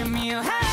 give me a hand.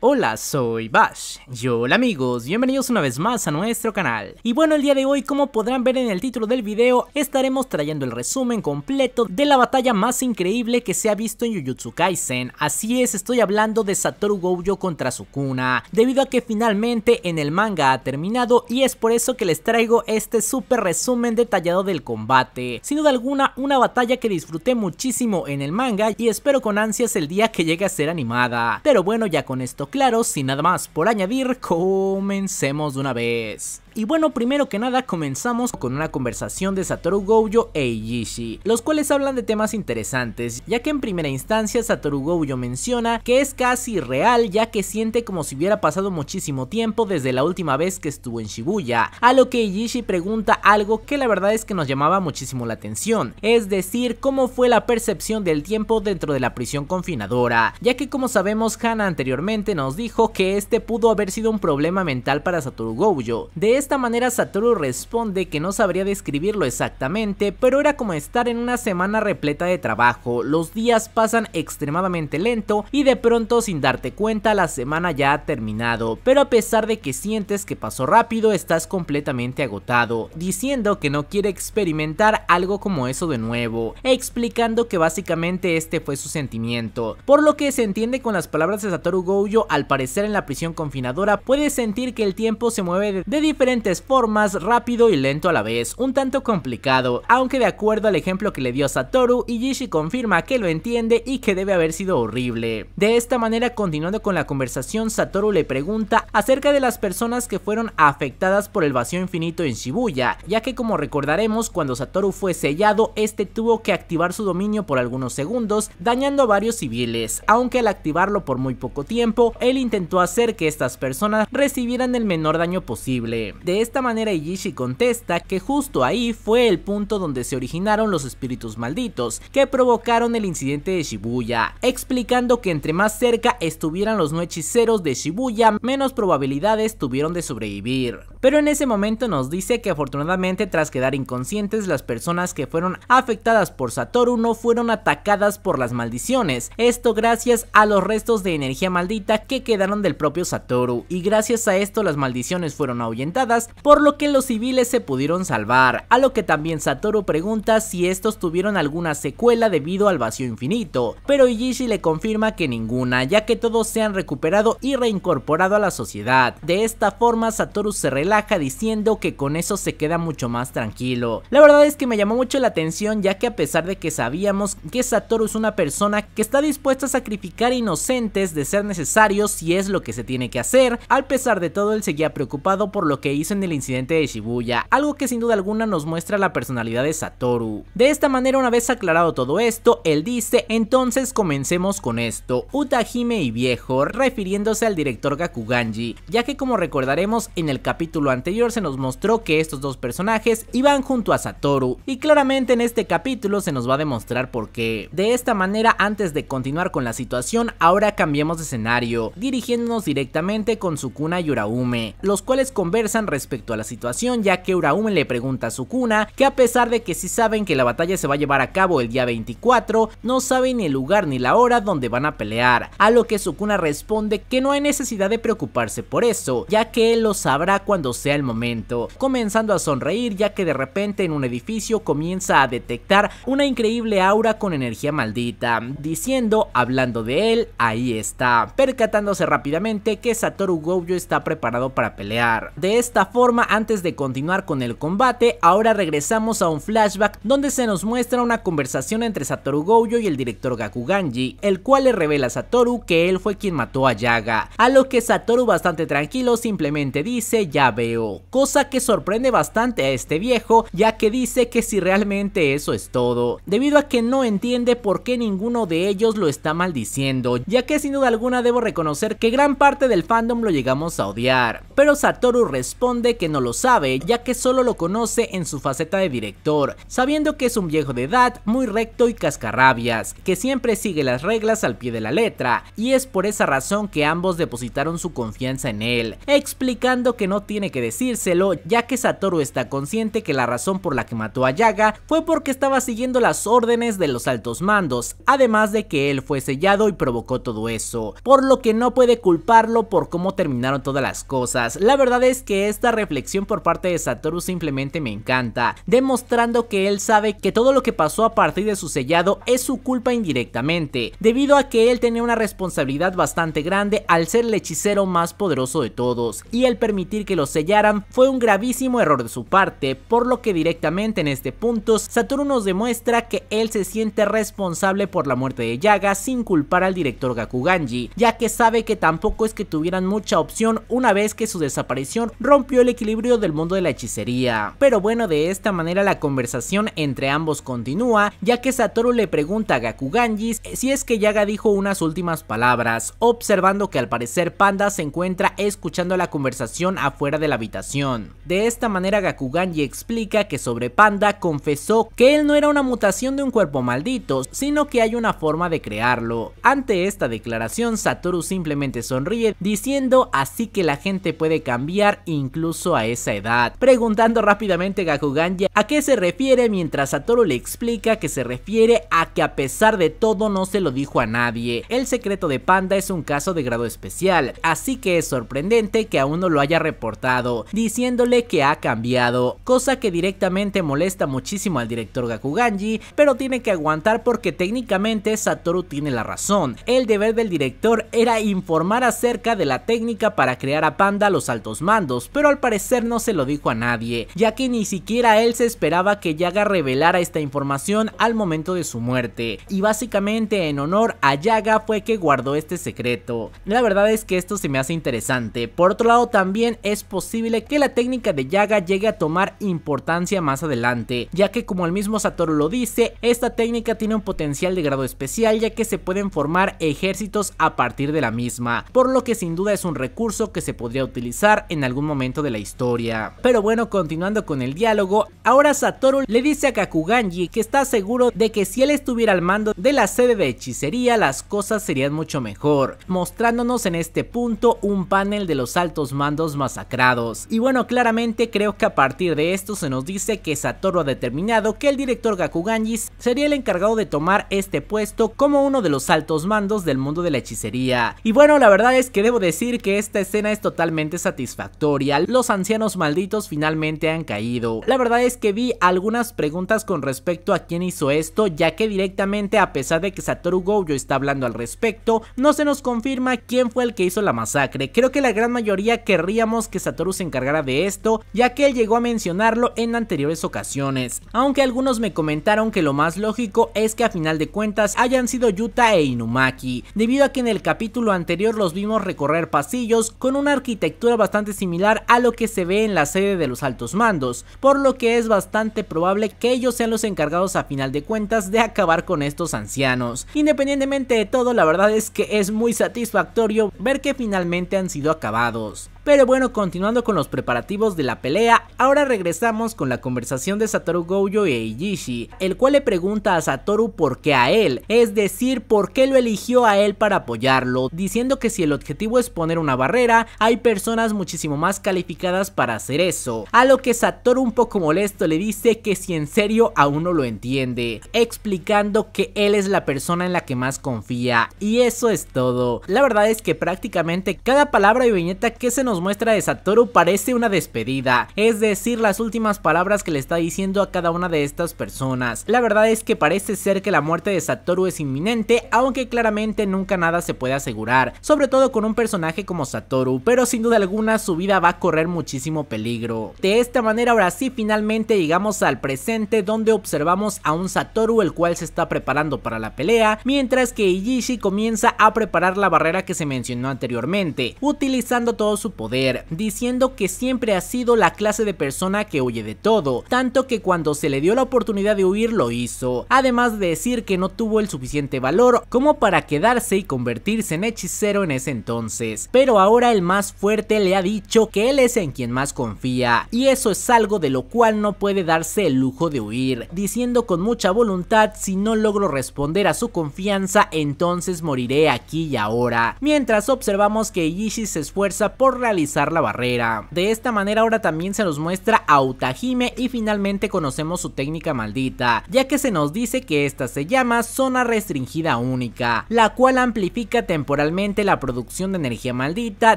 Hola, soy Bash. Yo, hola amigos, bienvenidos una vez más a nuestro canal. Y bueno, el día de hoy, como podrán ver en el título del video, estaremos trayendo el resumen completo de la batalla más increíble que se ha visto en Jujutsu Kaisen. Así es, estoy hablando de Satoru Gojo contra Sukuna, debido a que finalmente en el manga ha terminado y es por eso que les traigo este super resumen detallado del combate. Sin duda alguna, una batalla que disfruté muchísimo en el manga y espero con ansias el día que llegue a ser animada. Pero bueno, ya con esto claro, sin nada más por añadir, comencemos de una vez. Y bueno, primero que nada comenzamos con una conversación de Satoru Gojo e Iishi, los cuales hablan de temas interesantes, ya que en primera instancia Satoru Gojo menciona que es casi real ya que siente como si hubiera pasado muchísimo tiempo desde la última vez que estuvo en Shibuya, a lo que Iishi pregunta algo que la verdad es que nos llamaba muchísimo la atención, es decir, cómo fue la percepción del tiempo dentro de la prisión confinadora, ya que como sabemos Hana anteriormente nos dijo que este pudo haber sido un problema mental para Satoru Gojo, de esta manera Satoru responde que no sabría describirlo exactamente, pero era como estar en una semana repleta de trabajo, los días pasan extremadamente lento y de pronto sin darte cuenta la semana ya ha terminado, pero a pesar de que sientes que pasó rápido estás completamente agotado, diciendo que no quiere experimentar algo como eso de nuevo, explicando que básicamente este fue su sentimiento, por lo que se entiende con las palabras de Satoru Gojo, al parecer en la prisión confinadora puede sentir que el tiempo se mueve de diferentes formas, rápido y lento a la vez, un tanto complicado, aunque de acuerdo al ejemplo que le dio Satoru, Iishi confirma que lo entiende y que debe haber sido horrible. De esta manera, continuando con la conversación, Satoru le pregunta acerca de las personas que fueron afectadas por el vacío infinito en Shibuya, ya que como recordaremos, cuando Satoru fue sellado, este tuvo que activar su dominio por algunos segundos, dañando a varios civiles, aunque al activarlo por muy poco tiempo, él intentó hacer que estas personas recibieran el menor daño posible. De esta manera Iishi contesta que justo ahí fue el punto donde se originaron los espíritus malditos que provocaron el incidente de Shibuya, explicando que entre más cerca estuvieran los no hechiceros de Shibuya, menos probabilidades tuvieron de sobrevivir. Pero en ese momento nos dice que afortunadamente tras quedar inconscientes las personas que fueron afectadas por Satoru no fueron atacadas por las maldiciones, esto gracias a los restos de energía maldita que quedaron del propio Satoru, y gracias a esto las maldiciones fueron ahuyentadas por lo que los civiles se pudieron salvar, a lo que también Satoru pregunta si estos tuvieron alguna secuela debido al vacío infinito, pero Iishi le confirma que ninguna, ya que todos se han recuperado y reincorporado a la sociedad. De esta forma Satoru se relaja diciendo que con eso se queda mucho más tranquilo. La verdad es que me llamó mucho la atención ya que a pesar de que sabíamos que Satoru es una persona que está dispuesta a sacrificar inocentes de ser necesario si es lo que se tiene que hacer, al pesar de todo él seguía preocupado por lo que hizo en el incidente de Shibuya, algo que sin duda alguna nos muestra la personalidad de Satoru. De esta manera una vez aclarado todo esto, él dice, entonces comencemos con esto, Utahime y Viejo, refiriéndose al director Gakuganji, ya que como recordaremos en el capítulo anterior se nos mostró que estos dos personajes iban junto a Satoru, y claramente en este capítulo se nos va a demostrar por qué. De esta manera, antes de continuar con la situación, ahora cambiamos de escenario, dirigiéndonos directamente con Sukuna y Uraume, los cuales conversan respecto a la situación ya que Uraume le pregunta a Sukuna que a pesar de que sí saben que la batalla se va a llevar a cabo el día 24, no saben ni el lugar ni la hora donde van a pelear, a lo que Sukuna responde que no hay necesidad de preocuparse por eso, ya que él lo sabrá cuando sea el momento, comenzando a sonreír ya que de repente en un edificio comienza a detectar una increíble aura con energía maldita, diciendo, hablando de él, ahí está, percatándose rápidamente que Satoru Gojo está preparado para pelear. De esta forma, antes de continuar con el combate, ahora regresamos a un flashback donde se nos muestra una conversación entre Satoru Gojo y el director Gakuganji, el cual le revela a Satoru que él fue quien mató a Yaga, a lo que Satoru bastante tranquilo simplemente dice ya veo, cosa que sorprende bastante a este viejo ya que dice que si realmente eso es todo, debido a que no entiende por qué ninguno de ellos lo está maldiciendo, ya que sin duda alguna debo reconocer que gran parte del fandom lo llegamos a odiar, pero Satoru responde responde que no lo sabe, ya que solo lo conoce en su faceta de director, sabiendo que es un viejo de edad, muy recto y cascarrabias, que siempre sigue las reglas al pie de la letra, y es por esa razón que ambos depositaron su confianza en él, explicando que no tiene que decírselo, ya que Satoru está consciente que la razón por la que mató a Yaga fue porque estaba siguiendo las órdenes de los altos mandos, además de que él fue sellado y provocó todo eso, por lo que no puede culparlo por cómo terminaron todas las cosas. La verdad es que esta reflexión por parte de Satoru simplemente me encanta, demostrando que él sabe que todo lo que pasó a partir de su sellado es su culpa indirectamente, debido a que él tenía una responsabilidad bastante grande al ser el hechicero más poderoso de todos, y el permitir que lo sellaran fue un gravísimo error de su parte, por lo que directamente en este punto Satoru nos demuestra que él se siente responsable por la muerte de Yaga sin culpar al director Gakuganji, ya que sabe que tampoco es que tuvieran mucha opción una vez que su desaparición el equilibrio del mundo de la hechicería. Pero bueno, de esta manera la conversación entre ambos continúa, ya que Satoru le pregunta a Gakuganji si es que Yaga dijo unas últimas palabras, observando que al parecer Panda se encuentra escuchando la conversación afuera de la habitación. De esta manera Gakuganji explica que sobre Panda confesó que él no era una mutación de un cuerpo maldito, sino que hay una forma de crearlo. Ante esta declaración Satoru simplemente sonríe diciendo así que la gente puede cambiar incluso a esa edad, preguntando rápidamente Gakuganji a qué se refiere mientras Satoru le explica que se refiere a que a pesar de todo no se lo dijo a nadie. El secreto de Panda es un caso de grado especial, así que es sorprendente que aún no lo haya reportado, diciéndole que ha cambiado, cosa que directamente molesta muchísimo al director Gakuganji, pero tiene que aguantar porque técnicamente Satoru tiene la razón. El deber del director era informar acerca de la técnica para crear a Panda a los altos mandos, pero al parecer no se lo dijo a nadie, ya que ni siquiera él se esperaba que Yaga revelara esta información al momento de su muerte, y básicamente en honor a Yaga fue que guardó este secreto. La verdad es que esto se me hace interesante, por otro lado también es posible que la técnica de Yaga llegue a tomar importancia más adelante, ya que como el mismo Satoru lo dice, esta técnica tiene un potencial de grado especial ya que se pueden formar ejércitos a partir de la misma, por lo que sin duda es un recurso que se podría utilizar en algún momento de la historia. Pero bueno, continuando con el diálogo, ahora Satoru le dice a Kakuganji que está seguro de que si él estuviera al mando de la sede de hechicería las cosas serían mucho mejor, mostrándonos en este punto un panel de los altos mandos masacrados. Y bueno, claramente creo que a partir de esto se nos dice que Satoru ha determinado que el director Gakuganji sería el encargado de tomar este puesto como uno de los altos mandos del mundo de la hechicería. Y bueno, la verdad es que debo decir que esta escena es totalmente satisfactoria, los ancianos malditos finalmente han caído. La verdad es que vi algunas preguntas con respecto a quién hizo esto, ya que directamente a pesar de que Satoru Gojo está hablando al respecto, no se nos confirma quién fue el que hizo la masacre. Creo que la gran mayoría querríamos que Satoru se encargara de esto, ya que él llegó a mencionarlo en anteriores ocasiones. Aunque algunos me comentaron que lo más lógico es que a final de cuentas hayan sido Yuta e Inumaki, debido a que en el capítulo anterior los vimos recorrer pasillos con una arquitectura bastante similar a lo que se ve en la sede de los altos mandos, por lo que es bastante probable que ellos sean los encargados a final de cuentas de acabar con estos ancianos. Independientemente de todo, la verdad es que es muy satisfactorio ver que finalmente han sido acabados. Pero bueno, continuando con los preparativos de la pelea, ahora regresamos con la conversación de Satoru Gojo e Eijishi, el cual le pregunta a Satoru por qué a él, es decir, por qué lo eligió a él para apoyarlo, diciendo que si el objetivo es poner una barrera, hay personas muchísimo más calificadas para hacer eso, a lo que Satoru un poco molesto le dice que si en serio aún no lo entiende, explicando que él es la persona en la que más confía, y eso es todo. La verdad es que prácticamente cada palabra y viñeta que se nos muestra de Satoru parece una despedida, es decir, las últimas palabras que le está diciendo a cada una de estas personas. La verdad es que parece ser que la muerte de Satoru es inminente, aunque claramente nunca nada se puede asegurar, sobre todo con un personaje como Satoru, pero sin duda alguna su vida va a correr muchísimo peligro. De esta manera ahora sí finalmente llegamos al presente donde observamos a un Satoru el cual se está preparando para la pelea, mientras que Ijishi comienza a preparar la barrera que se mencionó anteriormente, utilizando todo su poder diciendo que siempre ha sido la clase de persona que huye de todo, tanto que cuando se le dio la oportunidad de huir lo hizo, además de decir que no tuvo el suficiente valor como para quedarse y convertirse en hechicero en ese entonces, pero ahora el más fuerte le ha dicho que él es en quien más confía, y eso es algo de lo cual no puede darse el lujo de huir, diciendo con mucha voluntad si no logro responder a su confianza entonces moriré aquí y ahora, mientras observamos que Ishi se esfuerza por realizar la barrera. De esta manera ahora también se nos muestra a Utahime y finalmente conocemos su técnica maldita, ya que se nos dice que esta se llama zona restringida única, la cual amplifica temporalmente la producción de energía maldita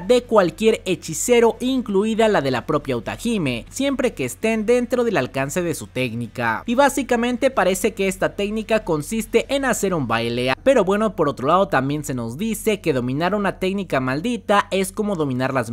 de cualquier hechicero incluida la de la propia Utahime, siempre que estén dentro del alcance de su técnica. Y básicamente parece que esta técnica consiste en hacer un baile, pero bueno por otro lado también se nos dice que dominar una técnica maldita es como dominar las.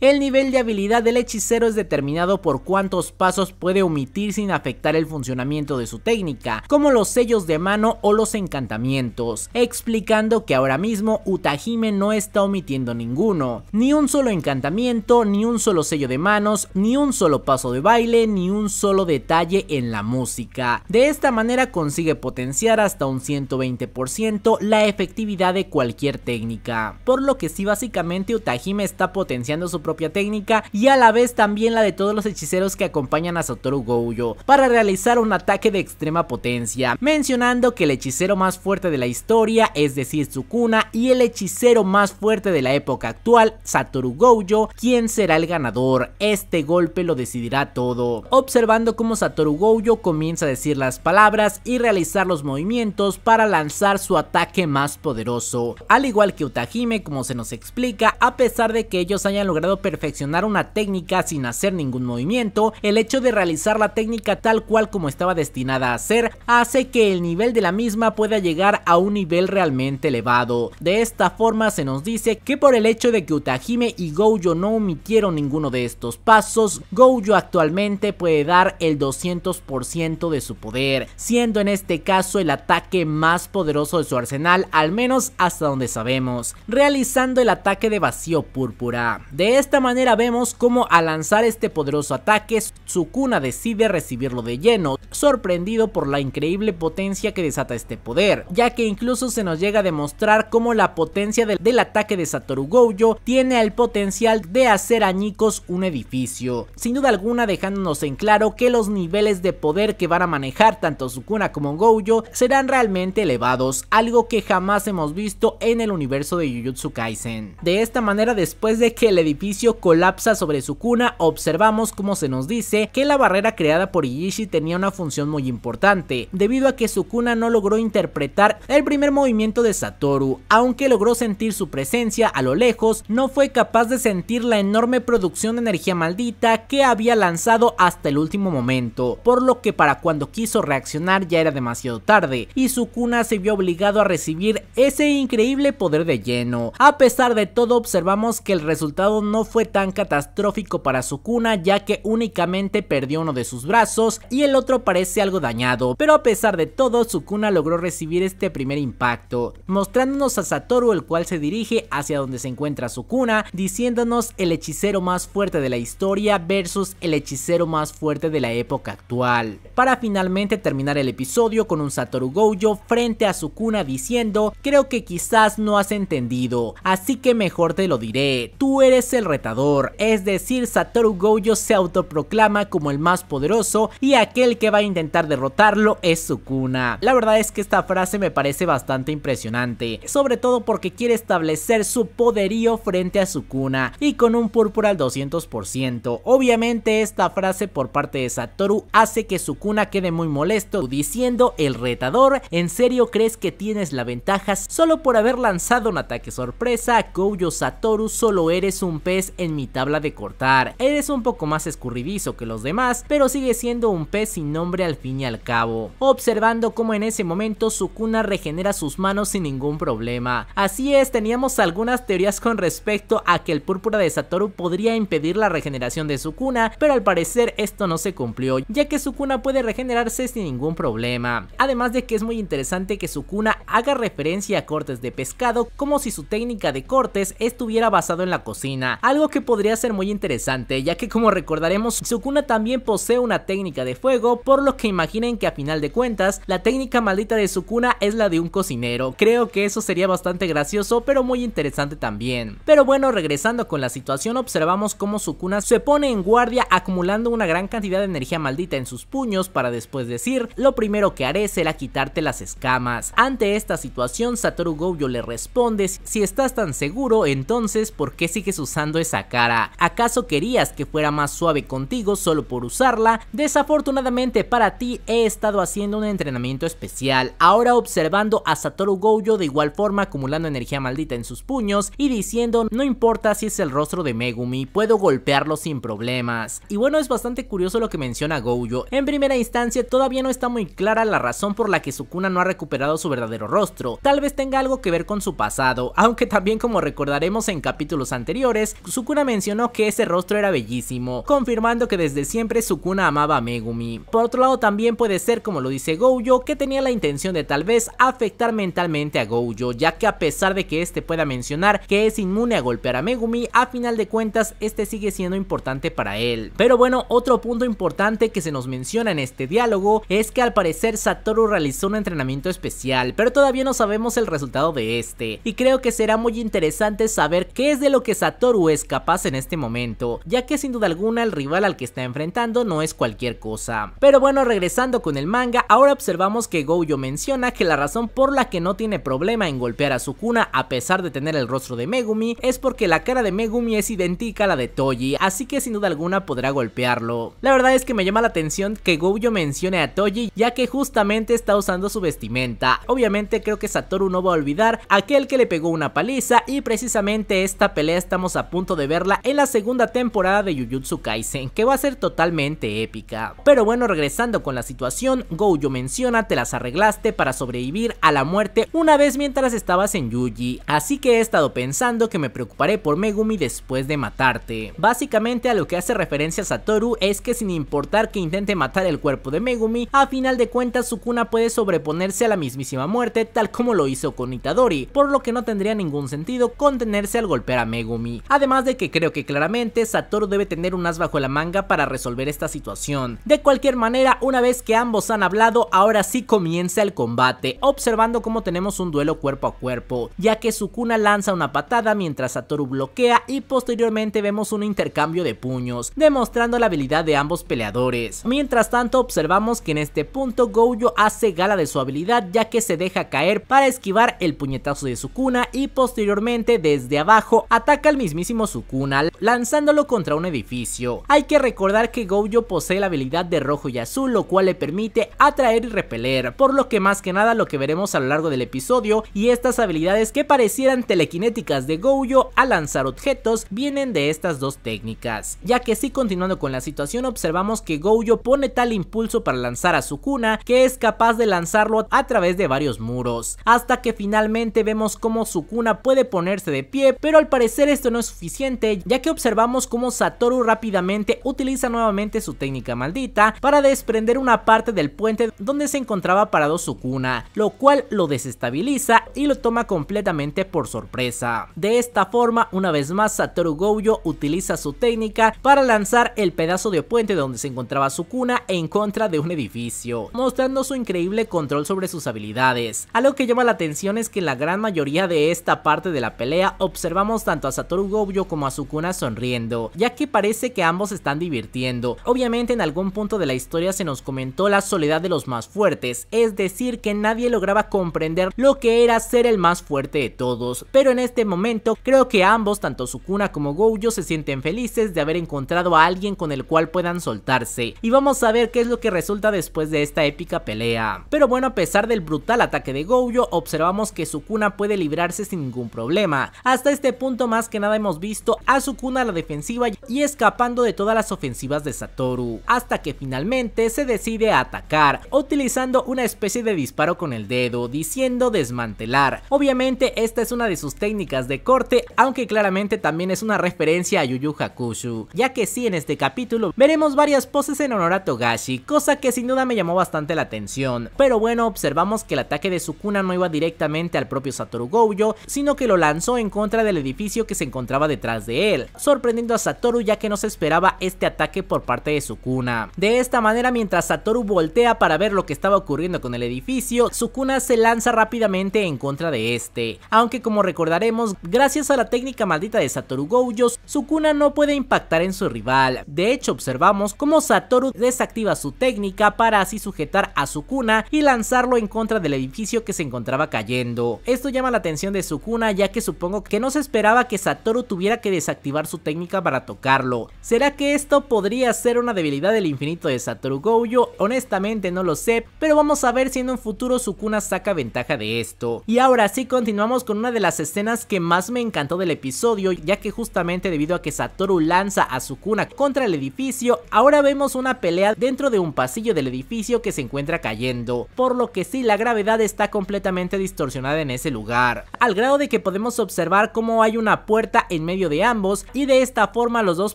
El nivel de habilidad del hechicero es determinado por cuántos pasos puede omitir sin afectar el funcionamiento de su técnica, como los sellos de mano o los encantamientos, explicando que ahora mismo Utahime no está omitiendo ninguno, ni un solo encantamiento, ni un solo sello de manos, ni un solo paso de baile, ni un solo detalle en la música. De esta manera consigue potenciar hasta un 120% la efectividad de cualquier técnica, por lo que sí básicamente Utahime está potenciando su propia técnica y a la vez también la de todos los hechiceros que acompañan a Satoru Gojo para realizar un ataque de extrema potencia, mencionando que el hechicero más fuerte de la historia, es decir Sukuna, y el hechicero más fuerte de la época actual, Satoru Gojo, quien será el ganador, este golpe lo decidirá todo, observando cómo Satoru Gojo comienza a decir las palabras y realizar los movimientos para lanzar su ataque más poderoso, al igual que Utahime como se nos explica, a pesar de que ellos hayan logrado perfeccionar una técnica sin hacer ningún movimiento, el hecho de realizar la técnica tal cual como estaba destinada a ser, hace que el nivel de la misma pueda llegar a un nivel realmente elevado. De esta forma se nos dice que por el hecho de que Utahime y Gojo no omitieron ninguno de estos pasos, Gojo actualmente puede dar el 200% de su poder, siendo en este caso el ataque más poderoso de su arsenal, al menos hasta donde sabemos, realizando el ataque de vacío púrpura. De esta manera vemos como al lanzar este poderoso ataque, Sukuna decide recibirlo de lleno, sorprendido por la increíble potencia que desata este poder, ya que incluso se nos llega a demostrar cómo la potencia del, del ataque de Satoru Gojo tiene el potencial de hacer añicos un edificio, sin duda alguna dejándonos en claro que los niveles de poder que van a manejar tanto Sukuna como Gojo serán realmente elevados, algo que jamás hemos visto en el universo de Jujutsu Kaisen. De esta manera después de que el edificio colapsa sobre Sukuna, observamos como se nos dice que la barrera creada por Iishi tenía una función muy importante, debido a que Sukuna no logró interpretar el primer movimiento de Satoru, aunque logró sentir su presencia a lo lejos, no fue capaz de sentir la enorme producción de energía maldita que había lanzado hasta el último momento, por lo que para cuando quiso reaccionar ya era demasiado tarde, y Sukuna se vio obligado a recibir ese increíble poder de lleno. A pesar de todo observamos que el resultado no fue tan catastrófico para Sukuna ya que únicamente perdió uno de sus brazos y el otro parece algo dañado, pero a pesar de todo Sukuna logró recibir este primer impacto, mostrándonos a Satoru el cual se dirige hacia donde se encuentra Sukuna, diciéndonos el hechicero más fuerte de la historia versus el hechicero más fuerte de la época actual, para finalmente terminar el episodio con un Satoru Gojo frente a Sukuna diciendo creo que quizás no has entendido, así que mejor te lo diré, tú eres el retador, es decir Satoru Gojo se autoproclama como el más poderoso y aquel que va a intentar derrotarlo es Sukuna. La verdad es que esta frase me parece bastante impresionante, sobre todo porque quiere establecer su poderío frente a Sukuna y con un púrpura al 200%. Obviamente esta frase por parte de Satoru hace que Sukuna quede muy molesto diciendo el retador, ¿en serio crees que tienes la ventaja solo por haber lanzado un ataque sorpresa? Gojo Satoru solo eres un pez en mi tabla de cortar, eres un poco más escurridizo que los demás, pero sigue siendo un pez sin nombre al fin y al cabo, observando cómo en ese momento Sukuna regenera sus manos sin ningún problema. Así es, teníamos algunas teorías con respecto a que el púrpura de Satoru podría impedir la regeneración de Sukuna, pero al parecer esto no se cumplió, ya que Sukuna puede regenerarse sin ningún problema. Además de que es muy interesante que Sukuna haga referencia a cortes de pescado como si su técnica de cortes estuviera basado en la cocina, algo que podría ser muy interesante, ya que como recordaremos, Sukuna también posee una técnica de fuego, por lo que imaginen que a final de cuentas, la técnica maldita de Sukuna es la de un cocinero, creo que eso sería bastante gracioso, pero muy interesante también. Pero bueno, regresando con la situación, observamos cómo Sukuna se pone en guardia acumulando una gran cantidad de energía maldita en sus puños para después decir, lo primero que haré será quitarte las escamas. Ante esta situación, Satoru Gojo le responde, si estás tan seguro, entonces ¿por qué sigues usando esa cara? ¿Acaso querías que fuera más suave contigo solo por usarla? Desafortunadamente para ti he estado haciendo un entrenamiento especial, ahora observando a Satoru Gojo de igual forma acumulando energía maldita en sus puños y diciendo no importa si es el rostro de Megumi, puedo golpearlo sin problemas. Y bueno, es bastante curioso lo que menciona Gojo. En primera instancia todavía no está muy clara la razón por la que Sukuna no ha recuperado su verdadero rostro, tal vez tenga algo que ver con su pasado, aunque también como recordaremos en capítulos anteriores, Sukuna mencionó que ese rostro era bellísimo, confirmando que desde siempre Sukuna amaba a Megumi. Por otro lado también puede ser como lo dice Gojo, que tenía la intención de tal vez afectar mentalmente a Gojo, ya que a pesar de que este pueda mencionar que es inmune a golpear a Megumi, a final de cuentas este sigue siendo importante para él. Pero bueno, otro punto importante que se nos menciona en este diálogo es que al parecer Satoru realizó un entrenamiento especial, pero todavía no sabemos el resultado de este, y creo que será muy interesante saber qué es de lo que Satoru es capaz en este momento, ya que sin duda alguna el rival al que está enfrentando no es cualquier cosa. Pero bueno, regresando con el manga, ahora observamos que Gojo menciona que la razón por la que no tiene problema en golpear a Sukuna a pesar de tener el rostro de Megumi es porque la cara de Megumi es idéntica a la de Toji, así que sin duda alguna podrá golpearlo. La verdad es que me llama la atención que Gojo mencione a Toji ya que justamente está usando su vestimenta. Obviamente creo que Satoru no va a olvidar aquel que le pegó una paliza y precisamente esta pelea estamos a punto de verla en la segunda temporada de Jujutsu Kaisen que va a ser totalmente épica. Pero bueno regresando con la situación, Gojo menciona te las arreglaste para sobrevivir a la muerte una vez mientras estabas en Yuji, así que he estado pensando que me preocuparé por Megumi después de matarte. Básicamente a lo que hace referencia Satoru es que sin importar que intente matar el cuerpo de Megumi, a final de cuentas Sukuna puede sobreponerse a la mismísima muerte tal como lo hizo con Itadori, por lo que no tendría ningún sentido contenerse al golpear a Megumi. Además de que creo que claramente Satoru debe tener un as bajo la manga para resolver esta situación. De cualquier manera, una vez que ambos han hablado, ahora sí comienza el combate, observando cómo tenemos un duelo cuerpo a cuerpo, ya que Sukuna lanza una patada mientras Satoru bloquea y posteriormente vemos un intercambio de puños, demostrando la habilidad de ambos peleadores. Mientras tanto observamos que en este punto Gojo hace gala de su habilidad ya que se deja caer para esquivar el puñetazo de Sukuna y posteriormente desde abajo al mismísimo Sukuna lanzándolo contra un edificio. Hay que recordar que Gojo posee la habilidad de rojo y azul lo cual le permite atraer y repeler, por lo que más que nada lo que veremos a lo largo del episodio y estas habilidades que parecieran telequinéticas de Gojo al lanzar objetos vienen de estas dos técnicas, ya que si continuando con la situación observamos que Gojo pone tal impulso para lanzar a Sukuna que es capaz de lanzarlo a través de varios muros, hasta que finalmente vemos cómo Sukuna puede ponerse de pie, pero al parecer esto no es suficiente, ya que observamos cómo Satoru rápidamente utiliza nuevamente su técnica maldita para desprender una parte del puente donde se encontraba parado Sukuna, lo cual lo desestabiliza y lo toma completamente por sorpresa. De esta forma, una vez más Satoru Gojo utiliza su técnica para lanzar el pedazo de puente donde se encontraba Sukuna en contra de un edificio, mostrando su increíble control sobre sus habilidades. Algo que llama la atención es que en la gran mayoría de esta parte de la pelea observamos tanto a Satoru Gojo como a Sukuna sonriendo, ya que parece que ambos están divirtiendo. Obviamente en algún punto de la historia se nos comentó la soledad de los más fuertes, es decir que nadie lograba comprender lo que era ser el más fuerte de todos, pero en este momento creo que ambos, tanto Sukuna como Gojo se sienten felices de haber encontrado a alguien con el cual puedan soltarse, y vamos a ver qué es lo que resulta después de esta épica pelea. Pero bueno, a pesar del brutal ataque de Gojo, observamos que Sukuna puede librarse sin ningún problema. Hasta este punto más que nada hemos visto a Sukuna a la defensiva y escapando de todas las ofensivas de Satoru, hasta que finalmente se decide a atacar, utilizando una especie de disparo con el dedo, diciendo desmantelar. Obviamente esta es una de sus técnicas de corte, aunque claramente también es una referencia a Yu Yu Hakusho, ya que sí en este capítulo veremos varias poses en honor a Togashi, cosa que sin duda me llamó bastante la atención. Pero bueno, observamos que el ataque de Sukuna no iba directamente al propio Satoru Gojo, sino que lo lanzó en contra del edificio que se encontraba detrás de él, sorprendiendo a Satoru ya que no se esperaba este ataque por parte de Sukuna. De esta manera, mientras Satoru voltea para ver lo que estaba ocurriendo con el edificio, Sukuna se lanza rápidamente en contra de este, aunque como recordaremos, gracias a la técnica maldita de Satoru Gojo, Sukuna no puede impactar en su rival. De hecho, observamos cómo Satoru desactiva su técnica para así sujetar a Sukuna y lanzarlo en contra del edificio que se encontraba cayendo. Esto llama la atención de Sukuna ya que supongo que no se esperaba que Satoru tuviera que desactivar su técnica para tocarlo. ¿Será que esto podría ser una debilidad del infinito de Satoru Gojo? Honestamente no lo sé, pero vamos a ver si en un futuro Sukuna saca ventaja de esto. Y ahora sí continuamos con una de las escenas que más me encantó del episodio, ya que justamente debido a que Satoru lanza a Sukuna contra el edificio, ahora vemos una pelea dentro de un pasillo del edificio que se encuentra cayendo, por lo que sí la gravedad está completamente distorsionada en ese lugar, al grado de que podemos observar cómo hay una puerta en medio de ambos y de esta forma los dos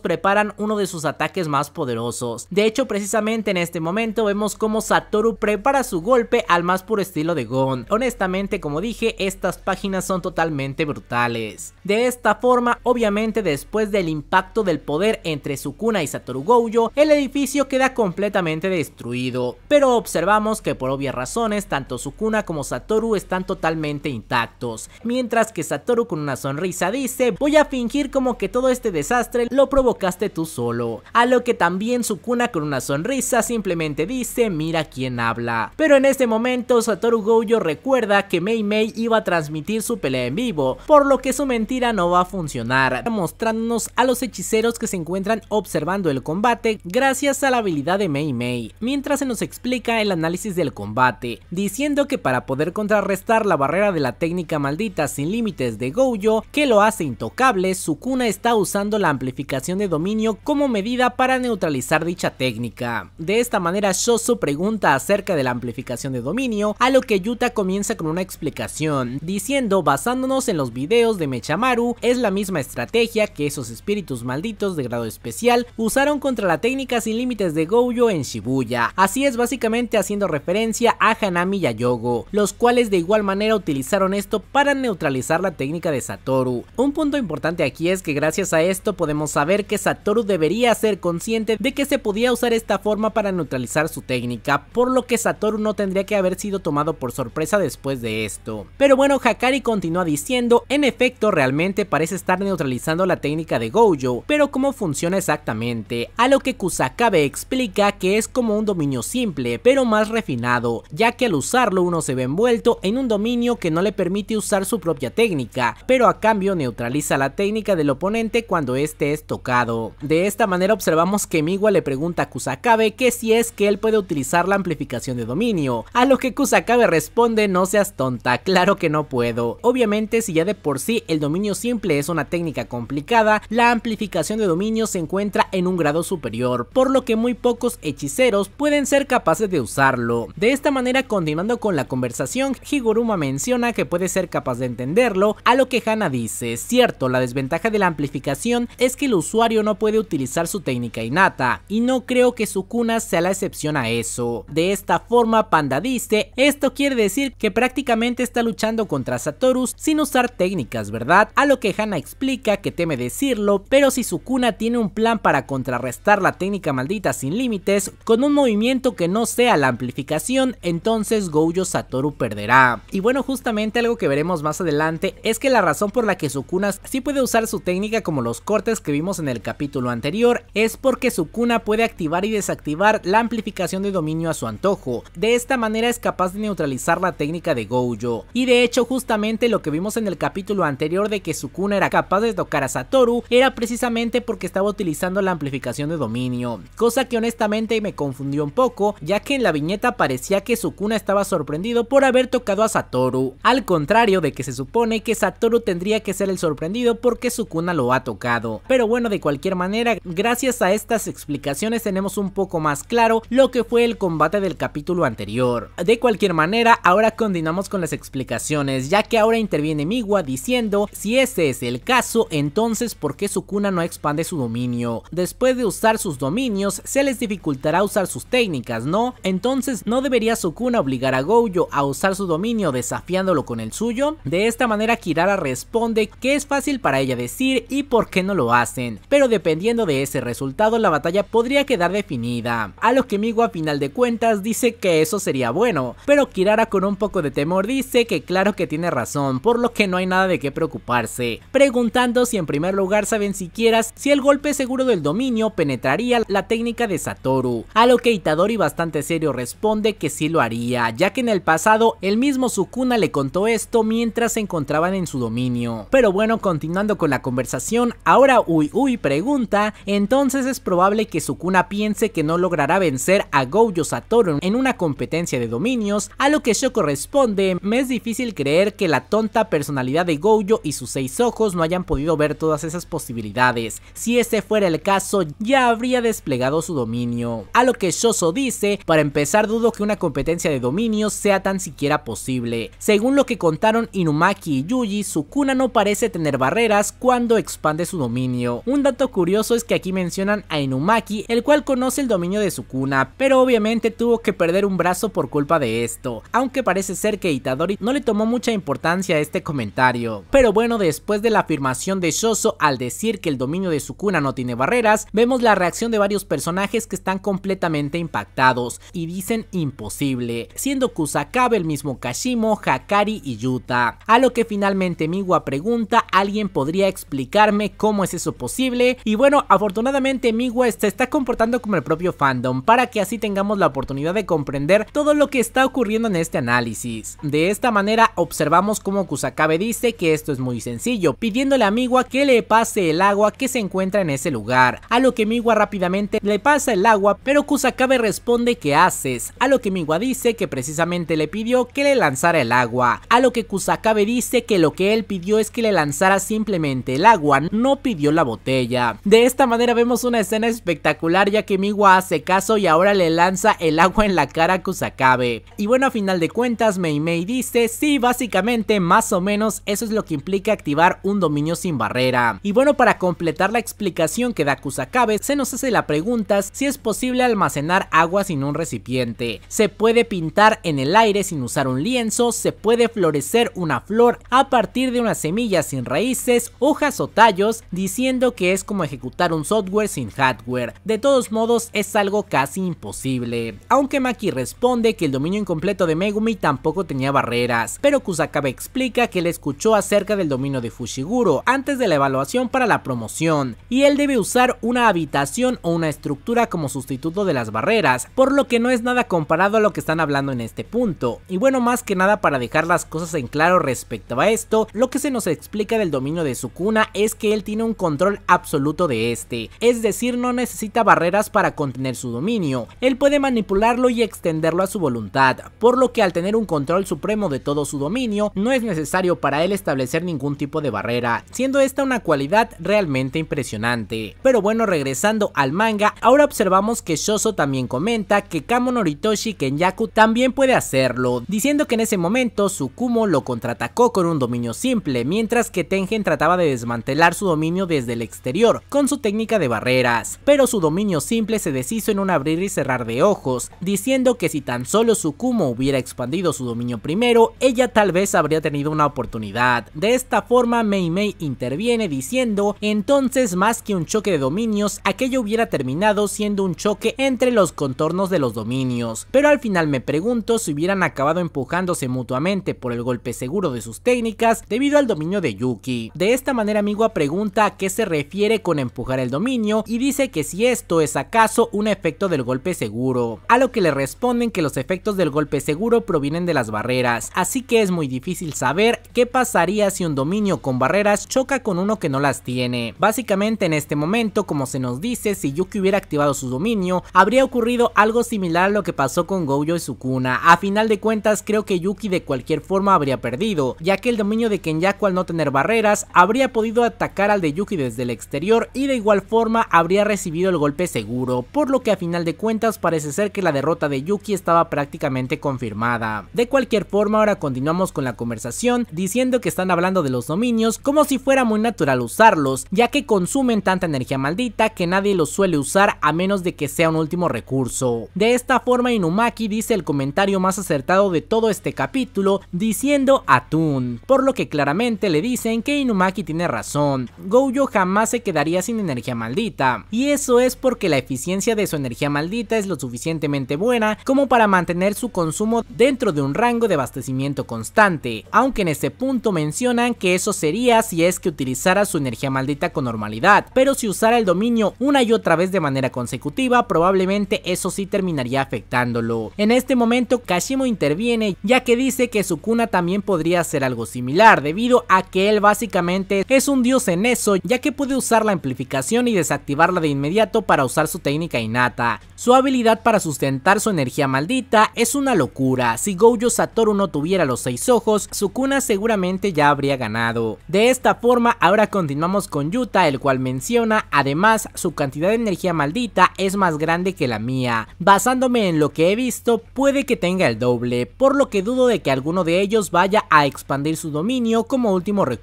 preparan uno de sus ataques más poderosos. De hecho precisamente en este momento vemos cómo Satoru prepara su golpe al más puro estilo de Gon. Honestamente como dije estas páginas son totalmente brutales. De esta forma obviamente después del impacto del poder entre Sukuna y Satoru Gojo el edificio queda completamente destruido, pero observamos que por obvias razones tanto Sukuna como Satoru están totalmente intactos, mientras que Satoru con una sonrisa dice voy a fingir como que todo este desastre lo provocaste tú solo, a lo que también Sukuna con una sonrisa simplemente dice mira quién habla, pero en este momento Satoru Gojo recuerda que Mei Mei iba a transmitir su pelea en vivo, por lo que su mentira no va a funcionar, mostrándonos a los hechiceros que se encuentran observando el combate gracias a la habilidad de Mei Mei, mientras se nos explica el análisis del combate, diciendo que para poder contrarrestar la barrera de la técnica maldita sin límites de Gojo, que lo hace intocable, Sukuna está usando la amplificación de dominio como medida para neutralizar dicha técnica. De esta manera Shosu pregunta acerca de la amplificación de dominio, a lo que Yuta comienza con una explicación, diciendo basándonos en los videos de Mechamaru, es la misma estrategia que esos espíritus malditos de grado especial usaron contra la técnica sin límites de Gojo en Shibuya, así es básicamente haciendo referencia a Hanami y a Yogo, los cuales de igual manera utilizaron esto para neutralizar la técnica de Satoru. Punto importante aquí es que gracias a esto podemos saber que Satoru debería ser consciente de que se podía usar esta forma para neutralizar su técnica, por lo que Satoru no tendría que haber sido tomado por sorpresa después de esto. Pero bueno, Hakari continúa diciendo, en efecto realmente parece estar neutralizando la técnica de Gojo, pero ¿cómo funciona exactamente? A lo que Kusakabe explica que es como un dominio simple, pero más refinado, ya que al usarlo uno se ve envuelto en un dominio que no le permite usar su propia técnica, pero a cambio neutraliza la técnica del oponente cuando este es tocado. De esta manera observamos que Miwa le pregunta a Kusakabe que si es que él puede utilizar la amplificación de dominio, a lo que Kusakabe responde no seas tonta, claro que no puedo. Obviamente si ya de por sí el dominio simple es una técnica complicada, la amplificación de dominio se encuentra en un grado superior, por lo que muy pocos hechiceros pueden ser capaces de usarlo. De esta manera continuando con la conversación, Higuruma menciona que puede ser capaz de entenderlo, a lo que Hana dice, cierto, la desventaja de la amplificación es que el usuario no puede utilizar su técnica innata, y no creo que Sukuna sea la excepción a eso. De esta forma Panda dice, esto quiere decir que prácticamente está luchando contra Satoru sin usar técnicas, ¿verdad? A lo que Hana explica que teme decirlo, pero si Sukuna tiene un plan para contrarrestar la técnica maldita sin límites, con un movimiento que no sea la amplificación, entonces Gojo Satoru perderá. Y bueno, justamente algo que veremos más adelante es que la razón por la que Sukuna sí puede usar su técnica como los cortes que vimos en el capítulo anterior es porque Sukuna puede activar y desactivar la amplificación de dominio a su antojo. De esta manera es capaz de neutralizar la técnica de Gojo. Y de hecho justamente lo que vimos en el capítulo anterior de que Sukuna era capaz de tocar a Satoru era precisamente porque estaba utilizando la amplificación de dominio. Cosa que honestamente me confundió un poco ya que en la viñeta parecía que Sukuna estaba sorprendido por haber tocado a Satoru. Al contrario de que se supone que Satoru tendría que ser el sorprendido porque Sukuna lo ha tocado. Pero bueno de cualquier manera gracias a estas explicaciones tenemos un poco más claro lo que fue el combate del capítulo anterior. De cualquier manera ahora continuamos con las explicaciones ya que ahora interviene Miwa diciendo si ese es el caso entonces por qué Sukuna no expande su dominio. Después de usar sus dominios se les dificultará usar sus técnicas, ¿no? Entonces ¿no debería Sukuna obligar a Gojo a usar su dominio desafiándolo con el suyo? De esta manera Kirara responde que es fácil para ella decir y por qué no lo hacen, pero dependiendo de ese resultado la batalla podría quedar definida, a lo que Migo a final de cuentas dice que eso sería bueno, pero Kirara con un poco de temor dice que claro que tiene razón, por lo que no hay nada de qué preocuparse, preguntando si en primer lugar saben siquiera si el golpe seguro del dominio penetraría la técnica de Satoru, a lo que Itadori bastante serio responde que sí lo haría, ya que en el pasado el mismo Sukuna le contó esto mientras se encontraban en su dominio. Pero bueno, continuando con la conversación, ahora Ui Ui pregunta, entonces es probable que Sukuna piense que no logrará vencer a Gojo Satoru en una competencia de dominios, a lo que Shoko responde, me es difícil creer que la tonta personalidad de Gojo y sus seis ojos no hayan podido ver todas esas posibilidades, si ese fuera el caso ya habría desplegado su dominio. A lo que Shoso dice, para empezar dudo que una competencia de dominios sea tan siquiera posible. Según lo que contaron Inumaki y Yuji, Sukuna no parece tener barreras cuando expande su dominio. Un dato curioso es que aquí mencionan a Inumaki, el cual conoce el dominio de Sukuna, pero obviamente tuvo que perder un brazo por culpa de esto, aunque parece ser que Itadori no le tomó mucha importancia a este comentario. Pero bueno, después de la afirmación de Shoso al decir que el dominio de Sukuna no tiene barreras, vemos la reacción de varios personajes que están completamente impactados y dicen imposible, siendo Kusakabe el mismo Kashimo, Hakari y Yuta. A lo que finalmente Miwa pregunta, ¿alguien podría explicarme cómo es eso posible? Y bueno, afortunadamente Miwa se está comportando como el propio fandom, para que así tengamos la oportunidad de comprender todo lo que está ocurriendo en este análisis. De esta manera observamos cómo Kusakabe dice que esto es muy sencillo, pidiéndole a Miwa que le pase el agua que se encuentra en ese lugar, a lo que Miwa rápidamente le pasa el agua, pero Kusakabe responde que haces, a lo que Miwa dice que precisamente le pidió que le lanzara el agua, a lo que Kusakabe dice que lo que él pidió es que le lanzara simplemente el agua, no pidió la botella. De esta manera vemos una escena espectacular ya que Miwa hace caso y ahora le lanza el agua en la cara a Kusakabe. Y bueno, a final de cuentas Mei Mei dice, sí, básicamente más o menos eso es lo que implica activar un dominio sin barrera. Y bueno, para completar la explicación que da Kusakabe, se nos hace la pregunta si es posible almacenar agua sin un recipiente. Se puede pintar en el aire sin usar un lienzo, se puede florecer una flor a partir de unas semillas sin raíces, hojas o tallos, diciendo que es como ejecutar un software sin hardware. De todos modos, es algo casi imposible. Aunque Maki responde que el dominio incompleto de Megumi tampoco tenía barreras, pero Kusakabe explica que él escuchó acerca del dominio de Fushiguro antes de la evaluación para la promoción, y él debe usar una habitación o una estructura como sustituto de las barreras, por lo que no es nada comparado a lo que están hablando en este punto. Y bueno, más que nada para dejar las cosas en claro respecto a esto, lo que se nos explica del dominio de Sukuna es que él tiene un control absoluto de este, es decir, no necesita barreras para contener su dominio, él puede manipularlo y extenderlo a su voluntad, por lo que al tener un control supremo de todo su dominio, no es necesario para él establecer ningún tipo de barrera, siendo esta una cualidad realmente impresionante. Pero bueno, regresando al manga, ahora observamos que Shoso también comenta que Kamo Noritoshi Kenyaku también puede hacerlo, diciendo que en ese momento Tsukumo lo contraatacó con un dominio simple, mientras que Tengen trataba de desmantelar su dominio desde el exterior, con su técnica de barreras, pero su dominio simple se deshizo en un abrir y cerrar de ojos, diciendo que si tan solo Tsukumo hubiera expandido su dominio primero, ella tal vez habría tenido una oportunidad. De esta forma Mei Mei interviene diciendo, entonces más que un choque de dominios, aquello hubiera terminado siendo un choque entre los contornos de los dominios, pero al final me pregunto si hubieran acabado empujándose mutuamente por el golpe seguro de sus técnicas debido al dominio de Yuki. De esta manera Miwa pregunta a qué se refiere con empujar el dominio y dice que si esto es acaso un efecto del golpe seguro, a lo que le responden que los efectos del golpe seguro provienen de las barreras, así que es muy difícil saber qué pasaría si un dominio con barreras choca con uno que no las tiene. Básicamente en este momento, como se nos dice, si Yuki hubiera activado su dominio, habría ocurrido algo similar a lo que pasó con Gojo y Sukuna. A final de cuentas creo que Yuki de cualquier forma habría perdido, ya que el dominio de Kenyaku al no tener barreras habría podido atacar al de Yuki desde el exterior y de igual forma habría recibido el golpe seguro, por lo que a final de cuentas parece ser que la derrota de Yuki estaba prácticamente confirmada. De cualquier forma ahora continuamos con la conversación diciendo que están hablando de los dominios como si fuera muy natural usarlos, ya que consumen tanta energía maldita que nadie los suele usar a menos de que sea un último recurso. De esta forma Inumaki dice el comentario más acertado de todo este capítulo diciendo Atún, por lo que claramente le dice dicen que Inumaki tiene razón, Gojo jamás se quedaría sin energía maldita, y eso es porque la eficiencia de su energía maldita es lo suficientemente buena como para mantener su consumo dentro de un rango de abastecimiento constante, aunque en este punto mencionan que eso sería si es que utilizara su energía maldita con normalidad, pero si usara el dominio una y otra vez de manera consecutiva, probablemente eso sí terminaría afectándolo. En este momento Kashimo interviene ya que dice que Sukuna también podría hacer algo similar, debido a que él básicamente es un dios en eso, ya que puede usar la amplificación y desactivarla de inmediato para usar su técnica innata. Su habilidad para sustentar su energía maldita es una locura, si Gojo Satoru no tuviera los seis ojos, Sukuna seguramente ya habría ganado. De esta forma, ahora continuamos con Yuta, el cual menciona, además, su cantidad de energía maldita es más grande que la mía. Basándome en lo que he visto, puede que tenga el doble, por lo que dudo de que alguno de ellos vaya a expandir su dominio como último recurso.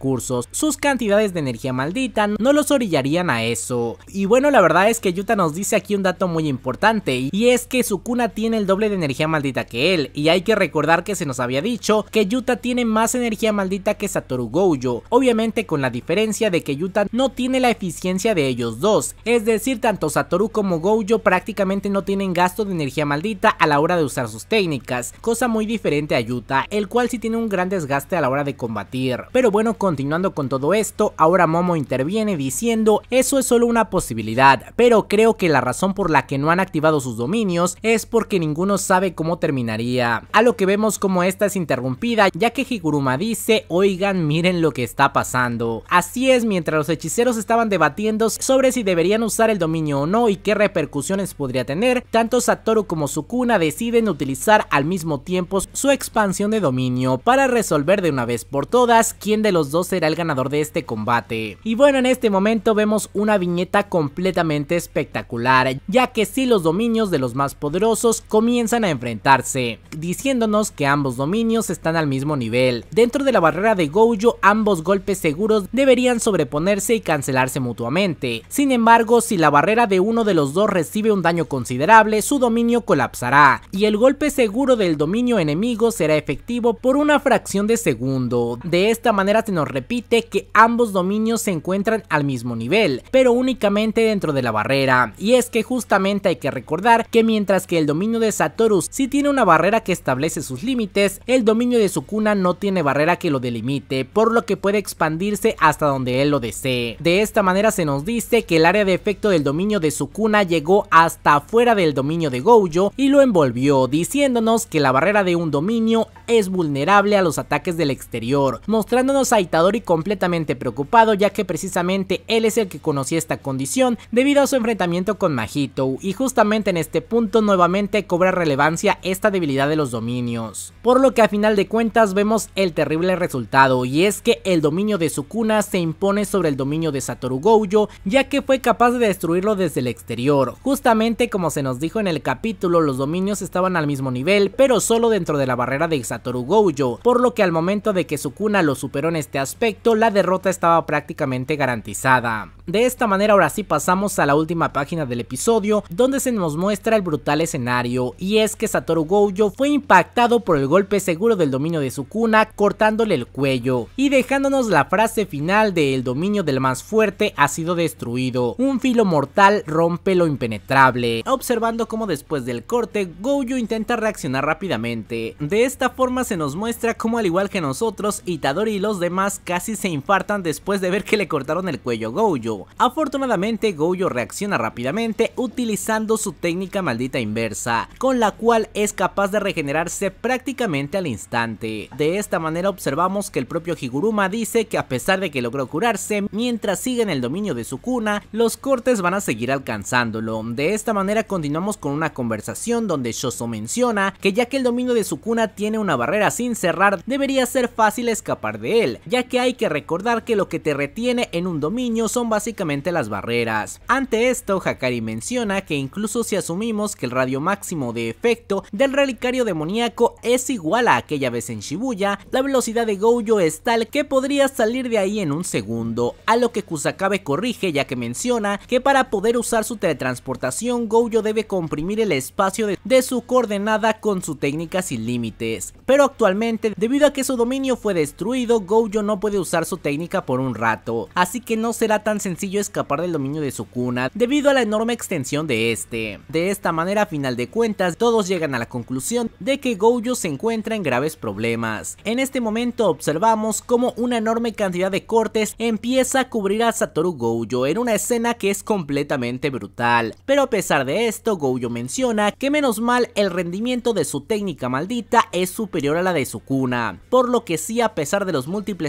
Sus cantidades de energía maldita no los orillarían a eso. Y bueno, la verdad es que Yuta nos dice aquí un dato muy importante, y es que Sukuna tiene el doble de energía maldita que él, y hay que recordar que se nos había dicho que Yuta tiene más energía maldita que Satoru Gojo, obviamente con la diferencia de que Yuta no tiene la eficiencia de ellos dos, es decir, tanto Satoru como Gojo prácticamente no tienen gasto de energía maldita a la hora de usar sus técnicas, cosa muy diferente a Yuta, el cual sí tiene un gran desgaste a la hora de combatir. Pero bueno, continuando con todo esto, ahora Momo interviene diciendo, eso es solo una posibilidad, pero creo que la razón por la que no han activado sus dominios es porque ninguno sabe cómo terminaría, a lo que vemos como esta es interrumpida, ya que Higuruma dice, oigan miren lo que está pasando. Así es, mientras los hechiceros estaban debatiendo sobre si deberían usar el dominio o no y qué repercusiones podría tener, tanto Satoru como Sukuna deciden utilizar al mismo tiempo su expansión de dominio para resolver de una vez por todas quién de los dos será el ganador de este combate. Y bueno, en este momento vemos una viñeta completamente espectacular, ya que si los dominios de los más poderosos comienzan a enfrentarse, diciéndonos que ambos dominios están al mismo nivel. Dentro de la barrera de Gojo, ambos golpes seguros deberían sobreponerse y cancelarse mutuamente. Sin embargo, si la barrera de uno de los dos recibe un daño considerable, su dominio colapsará, y el golpe seguro del dominio enemigo será efectivo por una fracción de segundo. De esta manera nos repite que ambos dominios se encuentran al mismo nivel, pero únicamente dentro de la barrera. Y es que justamente hay que recordar que mientras que el dominio de Satoru sí tiene una barrera que establece sus límites, el dominio de Sukuna no tiene barrera que lo delimite, por lo que puede expandirse hasta donde él lo desee. De esta manera se nos dice que el área de efecto del dominio de Sukuna llegó hasta afuera del dominio de Gojo y lo envolvió, diciéndonos que la barrera de un dominio es vulnerable a los ataques del exterior, mostrándonos a Itadori completamente preocupado ya que precisamente él es el que conocía esta condición debido a su enfrentamiento con Mahito y justamente en este punto nuevamente cobra relevancia esta debilidad de los dominios. Por lo que a final de cuentas vemos el terrible resultado y es que el dominio de Sukuna se impone sobre el dominio de Satoru Gojo ya que fue capaz de destruirlo desde el exterior. Justamente como se nos dijo en el capítulo los dominios estaban al mismo nivel pero solo dentro de la barrera de Satoru Gojo, por lo que al momento de que Sukuna lo superó en este aspecto la derrota estaba prácticamente garantizada. De esta manera ahora sí pasamos a la última página del episodio donde se nos muestra el brutal escenario y es que Satoru Gojo fue impactado por el golpe seguro del dominio de Sukuna cortándole el cuello y dejándonos la frase final de el dominio del más fuerte ha sido destruido, un filo mortal rompe lo impenetrable, observando como después del corte Gojo intenta reaccionar rápidamente, de esta forma se nos muestra como al igual que nosotros Itadori y los demás casi se infartan después de ver que le cortaron el cuello a Gojo, Afortunadamente Gojo reacciona rápidamente utilizando su técnica maldita inversa, con la cual es capaz de regenerarse prácticamente al instante. De esta manera observamos que el propio Higuruma dice que a pesar de que logró curarse, mientras sigue en el dominio de su cuna, los cortes van a seguir alcanzándolo. De esta manera continuamos con una conversación donde Shoso menciona que ya que el dominio de su cuna tiene una barrera sin cerrar, debería ser fácil escapar de él, ya que hay que recordar que lo que te retiene en un dominio son básicamente las barreras. Ante esto, Hakari menciona que incluso si asumimos que el radio máximo de efecto del relicario demoníaco es igual a aquella vez en Shibuya, la velocidad de Gojo es tal que podría salir de ahí en un segundo, a lo que Kusakabe corrige ya que menciona que para poder usar su teletransportación Gojo debe comprimir el espacio de, de su coordenada con su técnica sin límites, pero actualmente debido a que su dominio fue destruido, Gojo no puede usar su técnica por un rato, así que no será tan sencillo escapar del dominio de Sukuna debido a la enorme extensión de este. De esta manera a final de cuentas todos llegan a la conclusión de que Gojo se encuentra en graves problemas. En este momento observamos como una enorme cantidad de cortes empieza a cubrir a Satoru Gojo en una escena que es completamente brutal, pero a pesar de esto Gojo menciona que menos mal el rendimiento de su técnica maldita es superior a la de Sukuna, por lo que sí a pesar de los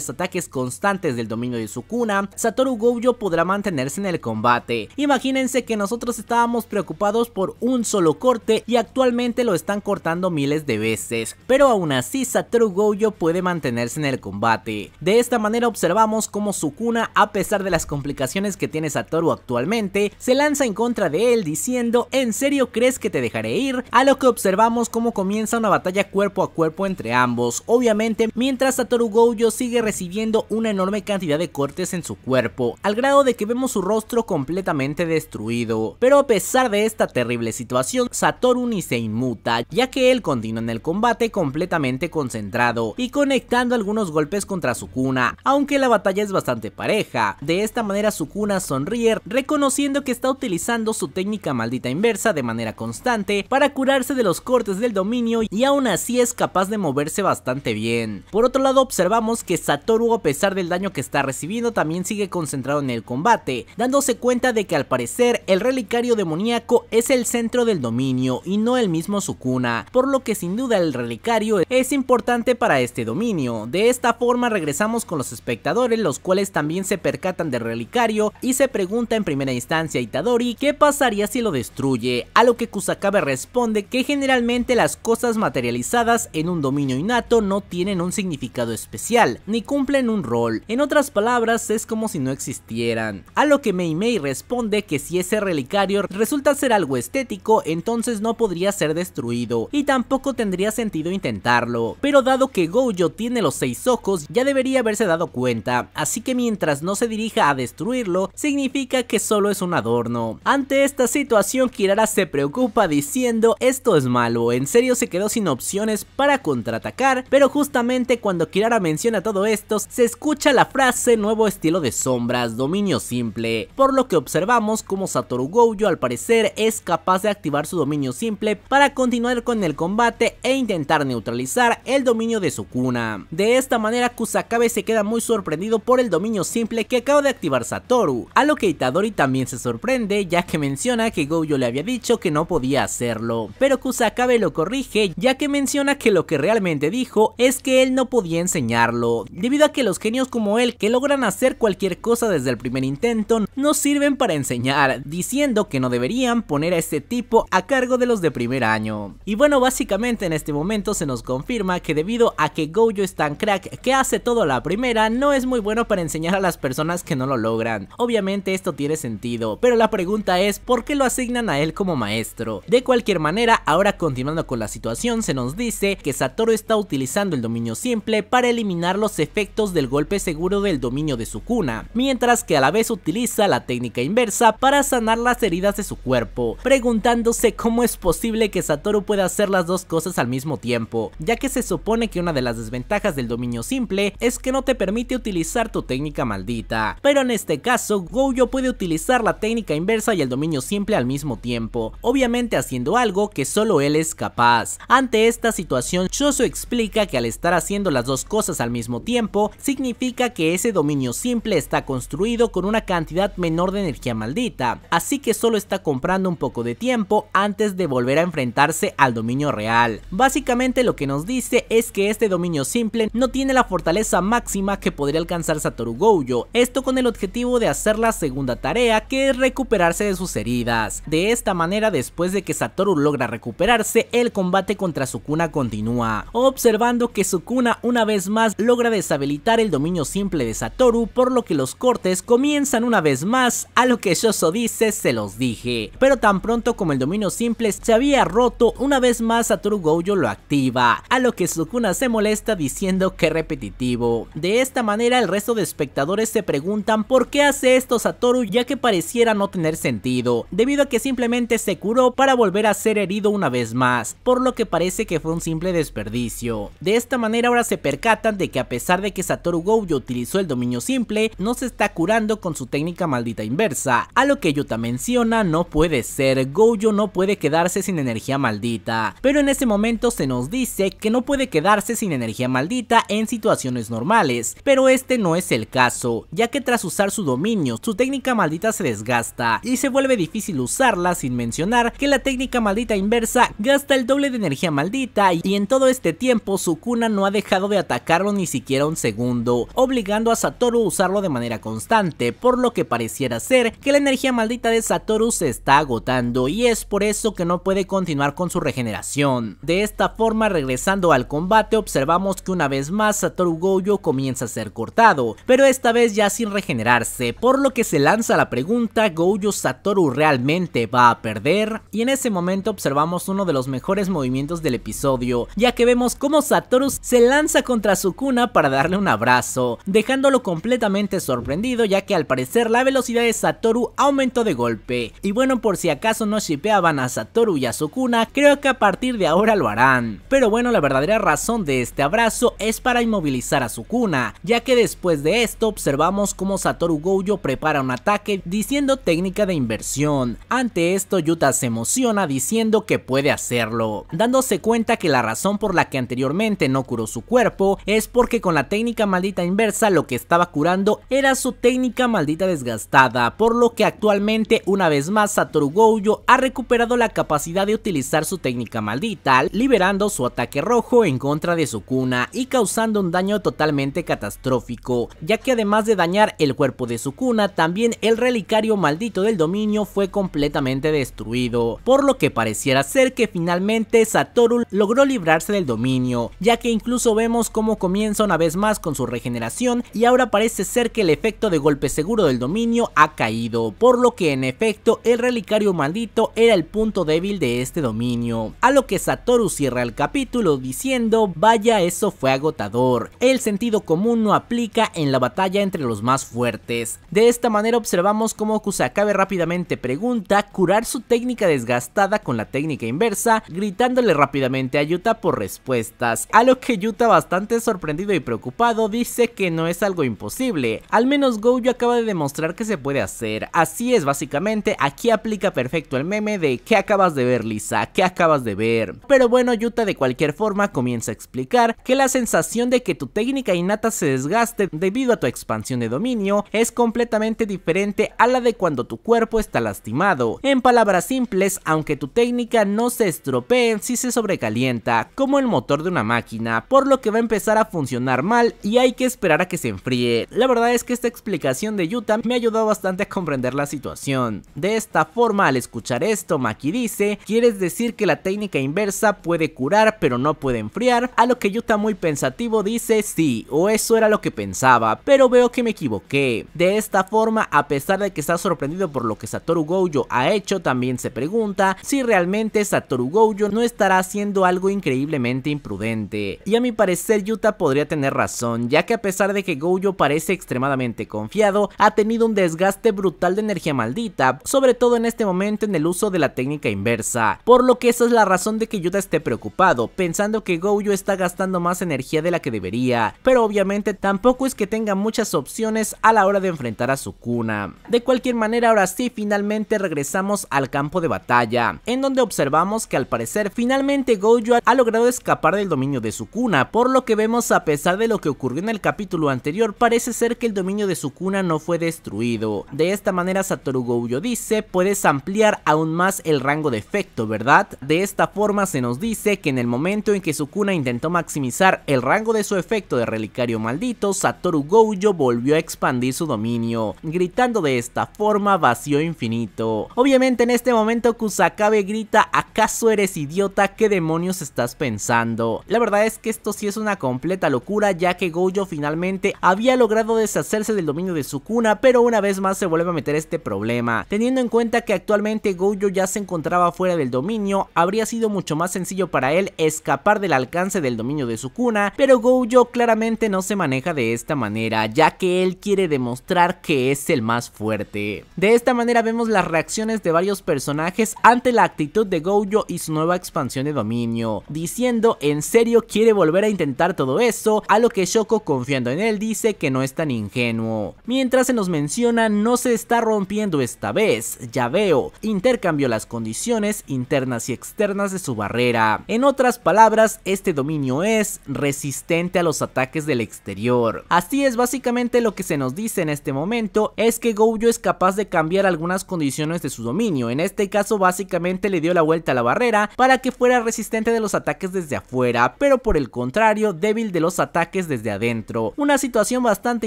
ataques constantes del dominio de Sukuna, Satoru Gojo podrá mantenerse en el combate. Imagínense que nosotros estábamos preocupados por un solo corte y actualmente lo están cortando miles de veces, pero aún así Satoru Gojo puede mantenerse en el combate. De esta manera observamos como Sukuna, a pesar de las complicaciones que tiene Satoru actualmente, se lanza en contra de él diciendo ¿En serio crees que te dejaré ir? A lo que observamos cómo comienza una batalla cuerpo a cuerpo entre ambos, obviamente mientras Satoru Gojo sigue recibiendo una enorme cantidad de cortes en su cuerpo, al grado de que vemos su rostro completamente destruido. Pero a pesar de esta terrible situación, Satoru ni se inmuta, ya que él continúa en el combate completamente concentrado y conectando algunos golpes contra Sukuna, aunque la batalla es bastante pareja. De esta manera Sukuna sonríe, reconociendo que está utilizando su técnica maldita inversa de manera constante para curarse de los cortes del dominio y aún así es capaz de moverse bastante bien. Por otro lado observamos que Satoru a pesar del daño que está recibiendo también sigue concentrado en el combate, dándose cuenta de que al parecer el relicario demoníaco es el centro del dominio y no el mismo Sukuna, por lo que sin duda el relicario es importante para este dominio. De esta forma regresamos con los espectadores los cuales también se percatan del relicario y se pregunta en primera instancia a Itadori qué pasaría si lo destruye, a lo que Kusakabe responde que generalmente las cosas materializadas en un dominio innato no tienen un significado especial, ni cumplen un rol, en otras palabras es como si no existieran, a lo que Mei Mei responde que si ese relicario resulta ser algo estético entonces no podría ser destruido y tampoco tendría sentido intentarlo, pero dado que Gojo tiene los seis ojos ya debería haberse dado cuenta, así que mientras no se dirija a destruirlo significa que solo es un adorno. Ante esta situación Kirara se preocupa diciendo esto es malo, en serio se quedó sin opciones para contraatacar, pero justamente cuando Kirara menciona todo esto se escucha la frase nuevo estilo de sombras, dominio simple, por lo que observamos como Satoru Gojo al parecer es capaz de activar su dominio simple para continuar con el combate e intentar neutralizar el dominio de Sukuna. De esta manera Kusakabe se queda muy sorprendido por el dominio simple que acaba de activar Satoru, a lo que Itadori también se sorprende ya que menciona que Gojo le había dicho que no podía hacerlo, pero Kusakabe lo corrige ya que menciona que lo que realmente dijo es que él no podía enseñarlo, debido a que los genios como él que logran hacer cualquier cosa desde el primer intento no sirven para enseñar, diciendo que no deberían poner a este tipo a cargo de los de primer año. Y bueno, básicamente en este momento se nos confirma que debido a que Gojo es tan crack que hace todo a la primera, no es muy bueno para enseñar a las personas que no lo logran. Obviamente esto tiene sentido, pero la pregunta es ¿por qué lo asignan a él como maestro? De cualquier manera, ahora continuando con la situación, se nos dice que Satoru está utilizando el dominio simple para eliminar los efectos del golpe seguro del dominio de Sukuna, mientras que a la vez utiliza la técnica inversa para sanar las heridas de su cuerpo, preguntándose cómo es posible que Satoru pueda hacer las dos cosas al mismo tiempo, ya que se supone que una de las desventajas del dominio simple es que no te permite utilizar tu técnica maldita, pero en este caso Gojo puede utilizar la técnica inversa y el dominio simple al mismo tiempo, obviamente haciendo algo que solo él es capaz. Ante esta situación, Shoso explica que al estar haciendo las dos cosas al mismo tiempo, significa que ese dominio simple está construido con una cantidad menor de energía maldita, así que solo está comprando un poco de tiempo antes de volver a enfrentarse al dominio real. Básicamente lo que nos dice es que este dominio simple no tiene la fortaleza máxima que podría alcanzar Satoru Gojo, esto con el objetivo de hacer la segunda tarea que es recuperarse de sus heridas. De esta manera después de que Satoru logra recuperarse, el combate contra Sukuna continúa, observando que Sukuna una vez más logra deshabilitar el dominio simple de Satoru por lo que los cortes comienzan una vez más, a lo que Shoso dice se los dije, pero tan pronto como el dominio simple se había roto, una vez más Satoru Gojo lo activa, a lo que Sukuna se molesta diciendo que repetitivo. De esta manera el resto de espectadores se preguntan por qué hace esto Satoru ya que pareciera no tener sentido, debido a que simplemente se curó para volver a ser herido una vez más, por lo que parece que fue un simple desperdicio. De esta manera ahora se percatan de que a pesar de que Satoru Gojo utilizó el dominio simple, no se está curando con su técnica maldita inversa, a lo que Yuta menciona no puede ser, Gojo no puede quedarse sin energía maldita, pero en ese momento se nos dice que no puede quedarse sin energía maldita en situaciones normales, pero este no es el caso, ya que tras usar su dominio, su técnica maldita se desgasta y se vuelve difícil usarla sin mencionar que la técnica maldita inversa gasta el doble de energía maldita y en todo este tiempo Sukuna no ha dejado de atacarlo ni siquiera un segundo, obligando a Satoru a usarlo de manera constante, por lo que pareciera ser que la energía maldita de Satoru se está agotando y es por eso que no puede continuar con su regeneración. De esta forma regresando al combate observamos que una vez más Satoru Gojo comienza a ser cortado, pero esta vez ya sin regenerarse, por lo que se lanza la pregunta Gojo Satoru realmente va a perder y en ese momento observamos uno de los mejores movimientos del episodio, ya que vemos cómo Satoru se lanza contra Sukuna para darle un abrazo, dejándolo completamente sorprendido ya que al parecer la velocidad de Satoru aumentó de golpe. Y bueno, por si acaso no shipeaban a Satoru y a Sukuna, creo que a partir de ahora lo harán. Pero bueno, la verdadera razón de este abrazo es para inmovilizar a Sukuna, ya que después de esto observamos cómo Satoru Gojo prepara un ataque diciendo técnica de inversión. Ante esto Yuta se emociona diciendo que puede hacerlo, dándose cuenta que la razón por la que anteriormente no curó su cuerpo es porque con la técnica maldita inversa lo que estaba curando era su técnica maldita desgastada, por lo que actualmente una vez más Satoru Gojo ha recuperado la capacidad de utilizar su técnica maldita, liberando su ataque rojo en contra de Sukuna y causando un daño totalmente catastrófico, ya que además de dañar el cuerpo de Sukuna, también el relicario maldito del dominio fue completamente destruido, por lo que pareciera ser que finalmente Satoru logró librarse del dominio, ya que incluso vemos cómo comienza una vez más con su regeneración y ahora parece ser que el efecto de golpe seguro del dominio ha caído, por lo que en efecto el relicario maldito era el punto débil de este dominio, a lo que Satoru cierra el capítulo diciendo vaya eso fue agotador, el sentido común no aplica en la batalla entre los más fuertes. De esta manera observamos cómo Kusakabe rápidamente pregunta curar su técnica desgastada con la técnica inversa, gritándole rápidamente a Yuta por respuestas, a lo que Yuta bastante sorprendido y preocupado dice que no es algo imposible, al menos Gojo acaba de demostrar que se puede hacer, así es básicamente, aquí aplica perfecto el meme de ¿qué acabas de ver Lisa? ¿qué acabas de ver? Pero bueno Yuta de cualquier forma comienza a explicar que la sensación de que tu técnica innata se desgaste debido a tu expansión de dominio es completamente diferente a la de cuando tu cuerpo está lastimado, en palabras simples, aunque tu técnica no se estropee si se sobrecalienta, como el motor de una máquina, por lo que va a empezar a funcionar y hay que esperar a que se enfríe. La verdad es que esta explicación de Yuta me ha ayudado bastante a comprender la situación. De esta forma, al escuchar esto, Maki dice, ¿quieres decir que la técnica inversa puede curar pero no puede enfriar? A lo que Yuta muy pensativo dice, sí, o eso era lo que pensaba, pero veo que me equivoqué. De esta forma, a pesar de que está sorprendido por lo que Satoru Gojo ha hecho, también se pregunta si realmente Satoru Gojo no estará haciendo algo increíblemente imprudente. Y a mi parecer Yuta podría tener razón, ya que a pesar de que Gojo parece extremadamente confiado, ha tenido un desgaste brutal de energía maldita, sobre todo en este momento en el uso de la técnica inversa, por lo que esa es la razón de que Yuta esté preocupado, pensando que Gojo está gastando más energía de la que debería, pero obviamente tampoco es que tenga muchas opciones a la hora de enfrentar a Sukuna. De cualquier manera ahora sí finalmente regresamos al campo de batalla, en donde observamos que al parecer finalmente Gojo ha logrado escapar del dominio de Sukuna, por lo que vemos a pesar de lo que ocurrió en el capítulo anterior parece ser que el dominio de Sukuna no fue destruido. De esta manera Satoru Gojo dice puedes ampliar aún más el rango de efecto, ¿verdad? De esta forma se nos dice que en el momento en que Sukuna intentó maximizar el rango de su efecto de relicario maldito, Satoru Gojo volvió a expandir su dominio, gritando de esta forma vacío infinito. Obviamente en este momento Kusakabe grita ¿acaso eres idiota? ¿Qué demonios estás pensando? La verdad es que esto sí es una completa locura ya que Gojo finalmente había logrado deshacerse del dominio de Sukuna pero una vez más se vuelve a meter este problema. Teniendo en cuenta que actualmente Gojo ya se encontraba fuera del dominio, habría sido mucho más sencillo para él escapar del alcance del dominio de Sukuna, pero Gojo claramente no se maneja de esta manera, ya que él quiere demostrar que es el más fuerte. De esta manera vemos las reacciones de varios personajes ante la actitud de Gojo y su nueva expansión de dominio, diciendo en serio quiere volver a intentar todo eso, que Shoko confiando en él dice que no es tan ingenuo. Mientras se nos menciona no se está rompiendo esta vez, ya veo, intercambió las condiciones internas y externas de su barrera. En otras palabras, este dominio es resistente a los ataques del exterior. Así es básicamente lo que se nos dice en este momento, es que Gojo es capaz de cambiar algunas condiciones de su dominio, en este caso básicamente le dio la vuelta a la barrera para que fuera resistente de los ataques desde afuera, pero por el contrario débil de los ataques desde adentro. Una situación bastante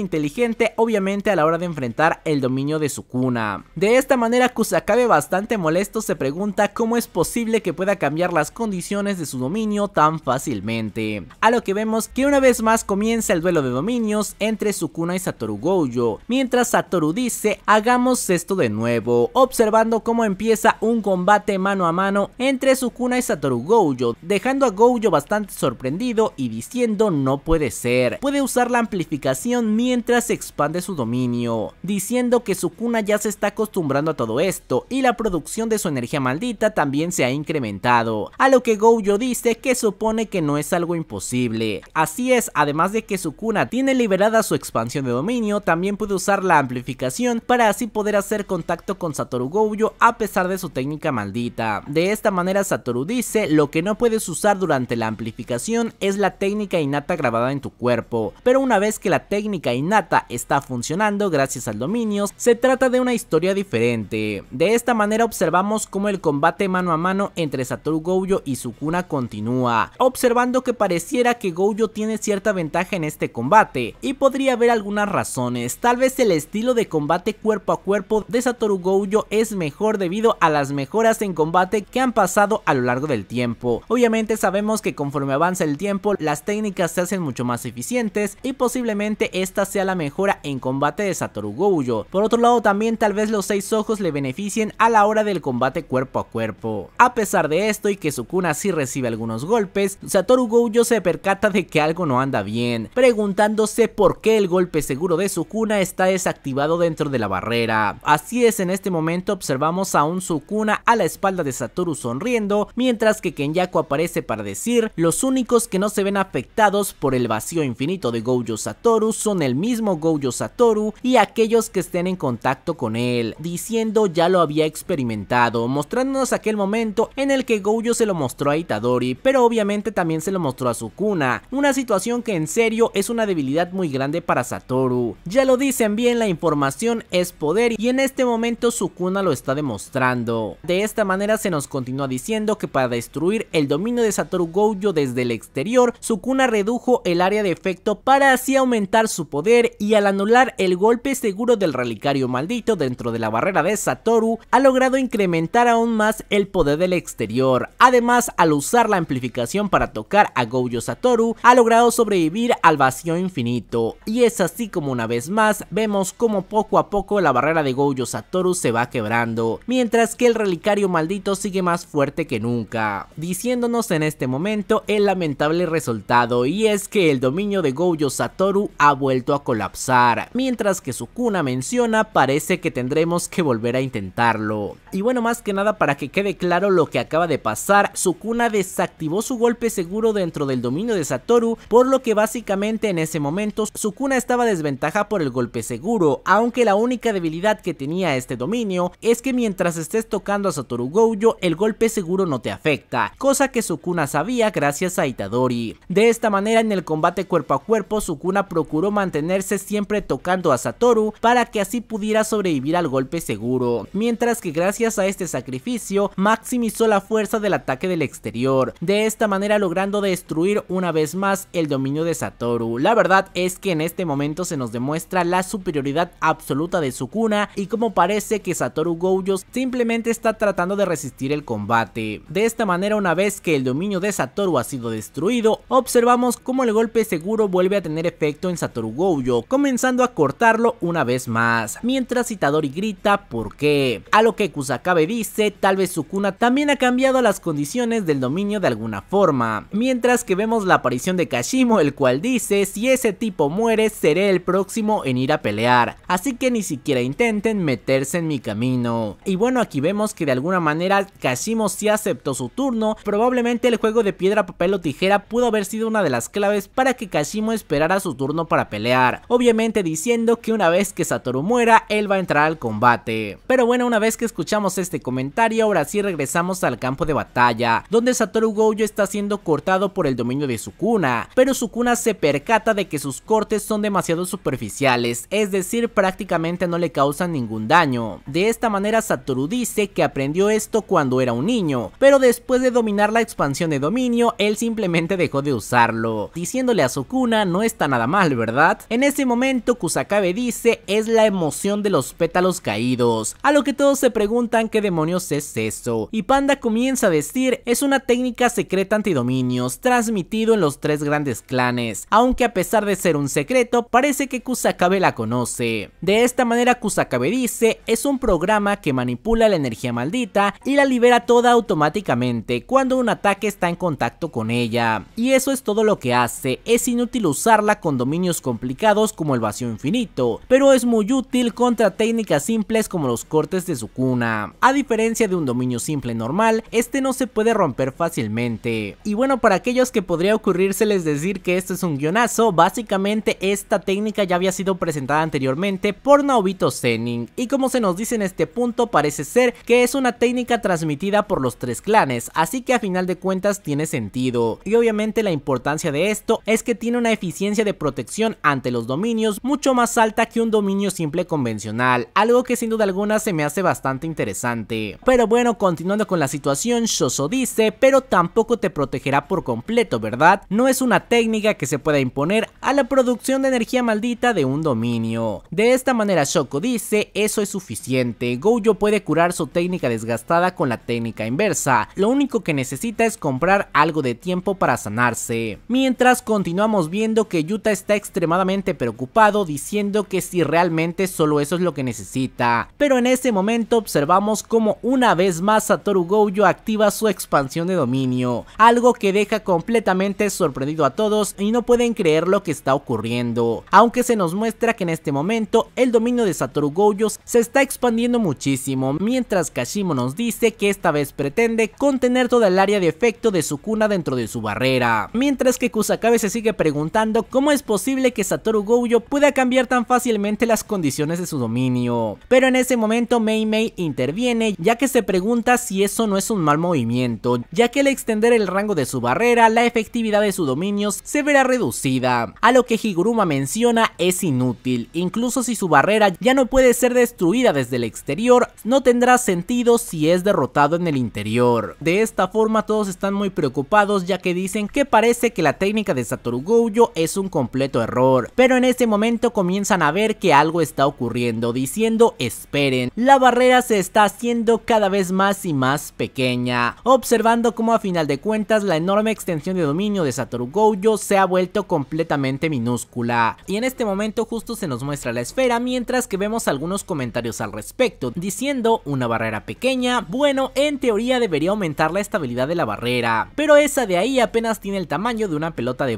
inteligente obviamente a la hora de enfrentar el dominio de Sukuna. De esta manera Kusakabe bastante molesto se pregunta cómo es posible que pueda cambiar las condiciones de su dominio tan fácilmente. A lo que vemos que una vez más comienza el duelo de dominios entre Sukuna y Satoru Gojo, mientras Satoru dice hagamos esto de nuevo, observando cómo empieza un combate mano a mano entre Sukuna y Satoru Gojo, dejando a Gojo bastante sorprendido y diciendo no puede ser, puede usar la amplificación mientras expande su dominio, diciendo que Sukuna ya se está acostumbrando a todo esto y la producción de su energía maldita también se ha incrementado, a lo que Gojo dice que supone que no es algo imposible. Así es, además de que Sukuna tiene liberada su expansión de dominio, también puede usar la amplificación para así poder hacer contacto con Satoru Gojo a pesar de su técnica maldita. De esta manera Satoru dice, lo que no puedes usar durante la amplificación es la técnica innata grabada en tu cuerpo, pero una vez que la técnica innata está funcionando gracias al dominio, se trata de una historia diferente. De esta manera observamos cómo el combate mano a mano entre Satoru Gojo y Sukuna continúa, observando que pareciera que Gojo tiene cierta ventaja en este combate, y podría haber algunas razones, tal vez el estilo de combate cuerpo a cuerpo de Satoru Gojo es mejor debido a las mejoras en combate que han pasado a lo largo del tiempo. Obviamente sabemos que conforme avanza el tiempo las técnicas se hacen mucho más eficientes y posiblemente esta sea la mejora en combate de Satoru Gojo. Por otro lado también tal vez los seis ojos le beneficien a la hora del combate cuerpo a cuerpo. A pesar de esto y que Sukuna sí recibe algunos golpes, Satoru Gojo se percata de que algo no anda bien, preguntándose por qué el golpe seguro de Sukuna está desactivado dentro de la barrera. Así es, en este momento observamos a un Sukuna a la espalda de Satoru sonriendo, mientras que Kenyaku aparece para decir, los únicos que no se ven afectados por el vacío infinito de Gojo Satoru son el mismo Gojo Satoru y aquellos que estén en contacto con él, diciendo ya lo había experimentado, mostrándonos aquel momento en el que Gojo se lo mostró a Itadori, pero obviamente también se lo mostró a Sukuna, una situación que en serio es una debilidad muy grande para Satoru. Ya lo dicen bien, la información es poder y en este momento Sukuna lo está demostrando. De esta manera se nos continúa diciendo que para destruir el dominio de Satoru Gojo desde el exterior, Sukuna redujo el área de efecto para así aumentar su poder y al anular el golpe seguro del relicario maldito dentro de la barrera de Satoru, ha logrado incrementar aún más el poder del exterior. Además, al usar la amplificación para tocar a Gojo Satoru, ha logrado sobrevivir al vacío infinito. Y es así como una vez más vemos como poco a poco la barrera de Gojo Satoru se va quebrando, mientras que el relicario maldito sigue más fuerte que nunca, diciéndonos en este momento el lamentable resultado y es que el dominio de Gojo Satoru ha vuelto a colapsar, mientras que Sukuna menciona parece que tendremos que volver a intentarlo. Y bueno, más que nada para que quede claro lo que acaba de pasar, Sukuna desactivó su golpe seguro dentro del dominio de Satoru, por lo que básicamente en ese momento Sukuna estaba desventaja por el golpe seguro, aunque la única debilidad que tenía este dominio es que mientras estés tocando a Satoru Gojo, el golpe seguro no te afecta, cosa que Sukuna sabía gracias a Itadori. De esta manera en el combate cuerpo a cuerpo, Sukuna procuró mantenerse siempre tocando a Satoru para que así pudiera sobrevivir al golpe seguro, mientras que gracias a este sacrificio maximizó la fuerza del ataque del exterior, de esta manera logrando destruir una vez más el dominio de Satoru. La verdad es que en este momento se nos demuestra la superioridad absoluta de Sukuna y como parece que Satoru Gojo simplemente está tratando de resistir el combate. De esta manera una vez que el dominio de Satoru ha sido destruido, observamos cómo el golpe seguro vuelve a tener efecto en Satoru Gojo, comenzando a cortarlo una vez más, mientras Itadori grita ¿por qué? A lo que Kusakabe dice tal vez Sukuna también ha cambiado las condiciones del dominio de alguna forma, mientras que vemos la aparición de Kashimo el cual dice si ese tipo muere seré el próximo en ir a pelear, así que ni siquiera intenten meterse en mi camino. Y bueno aquí vemos que de alguna manera Kashimo sí aceptó su turno, probablemente el juego de piedra, papel o tijera pudo haber sido una de las claves para que Kashimo esperara su turno para pelear, obviamente diciendo que una vez que Satoru muera, él va a entrar al combate. Pero bueno, una vez que escuchamos este comentario, ahora sí regresamos al campo de batalla, donde Satoru Gojo está siendo cortado por el dominio de Sukuna, pero Sukuna se percata de que sus cortes son demasiado superficiales, es decir, prácticamente no le causan ningún daño. De esta manera Satoru dice que aprendió esto cuando era un niño, pero después de dominar la expansión de dominio, él simplemente dejó de usarlo, diciéndole a Sukuna no está nada mal, ¿verdad? En ese momento Kusakabe dice es la emoción de los pétalos caídos, a lo que todos se preguntan qué demonios es eso, y Panda comienza a decir es una técnica secreta antidominios transmitido en los tres grandes clanes, aunque a pesar de ser un secreto, parece que Kusakabe la conoce. De esta manera Kusakabe dice es un programa que manipula la energía maldita y la libera toda automáticamente cuando un ataque está en contacto con ella. Y eso es todo lo que hace, es inútil usarla con dominios complicados como el vacío infinito, pero es muy útil contra técnicas simples como los cortes de Sukuna. A diferencia de un dominio simple normal, este no se puede romper fácilmente. Y bueno, para aquellos que podría ocurrírseles decir que esto es un guionazo, básicamente esta técnica ya había sido presentada anteriormente por Naobito Zenin, y como se nos dice en este punto, parece ser que es una técnica transmitida por los tres clanes, así que a final de cuentas tiene sentido. Y obviamente la importancia de esto es que tiene una eficiencia de protección ante los dominios mucho más alta que un dominio simple convencional, algo que sin duda alguna se me hace bastante interesante. Pero bueno, continuando con la situación, Shoso dice, pero tampoco te protegerá por completo, ¿verdad? No es una técnica que se pueda imponer a la producción de energía maldita de un dominio. De esta manera Shoko dice, eso es suficiente, Gojo puede curar su técnica desgastada con la técnica inversa, lo único que necesita es comprar algo de tiempo para sanarse. Mientras continuamos viendo que Yuta está extremadamente preocupado diciendo que si realmente solo eso es lo que necesita, pero en ese momento observamos como una vez más Satoru Gojo activa su expansión de dominio, algo que deja completamente sorprendido a todos y no pueden creer lo que está ocurriendo, aunque se nos muestra que en este momento el dominio de Satoru Gojo se está expandiendo muchísimo, mientras Kashimo nos dice que esta vez pretende contener toda el área de efecto de Sukuna dentro de su barrera, mientras que Kusakabe se sigue preguntando cómo es posible que Satoru Gojo pueda cambiar tan fácilmente las condiciones de su dominio, pero en ese momento Mei Mei interviene ya que se pregunta si eso no es un mal movimiento, ya que al extender el rango de su barrera, la efectividad de sus dominios se verá reducida, a lo que Higuruma menciona es inútil, incluso si su barrera ya no puede ser destruida desde el exterior, no tendrá sentido si es derrotado en el interior. De esta forma todos están muy preocupados ya que dicen que parece que la técnica de Satoru Gojo es un completo error, pero en ese momento comienzan a ver que algo está ocurriendo, diciendo esperen, la barrera se está haciendo cada vez más y más pequeña, observando como a final de cuentas la enorme extensión de dominio de Satoru Gojo se ha vuelto completamente minúscula, y en este momento justo se nos muestra la esfera mientras que vemos algunos comentarios al respecto, diciendo una barrera pequeña, bueno, en teoría debería aumentar la estabilidad de la barrera, pero esa de ahí apenas tiene el tamaño de una pelota de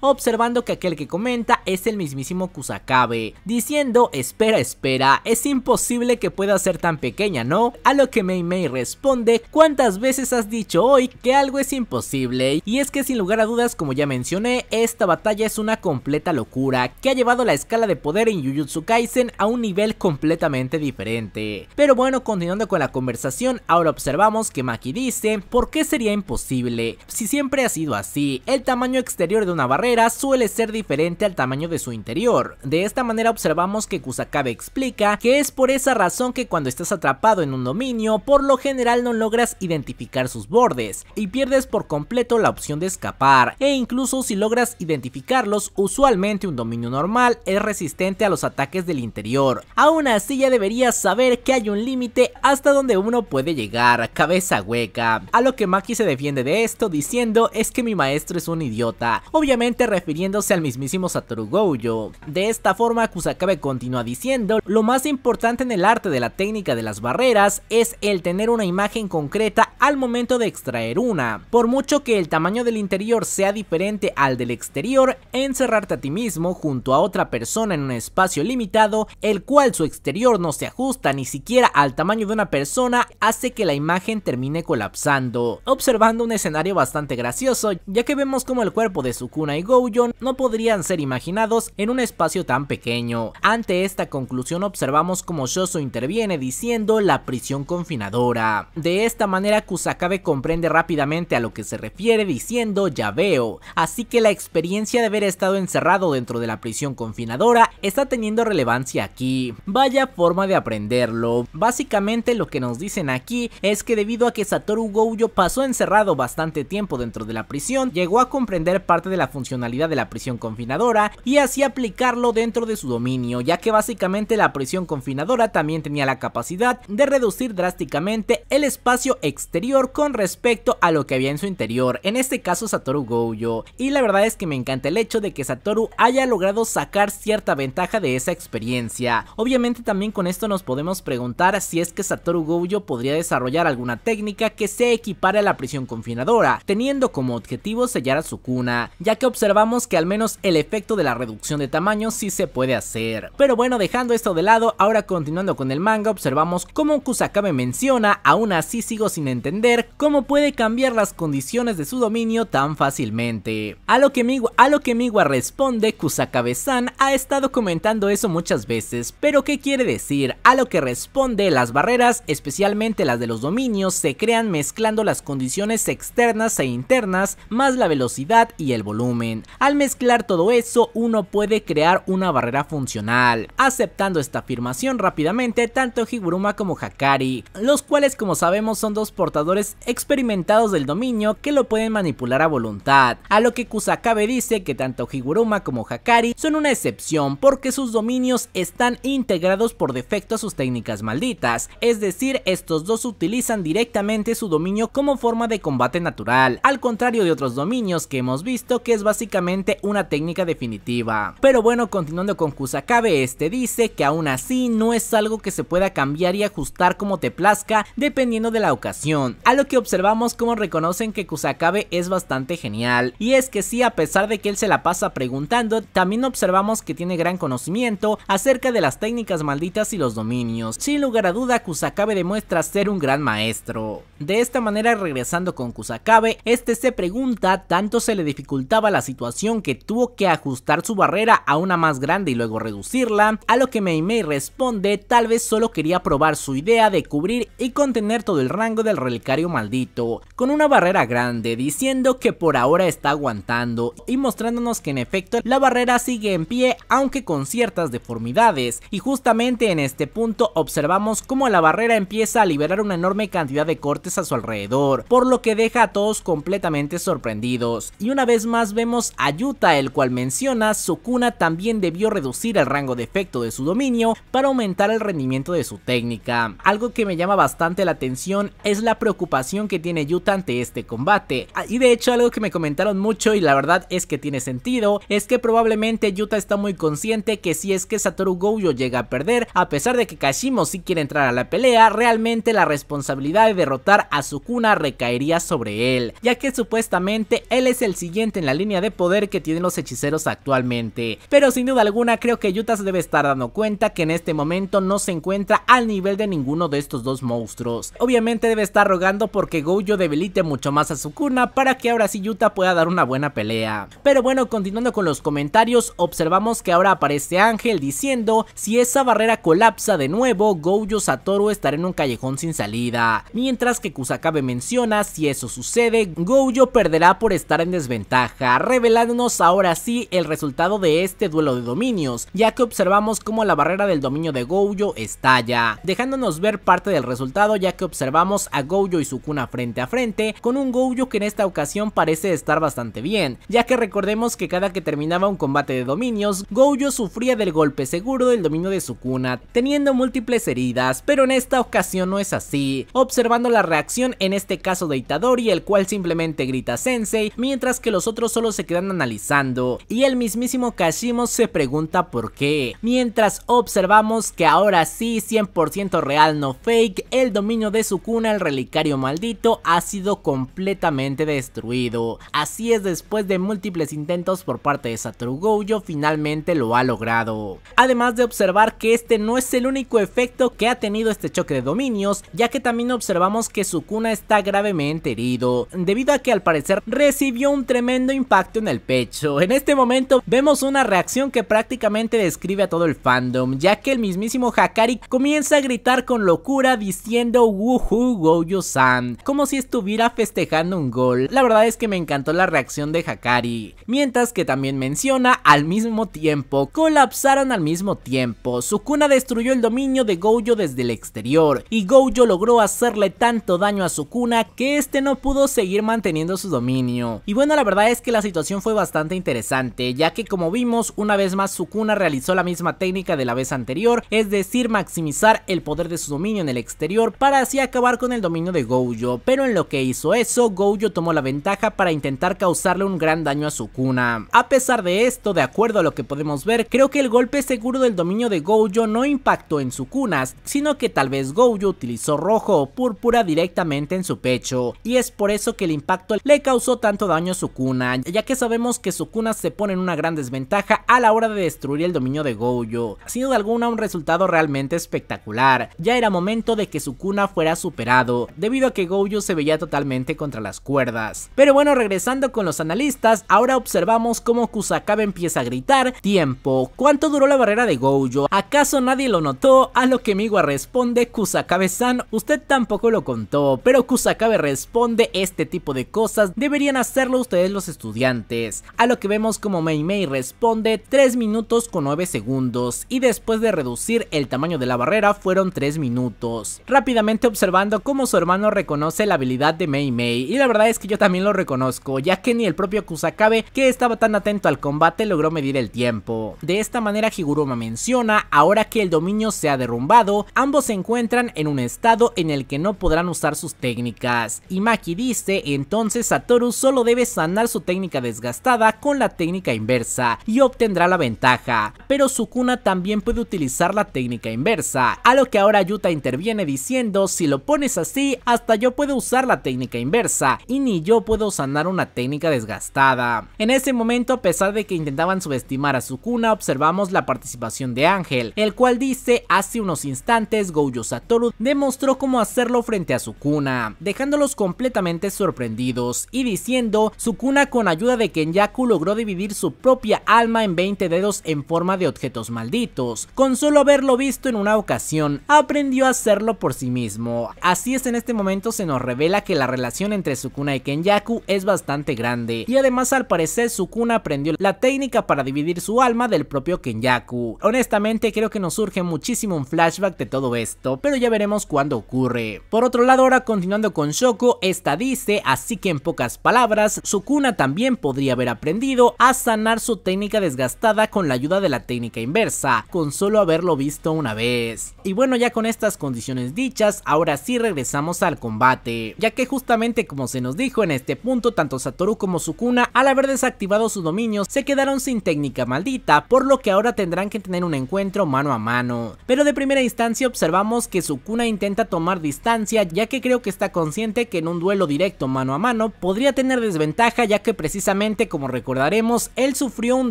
observando que aquel que comenta es el mismísimo Kusakabe, diciendo espera espera, es imposible que pueda ser tan pequeña, ¿no? A lo que Mei Mei responde, ¿cuántas veces has dicho hoy que algo es imposible? Y es que sin lugar a dudas, como ya mencioné, esta batalla es una completa locura, que ha llevado la escala de poder en Jujutsu Kaisen a un nivel completamente diferente. Pero bueno, continuando con la conversación, ahora observamos que Maki dice, ¿por qué sería imposible? Si siempre ha sido así, el tamaño exterior de una barrera suele ser diferente al tamaño de su interior. De esta manera observamos que Kusakabe explica que es por esa razón que cuando estás atrapado en un dominio, por lo general no logras identificar sus bordes y pierdes por completo la opción de escapar, e incluso si logras identificarlos, usualmente un dominio normal es resistente a los ataques del interior. Aún así ya deberías saber que hay un límite hasta donde uno puede llegar, cabeza hueca. A lo que Maki se defiende de esto diciendo es que mi maestro es un idiota, obviamente refiriéndose al mismísimo Satoru Gojo. De esta forma Kusakabe continúa diciendo, lo más importante en el arte de la técnica de las barreras es el tener una imagen concreta al momento de extraer una. Por mucho que el tamaño del interior sea diferente al del exterior, encerrarte a ti mismo junto a otra persona en un espacio limitado, el cual su exterior no se ajusta ni siquiera al tamaño de una persona, hace que la imagen termine colapsando, observando un escenario bastante gracioso, ya que vemos como el cuerpo de de Sukuna y Gojo no podrían ser imaginados en un espacio tan pequeño. Ante esta conclusión observamos como Shoso interviene diciendo la prisión confinadora. De esta manera Kusakabe comprende rápidamente a lo que se refiere diciendo ya veo, así que la experiencia de haber estado encerrado dentro de la prisión confinadora está teniendo relevancia aquí. Vaya forma de aprenderlo. Básicamente lo que nos dicen aquí es que debido a que Satoru Gojo pasó encerrado bastante tiempo dentro de la prisión, llegó a comprender parte de la funcionalidad de la prisión confinadora y así aplicarlo dentro de su dominio, ya que básicamente la prisión confinadora también tenía la capacidad de reducir drásticamente el espacio exterior con respecto a lo que había en su interior, en este caso Satoru Gojo, y la verdad es que me encanta el hecho de que Satoru haya logrado sacar cierta ventaja de esa experiencia. Obviamente también con esto nos podemos preguntar si es que Satoru Gojo podría desarrollar alguna técnica que se equipare a la prisión confinadora, teniendo como objetivo sellar a su cuna, ya que observamos que al menos el efecto de la reducción de tamaño sí se puede hacer. Pero bueno, dejando esto de lado, ahora continuando con el manga, observamos cómo Kusakabe menciona, aún así sigo sin entender cómo puede cambiar las condiciones de su dominio tan fácilmente. A lo que Miwa, a lo que Miwa responde, Kusakabe-san ha estado comentando eso muchas veces, pero ¿qué quiere decir? A lo que responde, las barreras, especialmente las de los dominios, se crean mezclando las condiciones externas e internas, más la velocidad y el volumen. Al mezclar todo eso, uno puede crear una barrera funcional. Aceptando esta afirmación rápidamente, tanto Higuruma como Hakari, los cuales como sabemos son dos portadores experimentados del dominio que lo pueden manipular a voluntad, a lo que Kusakabe dice que tanto Higuruma como Hakari son una excepción porque sus dominios están integrados por defecto a sus técnicas malditas, es decir, estos dos utilizan directamente su dominio como forma de combate natural, al contrario de otros dominios que hemos visto que es básicamente una técnica definitiva. Pero bueno, continuando con Kusakabe, este dice que aún así no es algo que se pueda cambiar y ajustar como te plazca dependiendo de la ocasión, a lo que observamos como reconocen que Kusakabe es bastante genial, y es que sí, a pesar de que él se la pasa preguntando, también observamos que tiene gran conocimiento acerca de las técnicas malditas y los dominios. Sin lugar a duda, Kusakabe demuestra ser un gran maestro. De esta manera, regresando con Kusakabe, este se pregunta, tanto se le dificultaba la situación que tuvo que ajustar su barrera a una más grande y luego reducirla, a lo que Meimei responde, tal vez solo quería probar su idea de cubrir y contener todo el rango del relicario maldito, con una barrera grande, diciendo que por ahora está aguantando y mostrándonos que en efecto la barrera sigue en pie aunque con ciertas deformidades y justamente en este punto observamos cómo la barrera empieza a liberar una enorme cantidad de cortes a su alrededor, por lo que deja a todos completamente sorprendidos. Y una vez más vemos a Yuta el cual menciona Sukuna también debió reducir el rango de efecto de su dominio para aumentar el rendimiento de su técnica. Algo que me llama bastante la atención es la preocupación que tiene Yuta ante este combate. Ah, y de hecho algo que me comentaron mucho y la verdad es que tiene sentido es que probablemente Yuta está muy consciente que si es que Satoru Gojo llega a perder, a pesar de que Kashimo sí quiere entrar a la pelea, realmente la responsabilidad de derrotar a Sukuna recaería sobre él, ya que supuestamente él es el siguiente en la línea de poder que tienen los hechiceros actualmente. Pero sin duda alguna creo que Yuta se debe estar dando cuenta que en este momento no se encuentra al nivel de ninguno de estos dos monstruos. Obviamente debe estar rogando porque Gojo debilite mucho más a Sukuna para que ahora sí Yuta pueda dar una buena pelea. Pero bueno, continuando con los comentarios, observamos que ahora aparece Ángel diciendo si esa barrera colapsa de nuevo, Gojo Satoru estará en un callejón sin salida. Mientras que Kusakabe menciona si eso sucede, Gojo perderá por estar en desventaja, revelándonos ahora sí el resultado de este duelo de dominios, ya que observamos cómo la barrera del dominio de Gojo estalla, dejándonos ver parte del resultado ya que observamos a Gojo y Sukuna frente a frente, con un Gojo que en esta ocasión parece estar bastante bien, ya que recordemos que cada que terminaba un combate de dominios, Gojo sufría del golpe seguro del dominio de Sukuna, teniendo múltiples heridas, pero en esta ocasión no es así, observando la reacción en este caso de Itadori, el cual simplemente grita Sensei, mientras que los otros solo se quedan analizando, y el mismísimo Kashimo se pregunta por qué, mientras observamos que ahora sí 100% real no fake, el dominio de Sukuna, el relicario maldito, ha sido completamente destruido, así es después de múltiples intentos por parte de Satoru Gojo, finalmente lo ha logrado. Además de observar que este no es el único efecto que ha tenido este choque de dominios, ya que también observamos que Sukuna está gravemente herido, debido a que al parecer recibió un tremendo impacto en el pecho. En este momento vemos una reacción que prácticamente describe a todo el fandom, ya que el mismísimo Hakari comienza a gritar con locura diciendo Woohoo Gojo-san, como si estuviera festejando un gol. La verdad es que me encantó la reacción de Hakari. Mientras que también menciona al mismo tiempo, colapsaron al mismo tiempo. Sukuna destruyó el dominio de Gojo desde el exterior y Gojo logró hacerle tanto daño a Sukuna que este no pudo seguir manteniendo su dominio. Y bueno, la verdad es que la situación fue bastante interesante, ya que como vimos, una vez más Sukuna realizó la misma técnica de la vez anterior, es decir, maximizar el poder de su dominio en el exterior para así acabar con el dominio de Gojo, pero en lo que hizo eso, Gojo tomó la ventaja para intentar causarle un gran daño a Sukuna. A pesar de esto, de acuerdo a lo que podemos ver, creo que el golpe seguro del dominio de Gojo no impactó en Sukuna, sino que tal vez Gojo utilizó rojo o púrpura directamente en su pecho, y es por eso que el impacto le causó tanto daño a Sukuna, ya que sabemos que Sukuna se pone en una gran desventaja a la hora de destruir el dominio de Gojo, siendo de alguna un resultado realmente espectacular, ya era momento de que Sukuna fuera superado, debido a que Gojo se veía totalmente contra las cuerdas. Pero bueno, regresando con los analistas, ahora observamos cómo Kusakabe empieza a gritar, tiempo, ¿cuánto duró la barrera de Gojo? ¿Acaso nadie lo notó? A lo que Miwa responde, Kusakabe-san, usted tampoco lo contó, pero Kusakabe responde, este tipo de cosas deberían hacerlo ustedes los estudiantes, a lo que vemos como Mei Mei responde 3 minutos con 9 segundos, y después de reducir el tamaño de la barrera fueron 3 minutos, rápidamente observando cómo su hermano reconoce la habilidad de Mei Mei, y la verdad es que yo también lo reconozco, ya que ni el propio Kusakabe, que estaba tan atento al combate, logró medir el tiempo. De esta manera Higuruma menciona, ahora que el dominio se ha derrumbado, ambos se encuentran en un estado en el que no podrán usar sus técnicas, y Maki dice, entonces Satoru solo debe sanar su técnica desgastada con la técnica inversa, y obtendrá la ventaja, pero Sukuna también puede utilizar la técnica inversa, a lo que ahora Yuta interviene diciendo, si lo pones así, hasta yo puedo usar la técnica inversa, y ni yo puedo sanar una técnica desgastada. En ese momento, a pesar de que intentaban subestimar a Sukuna, observamos la participación de Ángel, el cual dice, hace unos instantes Gojo Satoru demostró cómo hacerlo frente a Sukuna, dejándolos completamente sorprendidos, y diciendo, Sukuna con ayuda de Kenyaku logró dividir su propia alma en 20 dedos en forma de objetos malditos, con solo haberlo visto en una ocasión, aprendió a hacerlo por sí mismo. Así es en este momento se nos revela que la relación entre Sukuna y Kenyaku es bastante grande, y además al parecer Sukuna aprendió la técnica para dividir su alma del propio Kenyaku. Honestamente creo que nos surge muchísimo un flashback de todo esto, pero ya veremos cuándo ocurre. Por otro lado ahora continuando con Shoko, esta dice, así que en pocas palabras, Sukuna también podría haber aprendido a sanar su técnica desgastada con la ayuda de la técnica inversa, con solo haberlo visto una vez. Y bueno ya con estas condiciones dichas, ahora sí regresamos al combate, ya que justamente como se nos dijo en este punto, tanto Satoru como Sukuna al haber desactivado su dominio se quedaron sin técnica maldita, por lo que ahora tendrán que tener un encuentro mano a mano. Pero de primera instancia observamos que Sukuna intenta tomar distancia ya que creo que está consciente que en un duelo directo mano a mano podría tener desventaja ya que precisamente como recordaremos él sufrió un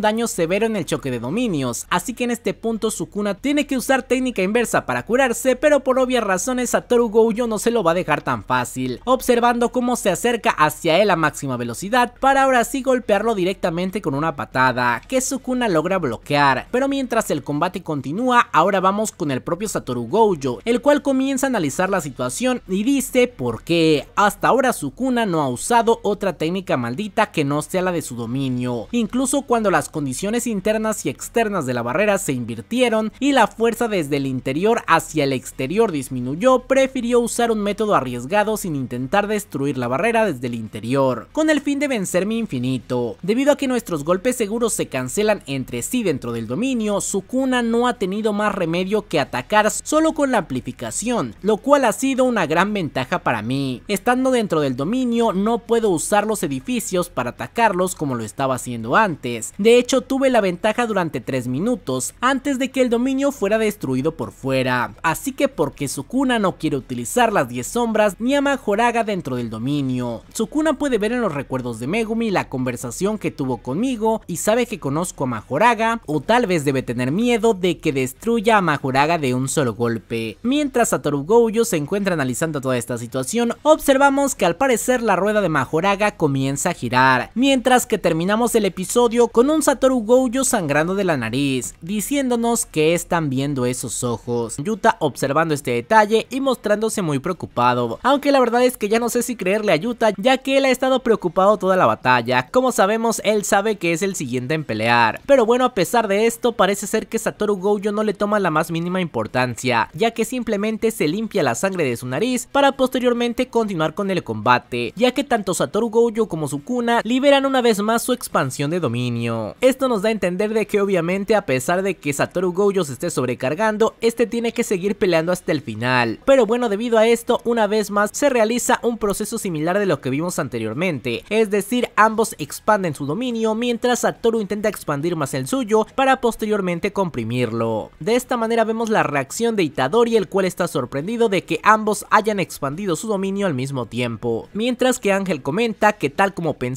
daño severo en el choque de dominios, así que en este punto Sukuna tiene que usar técnica inversa para curarse pero por obvias razones Satoru Gojo no se lo va a dejar tan fácil, observando cómo se acerca hacia él a máxima velocidad para ahora sí golpearlo directamente con una patada que Sukuna logra bloquear, pero mientras el combate continúa ahora vamos con el propio Satoru Gojo, el cual comienza a analizar la situación y dice por qué. Hasta ahora Sukuna no ha usado otra técnica maldita que no sea la de su dominio, incluso cuando las condiciones internas y externas de la barrera se invirtieron y la fuerza desde el interior hacia el exterior disminuyó, prefirió usar un método arriesgado sin intentar destruir la barrera desde el interior, con el fin de vencer mi infinito. Debido a que nuestros golpes seguros se cancelan entre sí dentro del dominio, Sukuna no ha tenido más remedio que atacar solo con la amplificación, lo cual ha sido una gran ventaja para mí. Estando dentro del dominio no puedo usar los edificios para atacarlos como lo estaba haciendo antes. De hecho tuve la ventaja durante 3 minutos antes de que el dominio fuera destruido por fuera. Así que porque Sukuna no quiere utilizar las 10 sombras ni a Majoraga dentro del dominio. Sukuna puede ver en los recuerdos de Megumi la conversación que tuvo conmigo y sabe que conozco a Majoraga o tal vez debe tener miedo de que destruya a Majoraga de un solo golpe. Mientras Satoru Gojo se encuentra analizando toda esta situación, observamos que al parecer la rueda de Majoraga comienza a girar mientras que terminamos el episodio con un Satoru Gojo sangrando de la nariz, diciéndonos que están viendo esos ojos. Yuta observando este detalle y mostrándose muy preocupado, aunque la verdad es que ya no sé si creerle a Yuta ya que él ha estado preocupado toda la batalla, como sabemos él sabe que es el siguiente en pelear, pero bueno a pesar de esto parece ser que Satoru Gojo no le toma la más mínima importancia, ya que simplemente se limpia la sangre de su nariz para posteriormente continuar con el combate, ya que tanto Satoru Gojo como Sukuna liberan una vez más su expansión de dominio. Esto nos da a entender de que obviamente a pesar de que Satoru Gojo se esté sobrecargando, este tiene que seguir peleando hasta el final, pero bueno debido a esto una vez más se realiza un proceso similar de lo que vimos anteriormente, es decir ambos expanden su dominio mientras Satoru intenta expandir más el suyo para posteriormente comprimirlo. De esta manera vemos la reacción de Itadori el cual está sorprendido de que ambos hayan expandido su dominio al mismo tiempo, mientras que Ángel comenta que tal como pensaba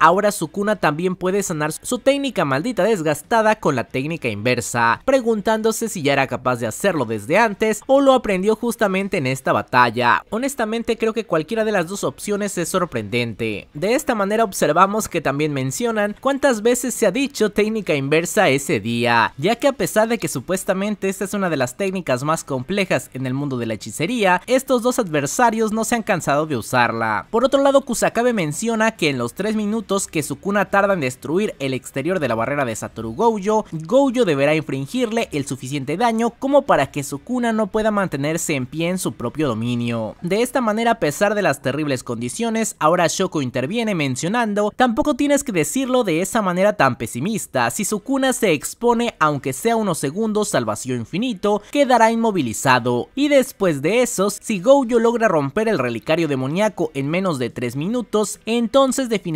ahora Sukuna también puede sanar su técnica maldita desgastada con la técnica inversa, preguntándose si ya era capaz de hacerlo desde antes o lo aprendió justamente en esta batalla. Honestamente creo que cualquiera de las dos opciones es sorprendente. De esta manera observamos que también mencionan cuántas veces se ha dicho técnica inversa ese día, ya que a pesar de que supuestamente esta es una de las técnicas más complejas en el mundo de la hechicería, estos dos adversarios no se han cansado de usarla. Por otro lado Kusakabe menciona que en los 3 minutos que Sukuna tarda en destruir el exterior de la barrera de Satoru Gojo, Gojo deberá infringirle el suficiente daño como para que Sukuna no pueda mantenerse en pie en su propio dominio. De esta manera a pesar de las terribles condiciones, ahora Shoko interviene mencionando, tampoco tienes que decirlo de esa manera tan pesimista, si Sukuna se expone aunque sea unos segundos al vacío infinito, quedará inmovilizado, y después de esos, si Gojo logra romper el relicario demoníaco en menos de 3 minutos, entonces definitivamente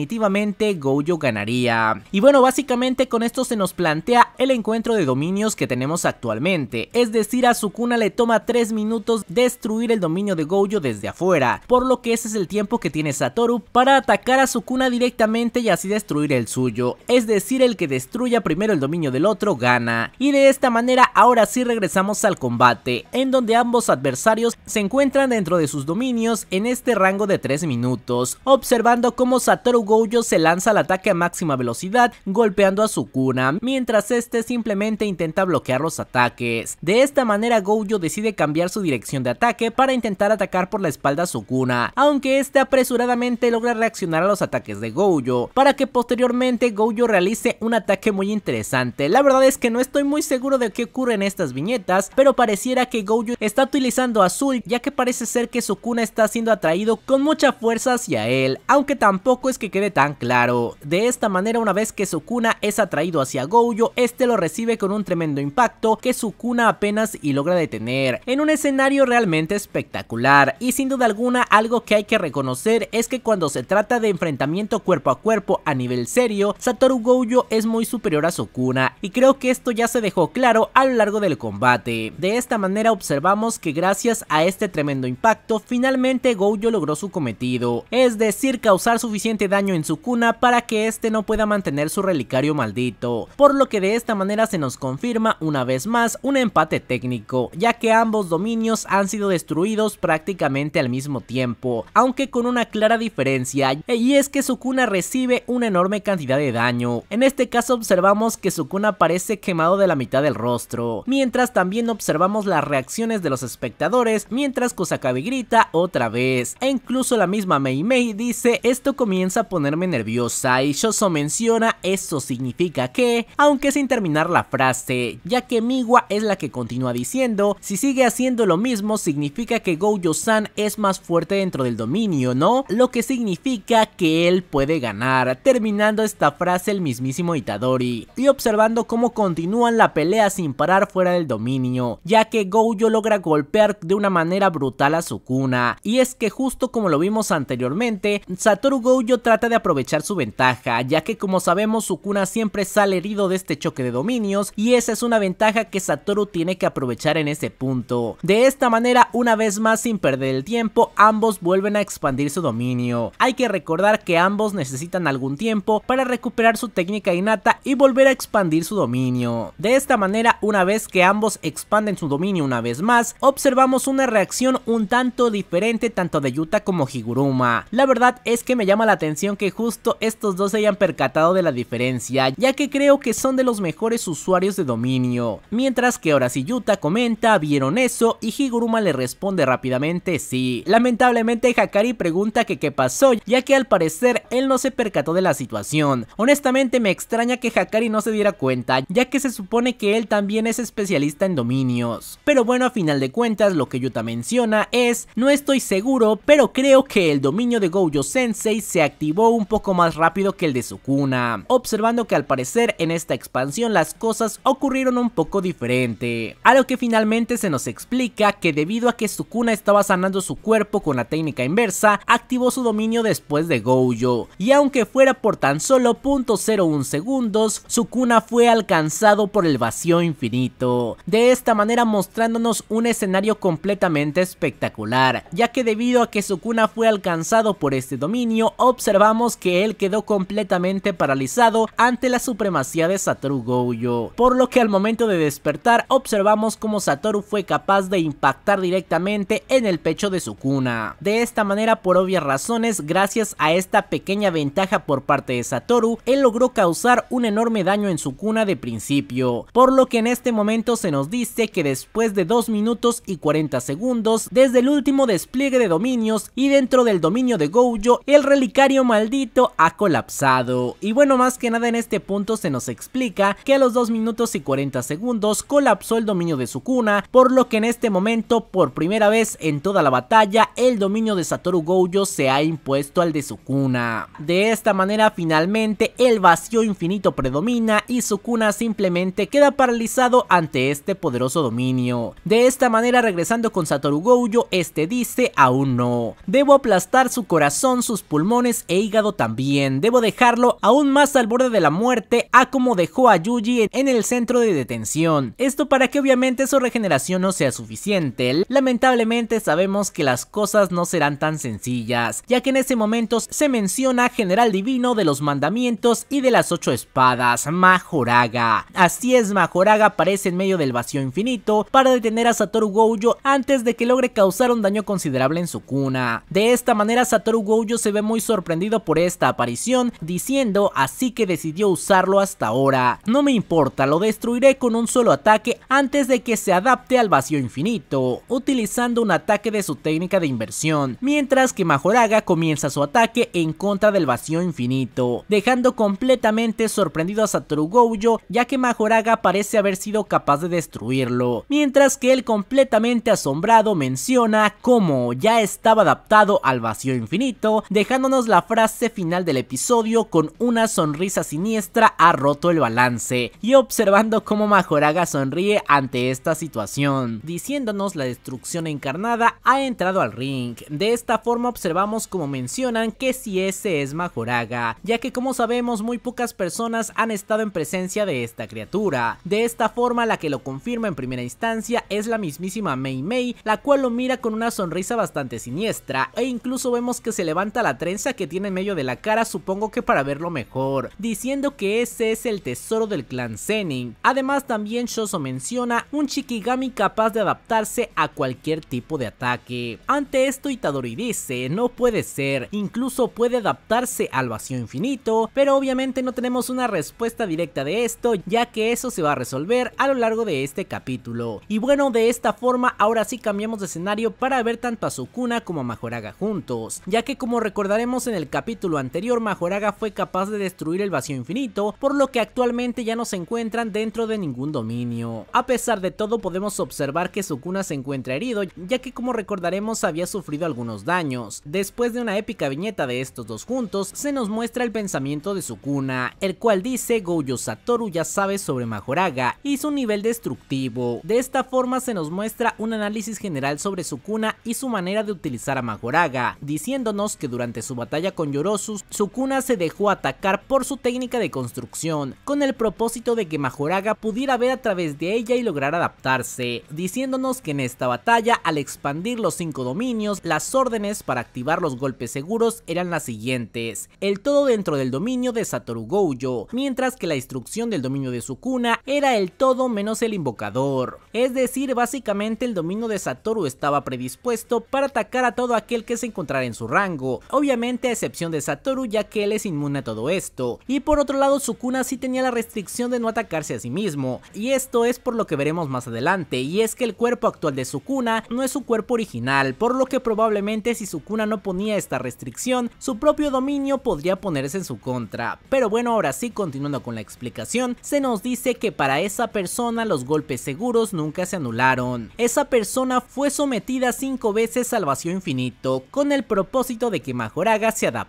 Gojo ganaría. Y bueno, básicamente con esto se nos plantea el encuentro de dominios que tenemos actualmente, es decir, a Sukuna le toma 3 minutos destruir el dominio de Gojo desde afuera, por lo que ese es el tiempo que tiene Satoru para atacar a Sukuna directamente y así destruir el suyo, es decir, el que destruya primero el dominio del otro gana. Y de esta manera ahora sí regresamos al combate, en donde ambos adversarios se encuentran dentro de sus dominios en este rango de 3 minutos, observando cómo Satoru Gojo se lanza al ataque a máxima velocidad, golpeando a Sukuna, mientras este simplemente intenta bloquear los ataques. De esta manera Gojo decide cambiar su dirección de ataque para intentar atacar por la espalda a Sukuna, aunque este apresuradamente logra reaccionar a los ataques de Gojo, para que posteriormente Gojo realice un ataque muy interesante. La verdad es que no estoy muy seguro de qué ocurre en estas viñetas, pero pareciera que Gojo está utilizando azul, ya que parece ser que Sukuna está siendo atraído con mucha fuerza hacia él, aunque tampoco es que quede tan claro. De esta manera, una vez que Sukuna es atraído hacia Gojo, este lo recibe con un tremendo impacto que Sukuna apenas y logra detener, en un escenario realmente espectacular, y sin duda alguna algo que hay que reconocer es que cuando se trata de enfrentamiento cuerpo a cuerpo a nivel serio, Satoru Gojo es muy superior a Sukuna, y creo que esto ya se dejó claro a lo largo del combate. De esta manera observamos que gracias a este tremendo impacto, finalmente Gojo logró su cometido, es decir, causar suficiente daño en Sukuna para que este no pueda mantener su relicario maldito, por lo que de esta manera se nos confirma una vez más un empate técnico, ya que ambos dominios han sido destruidos prácticamente al mismo tiempo, aunque con una clara diferencia, y es que Sukuna recibe una enorme cantidad de daño. En este caso observamos que Sukuna parece quemado de la mitad del rostro, mientras también observamos las reacciones de los espectadores mientras Kusakabe grita otra vez, e incluso la misma Mei Mei dice esto comienza ponerme nerviosa y Shoso menciona eso significa que, aunque sin terminar la frase, ya que Miwa es la que continúa diciendo, si sigue haciendo lo mismo significa que Gojo-san es más fuerte dentro del dominio, ¿no? Lo que significa que él puede ganar, terminando esta frase el mismísimo Itadori, y observando cómo continúan la pelea sin parar fuera del dominio, ya que Gojo logra golpear de una manera brutal a Sukuna, y es que justo como lo vimos anteriormente, Satoru Gojo trata de aprovechar su ventaja, ya que como sabemos Sukuna siempre sale herido de este choque de dominios, y esa es una ventaja que Satoru tiene que aprovechar en ese punto. De esta manera, una vez más sin perder el tiempo, ambos vuelven a expandir su dominio. Hay que recordar que ambos necesitan algún tiempo para recuperar su técnica innata y volver a expandir su dominio. De esta manera, una vez que ambos expanden su dominio una vez más, observamos una reacción un tanto diferente tanto de Yuta como Higuruma. La verdad es que me llama la atención que justo estos dos se hayan percatado de la diferencia, ya que creo que son de los mejores usuarios de dominio. Mientras que ahora si Yuta comenta, ¿vieron eso? Y Higuruma le responde rápidamente sí. Lamentablemente Hakari pregunta que qué pasó, ya que al parecer él no se percató de la situación. Honestamente me extraña que Hakari no se diera cuenta, ya que se supone que él también es especialista en dominios. Pero bueno, a final de cuentas lo que Yuta menciona es, no estoy seguro, pero creo que el dominio de Gojo Sensei se activó un poco más rápido que el de Sukuna, observando que al parecer en esta expansión las cosas ocurrieron un poco diferente. A lo que finalmente se nos explica que debido a que Sukuna estaba sanando su cuerpo con la técnica inversa, activó su dominio después de Gojo, y aunque fuera por tan solo .01 segundos, Sukuna fue alcanzado por el vacío infinito, de esta manera mostrándonos un escenario completamente espectacular, ya que debido a que Sukuna fue alcanzado por este dominio, observamos que él quedó completamente paralizado ante la supremacía de Satoru Gojo, por lo que al momento de despertar observamos como Satoru fue capaz de impactar directamente en el pecho de Sukuna. De esta manera, por obvias razones, gracias a esta pequeña ventaja por parte de Satoru, él logró causar un enorme daño en Sukuna de principio, por lo que en este momento se nos dice que después de 2 minutos y 40 segundos, desde el último despliegue de dominios y dentro del dominio de Gojo, el relicario maldito ha colapsado. Y bueno, más que nada en este punto se nos explica que a los 2 minutos y 40 segundos colapsó el dominio de Sukuna, por lo que en este momento, por primera vez en toda la batalla, el dominio de Satoru Gojo se ha impuesto al de Sukuna. De esta manera, finalmente, el vacío infinito predomina y Sukuna simplemente queda paralizado ante este poderoso dominio. De esta manera, regresando con Satoru Gojo, este dice aún no. Debo aplastar su corazón, sus pulmones e hígado también. Debo dejarlo aún más al borde de la muerte a como dejó a Yuji en el centro de detención. Esto para que obviamente su regeneración no sea suficiente. Lamentablemente sabemos que las cosas no serán tan sencillas, ya que en ese momento se menciona General Divino de los Mandamientos y de las Ocho Espadas, Majoraga. Así es, Majoraga aparece en medio del vacío infinito para detener a Satoru Gojo antes de que logre causar un daño considerable en su cuna. De esta manera Satoru Gojo se ve muy sorprendido por esta aparición, diciendo así que decidió usarlo hasta ahora. No me importa, lo destruiré con un solo ataque antes de que se adapte al vacío infinito, utilizando un ataque de su técnica de inversión, mientras que Majoraga comienza su ataque en contra del vacío infinito, dejando completamente sorprendido a Satoru Gojo, ya que Majoraga parece haber sido capaz de destruirlo, mientras que él completamente asombrado menciona cómo ya estaba adaptado al vacío infinito, dejándonos la frase final del episodio con una sonrisa siniestra ha roto el balance, y observando cómo Majoraga sonríe ante esta situación, diciéndonos la destrucción encarnada ha entrado al ring. De esta forma observamos como mencionan que si ese es Majoraga, ya que como sabemos muy pocas personas han estado en presencia de esta criatura. De esta forma la que lo confirma en primera instancia es la mismísima Mei Mei, la cual lo mira con una sonrisa bastante siniestra, e incluso vemos que se levanta la trenza que tiene en medio de la cara, supongo que para verlo mejor, diciendo que ese es el tesoro del clan Zenin. Además también Shoso menciona un Shikigami capaz de adaptarse a cualquier tipo de ataque. Ante esto Itadori dice, no puede ser, incluso puede adaptarse al vacío infinito, pero obviamente no tenemos una respuesta directa de esto, ya que eso se va a resolver a lo largo de este capítulo. Y bueno, de esta forma ahora sí cambiamos de escenario para ver tanto a Sukuna como a Majoraga juntos, ya que como recordaremos en el capítulo anterior, Majoraga fue capaz de destruir el vacío infinito, por lo que actualmente ya no se encuentran dentro de ningún dominio. A pesar de todo podemos observar que Sukuna se encuentra herido, ya que como recordaremos había sufrido algunos daños. Después de una épica viñeta de estos dos juntos, se nos muestra el pensamiento de Sukuna, el cual dice Gojo Satoru ya sabe sobre Majoraga y su nivel destructivo. De esta forma se nos muestra un análisis general sobre Sukuna y su manera de utilizar a Majoraga, diciéndonos que durante su batalla con Yorosus, Sukuna se dejó atacar por su técnica de construcción, con el propósito de que Majoraga pudiera ver a través de ella y lograr adaptarse, diciéndonos que en esta batalla, al expandir los cinco dominios, las órdenes para activar los golpes seguros eran las siguientes, el todo dentro del dominio de Satoru Gojo, mientras que la instrucción del dominio de Sukuna era el todo menos el invocador, es decir, básicamente el dominio de Satoru estaba predispuesto para atacar a todo aquel que se encontrara en su rango, obviamente a excepción de Satoru ya que él es inmune a todo esto. Y por otro lado Sukuna sí tenía la restricción de no atacarse a sí mismo, y esto es por lo que veremos más adelante, y es que el cuerpo actual de Sukuna no es su cuerpo original, por lo que probablemente si Sukuna no ponía esta restricción, su propio dominio podría ponerse en su contra. Pero bueno, ahora sí, continuando con la explicación, se nos dice que para esa persona los golpes seguros nunca se anularon. Esa persona fue sometida 5 veces al vacío infinito, con el propósito de que Majoraga se adaptara,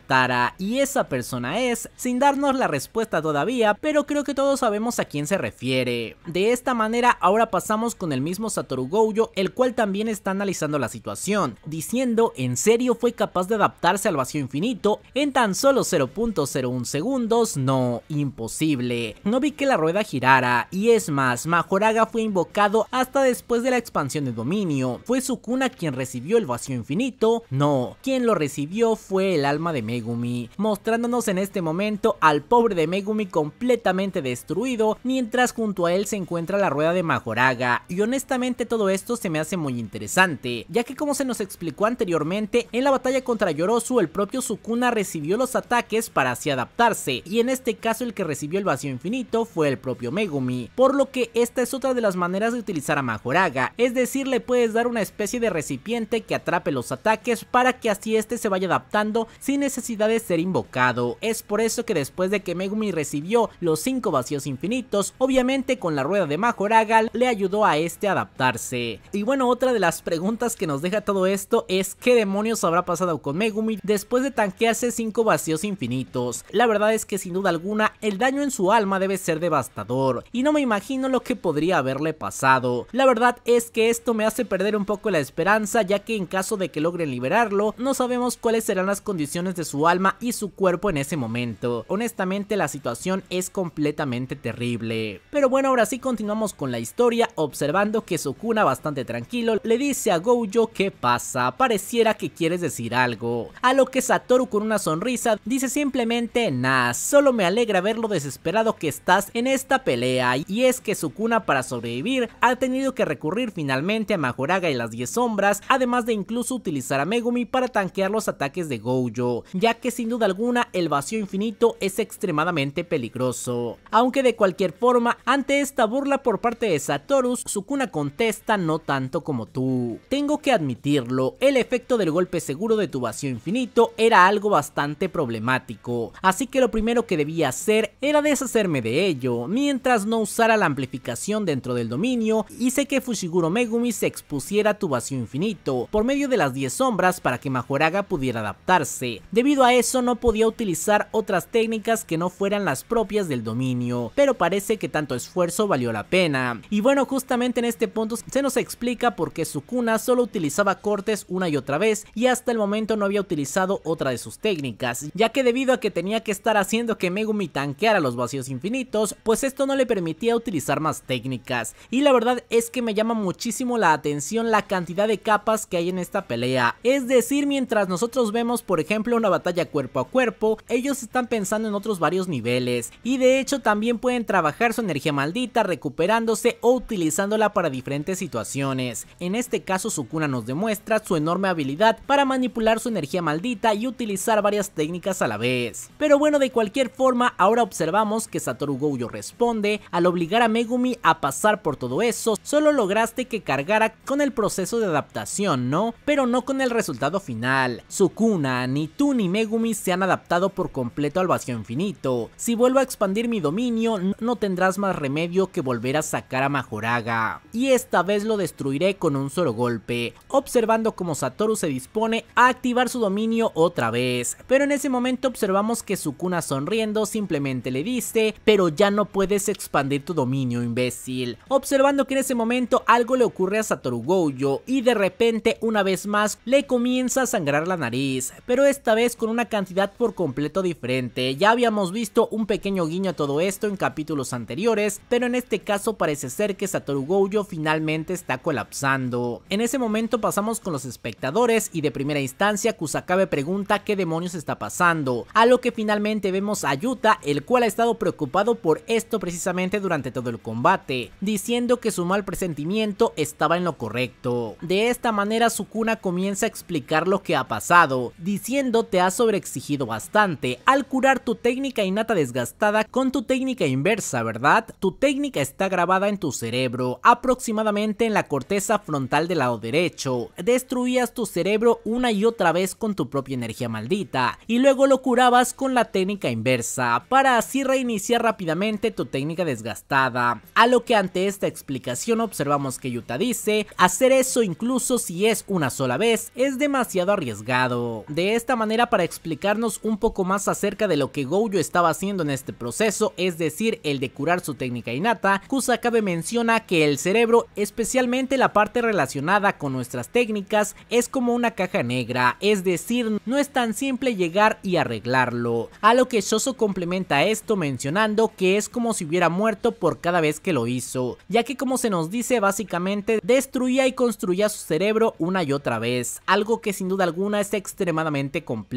y esa persona es, sin darnos la respuesta todavía, pero creo que todos sabemos a quién se refiere. De esta manera, ahora pasamos con el mismo Satoru Gojo, el cual también está analizando la situación, diciendo en serio fue capaz de adaptarse al vacío infinito en tan solo 0.01 segundos, no, imposible. No vi que la rueda girara, y es más, Majoraga fue invocado hasta después de la expansión de dominio. ¿Fue Sukuna quien recibió el vacío infinito? No, quien lo recibió fue el alma de Megumi, mostrándonos en este momento al pobre de Megumi completamente destruido, mientras junto a él se encuentra la rueda de Majoraga, y honestamente todo esto se me hace muy interesante, ya que como se nos explicó anteriormente, en la batalla contra Yorosu el propio Sukuna recibió los ataques para así adaptarse, y en este caso el que recibió el vacío infinito fue el propio Megumi, por lo que esta es otra de las maneras de utilizar a Majoraga, es decir, le puedes dar una especie de recipiente que atrape los ataques para que así este se vaya adaptando sin necesidad de ser invocado, es por eso que después de que Megumi recibió los 5 vacíos infinitos, obviamente con la rueda de Majoraga le ayudó a este a adaptarse. Y bueno, otra de las preguntas que nos deja todo esto es qué demonios habrá pasado con Megumi después de tanquearse 5 vacíos infinitos. La verdad es que sin duda alguna el daño en su alma debe ser devastador y no me imagino lo que podría haberle pasado. La verdad es que esto me hace perder un poco la esperanza ya que en caso de que logren liberarlo no sabemos cuáles serán las condiciones de su alma y su cuerpo en ese momento. Honestamente la situación es completamente terrible. Pero bueno, ahora sí continuamos con la historia observando que Sukuna bastante tranquilo le dice a Gojo qué pasa, pareciera que quieres decir algo. A lo que Satoru con una sonrisa dice simplemente nah, solo me alegra ver lo desesperado que estás en esta pelea y es que Sukuna para sobrevivir ha tenido que recurrir finalmente a Majoraga y las 10 sombras, además de incluso utilizar a Megumi para tanquear los ataques de Gojo, ya que sin duda alguna el vacío infinito es extremadamente peligroso. Aunque de cualquier forma, ante esta burla por parte de Satoru, Sukuna contesta no tanto como tú. Tengo que admitirlo, el efecto del golpe seguro de tu vacío infinito era algo bastante problemático, así que lo primero que debía hacer era deshacerme de ello, mientras no usara la amplificación dentro del dominio, hice que Fushiguro Megumi se expusiera a tu vacío infinito, por medio de las 10 sombras para que Majoraga pudiera adaptarse. Debido a eso no podía utilizar otras técnicas que no fueran las propias del dominio, pero parece que tanto esfuerzo valió la pena. Y bueno, justamente en este punto se nos explica por qué Sukuna solo utilizaba cortes una y otra vez y hasta el momento no había utilizado otra de sus técnicas, ya que debido a que tenía que estar haciendo que Megumi tanqueara los vacíos infinitos, pues esto no le permitía utilizar más técnicas. Y la verdad es que me llama muchísimo la atención la cantidad de capas que hay en esta pelea. Es decir, mientras nosotros vemos por ejemplo una batalla cuerpo a cuerpo, ellos están pensando en otros varios niveles. Y de hecho también pueden trabajar su energía maldita recuperándose o utilizándola para diferentes situaciones. En este caso Sukuna nos demuestra su enorme habilidad para manipular su energía maldita y utilizar varias técnicas a la vez. Pero bueno, de cualquier forma, ahora observamos que Satoru Gojo responde al obligar a Megumi a pasar por todo eso, solo lograste que cargara con el proceso de adaptación, ¿no? Pero no con el resultado final. Sukuna, ni tú ni Megumi se han adaptado por completo al vacío infinito. Si vuelvo a expandir mi dominio, no tendrás más remedio que volver a sacar a Majoraga. Y esta vez lo destruiré con un solo golpe, observando como Satoru se dispone a activar su dominio otra vez. Pero en ese momento observamos que Sukuna sonriendo simplemente le dice, pero ya no puedes expandir tu dominio imbécil. Observando que en ese momento algo le ocurre a Satoru Gojo y de repente una vez más le comienza a sangrar la nariz, pero esta vez con una cantidad por completo diferente. Ya habíamos visto un pequeño guiño a todo esto en capítulos anteriores, pero en este caso parece ser que Satoru Gojo finalmente está colapsando. En ese momento pasamos con los espectadores y de primera instancia Kusakabe pregunta qué demonios está pasando, a lo que finalmente vemos a Yuta, el cual ha estado preocupado por esto precisamente durante todo el combate, diciendo que su mal presentimiento estaba en lo correcto. De esta manera Sukuna comienza a explicar lo que ha pasado, diciendo te has sobreexigido bastante al curar tu técnica innata desgastada con tu técnica inversa, ¿verdad? Tu técnica está grabada en tu cerebro, aproximadamente en la corteza frontal del lado derecho. Destruías tu cerebro una y otra vez con tu propia energía maldita, y luego lo curabas con la técnica inversa, para así reiniciar rápidamente tu técnica desgastada. A lo que ante esta explicación observamos que Yuta dice, hacer eso incluso si es una sola vez es demasiado arriesgado. De esta manera para explicarnos un poco más acerca de lo que Gojo estaba haciendo en este proceso, es decir, el de curar su técnica innata, Kusakabe menciona que el cerebro, especialmente la parte relacionada con nuestras técnicas, es como una caja negra, es decir, no es tan simple llegar y arreglarlo. A lo que Shoso complementa esto mencionando que es como si hubiera muerto por cada vez que lo hizo, ya que como se nos dice básicamente destruía y construía su cerebro una y otra vez, algo que sin duda alguna es extremadamente complejo.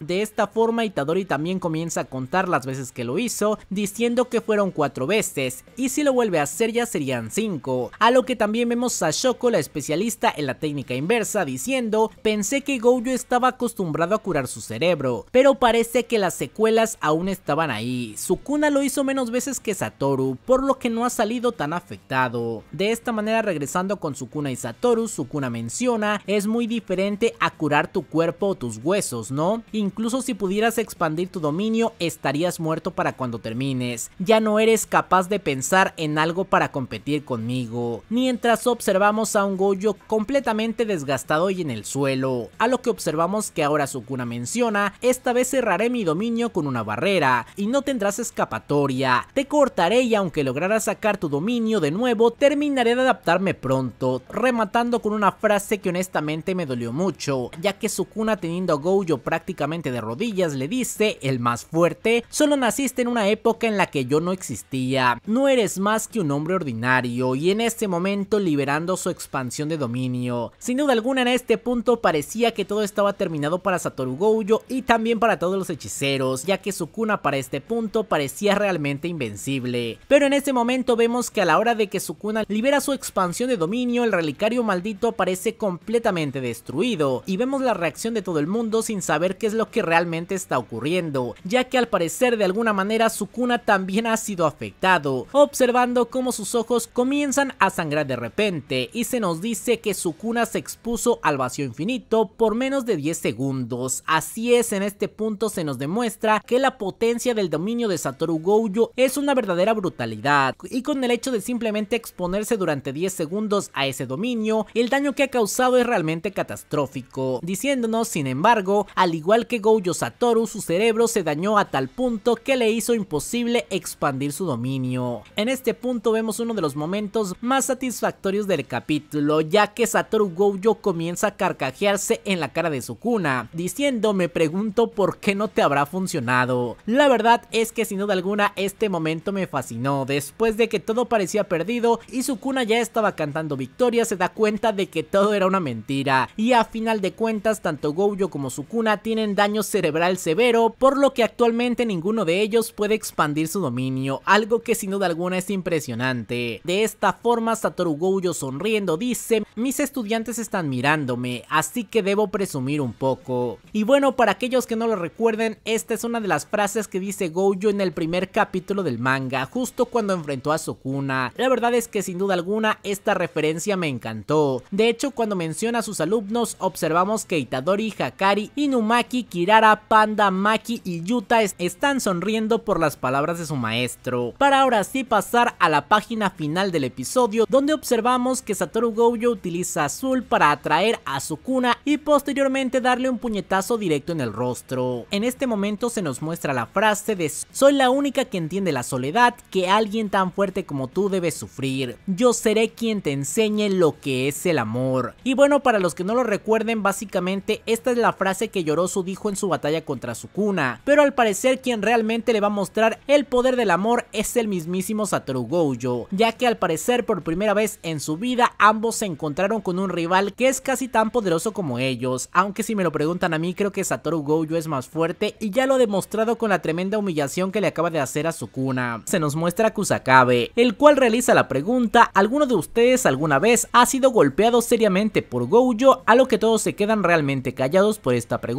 De esta forma Itadori también comienza a contar las veces que lo hizo, diciendo que fueron cuatro veces, y si lo vuelve a hacer ya serían cinco, a lo que también vemos a Shoko, la especialista en la técnica inversa, diciendo, pensé que Gojo estaba acostumbrado a curar su cerebro, pero parece que las secuelas aún estaban ahí, Sukuna lo hizo menos veces que Satoru, por lo que no ha salido tan afectado. De esta manera regresando con Sukuna y Satoru, Sukuna menciona, es muy diferente a curar tu cuerpo o tus huesos, ¿no? Incluso si pudieras expandir tu dominio, estarías muerto para cuando termines. Ya no eres capaz de pensar en algo para competir conmigo. Mientras observamos a un Gojo completamente desgastado y en el suelo. A lo que observamos que ahora Sukuna menciona, esta vez cerraré mi dominio con una barrera y no tendrás escapatoria. Te cortaré y aunque lograras sacar tu dominio de nuevo, terminaré de adaptarme pronto, rematando con una frase que honestamente me dolió mucho, ya que Sukuna teniendo a Gojo prácticamente de rodillas le dice, el más fuerte, solo naciste en una época en la que yo no existía, no eres más que un hombre ordinario y en este momento liberando su expansión de dominio. Sin duda alguna en este punto parecía que todo estaba terminado para Satoru Gojo y también para todos los hechiceros, ya que Sukuna para este punto parecía realmente invencible. Pero en este momento vemos que a la hora de que Sukuna libera su expansión de dominio, el relicario maldito aparece completamente destruido y vemos la reacción de todo el mundo sin saber qué es lo que realmente está ocurriendo, ya que al parecer de alguna manera Sukuna también ha sido afectado, observando cómo sus ojos comienzan a sangrar de repente y se nos dice que Sukuna se expuso al vacío infinito por menos de 10 segundos. Así es, en este punto se nos demuestra que la potencia del dominio de Satoru Gojo es una verdadera brutalidad y con el hecho de simplemente exponerse durante 10 segundos a ese dominio, el daño que ha causado es realmente catastrófico, diciéndonos sin embargo, al igual que Gojo Satoru, su cerebro se dañó a tal punto que le hizo imposible expandir su dominio. En este punto vemos uno de los momentos más satisfactorios del capítulo, ya que Satoru Gojo comienza a carcajearse en la cara de Sukuna, diciendo me pregunto por qué no te habrá funcionado. La verdad es que sin duda alguna este momento me fascinó, después de que todo parecía perdido y Sukuna ya estaba cantando victoria se da cuenta de que todo era una mentira y a final de cuentas tanto Gojo como Sukuna tienen daño cerebral severo por lo que actualmente ninguno de ellos puede expandir su dominio, algo que sin duda alguna es impresionante. De esta forma Satoru Gojo sonriendo dice mis estudiantes están mirándome así que debo presumir un poco. Y bueno para aquellos que no lo recuerden esta es una de las frases que dice Gojo en el primer capítulo del manga justo cuando enfrentó a Sukuna. La verdad es que sin duda alguna esta referencia me encantó. De hecho cuando menciona a sus alumnos observamos que Itadori, Hakari, Inumaki, Kirara, Panda, Maki y Yuta están sonriendo por las palabras de su maestro. Para ahora sí pasar a la página final del episodio donde observamos que Satoru Gojo utiliza azul para atraer a Sukuna y posteriormente darle un puñetazo directo en el rostro. En este momento se nos muestra la frase de soy la única que entiende la soledad que alguien tan fuerte como tú debe sufrir. Yo seré quien te enseñe lo que es el amor. Y bueno, para los que no lo recuerden, básicamente esta es la frase que Yorosu dijo en su batalla contra Sukuna. Pero al parecer quien realmente le va a mostrar el poder del amor es el mismísimo Satoru Gojo, ya que al parecer por primera vez en su vida ambos se encontraron con un rival que es casi tan poderoso como ellos, aunque si me lo preguntan a mí creo que Satoru Gojo es más fuerte y ya lo ha demostrado con la tremenda humillación que le acaba de hacer a Sukuna. Se nos muestra Kusakabe, el cual realiza la pregunta, ¿alguno de ustedes alguna vez ha sido golpeado seriamente por Gojo? A lo que todos se quedan realmente callados por esta pregunta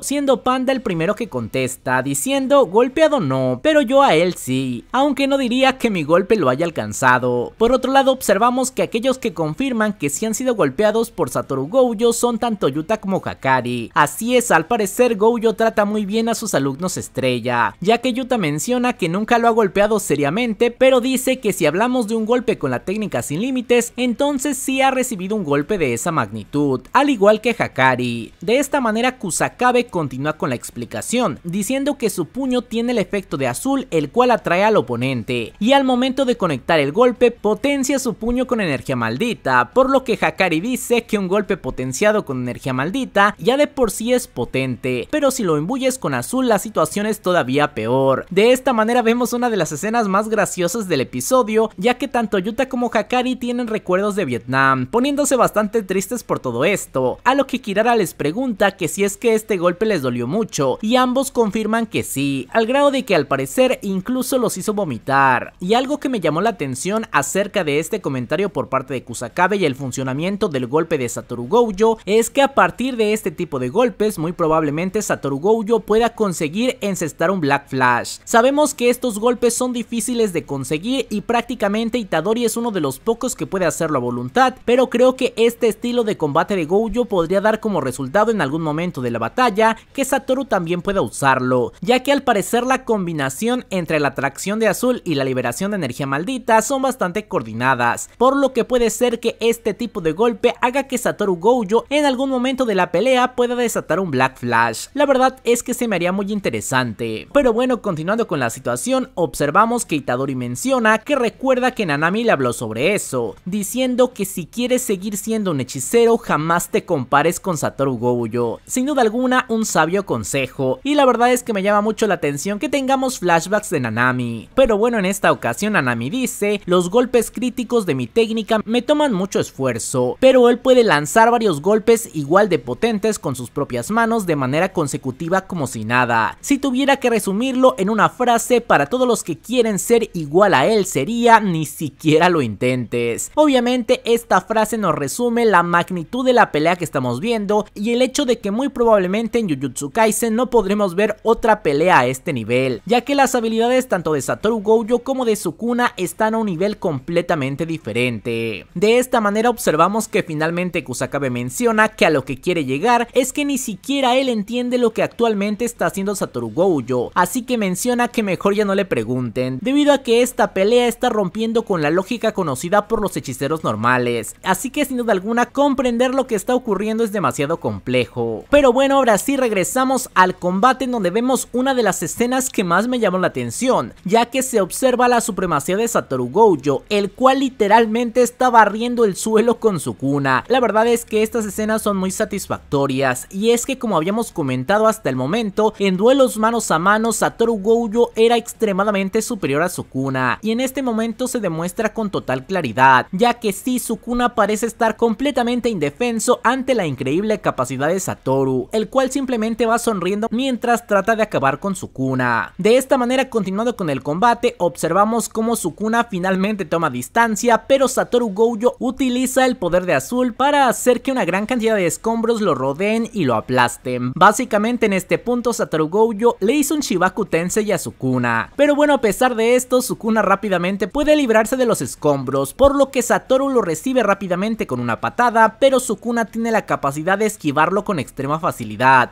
siendo Panda el primero que contesta, diciendo golpeado no, pero yo a él sí, aunque no diría que mi golpe lo haya alcanzado. Por otro lado observamos que aquellos que confirman que sí han sido golpeados por Satoru Gojo son tanto Yuta como Hakari. Así es, al parecer Gojo trata muy bien a sus alumnos estrella, ya que Yuta menciona que nunca lo ha golpeado seriamente, pero dice que si hablamos de un golpe con la técnica sin límites, entonces sí ha recibido un golpe de esa magnitud, al igual que Hakari. De esta manera Kusakabe continúa con la explicación, diciendo que su puño tiene el efecto de azul, el cual atrae al oponente, y al momento de conectar el golpe, potencia su puño con energía maldita, por lo que Hakari dice que un golpe potenciado con energía maldita ya de por sí es potente, pero si lo embulles con azul la situación es todavía peor. De esta manera vemos una de las escenas más graciosas del episodio, ya que tanto Yuta como Hakari tienen recuerdos de Vietnam, poniéndose bastante tristes por todo esto, a lo que Kirara les pregunta que si es que este golpe les dolió mucho, y ambos confirman que sí, al grado de que al parecer incluso los hizo vomitar. Y algo que me llamó la atención acerca de este comentario por parte de Kusakabe y el funcionamiento del golpe de Satoru Gojo es que a partir de este tipo de golpes muy probablemente Satoru Gojo pueda conseguir encestar un Black Flash. Sabemos que estos golpes son difíciles de conseguir y prácticamente Itadori es uno de los pocos que puede hacerlo a voluntad, pero creo que este estilo de combate de Gojo podría dar como resultado en algún momento de la batalla que Satoru también pueda usarlo, ya que al parecer la combinación entre la atracción de azul y la liberación de energía maldita son bastante coordinadas, por lo que puede ser que este tipo de golpe haga que Satoru Gojo en algún momento de la pelea pueda desatar un Black Flash. La verdad es que se me haría muy interesante. Pero bueno, continuando con la situación, observamos que Itadori menciona que recuerda que Nanami le habló sobre eso, diciendo que si quieres seguir siendo un hechicero jamás te compares con Satoru Gojo. Duda alguna, un sabio consejo, y la verdad es que me llama mucho la atención que tengamos flashbacks de Nanami. Pero bueno, en esta ocasión Nanami dice, los golpes críticos de mi técnica me toman mucho esfuerzo, pero él puede lanzar varios golpes igual de potentes con sus propias manos de manera consecutiva como si nada. Si tuviera que resumirlo en una frase para todos los que quieren ser igual a él sería ni siquiera lo intentes. Obviamente esta frase nos resume la magnitud de la pelea que estamos viendo y el hecho de que muy probablemente en Jujutsu Kaisen no podremos ver otra pelea a este nivel, ya que las habilidades tanto de Satoru Gojo como de Sukuna están a un nivel completamente diferente. De esta manera observamos que finalmente Kusakabe menciona que a lo que quiere llegar es que ni siquiera él entiende lo que actualmente está haciendo Satoru Gojo, así que menciona que mejor ya no le pregunten, debido a que esta pelea está rompiendo con la lógica conocida por los hechiceros normales, así que sin duda alguna comprender lo que está ocurriendo es demasiado complejo. Pero bueno, ahora sí regresamos al combate en donde vemos una de las escenas que más me llamó la atención, ya que se observa la supremacía de Satoru Gojo, el cual literalmente está barriendo el suelo con su cuna. La verdad es que estas escenas son muy satisfactorias, y es que como habíamos comentado hasta el momento, en duelos manos a mano Satoru Gojo era extremadamente superior a Sukuna, y en este momento se demuestra con total claridad, ya que sí Sukuna parece estar completamente indefenso ante la increíble capacidad de Satoru, el cual simplemente va sonriendo mientras trata de acabar con Sukuna. De esta manera, continuando con el combate, observamos cómo Sukuna finalmente toma distancia, pero Satoru Gojo utiliza el poder de azul para hacer que una gran cantidad de escombros lo rodeen y lo aplasten. Básicamente en este punto Satoru Gojo le hizo un Shibaku Tensei a Sukuna. Pero bueno, a pesar de esto, Sukuna rápidamente puede librarse de los escombros, por lo que Satoru lo recibe rápidamente con una patada, pero Sukuna tiene la capacidad de esquivarlo con extrema facilidad.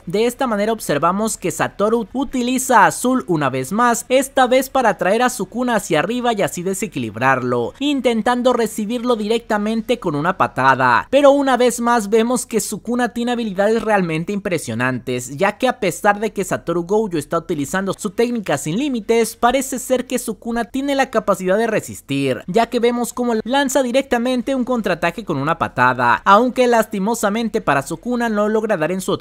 De esta manera observamos que Satoru utiliza azul una vez más, esta vez para traer a Sukuna hacia arriba y así desequilibrarlo, intentando recibirlo directamente con una patada. Pero una vez más vemos que Sukuna tiene habilidades realmente impresionantes, ya que a pesar de que Satoru Gojo está utilizando su técnica sin límites, parece ser que Sukuna tiene la capacidad de resistir, ya que vemos como lanza directamente un contraataque con una patada, aunque lastimosamente para Sukuna no logra dar en su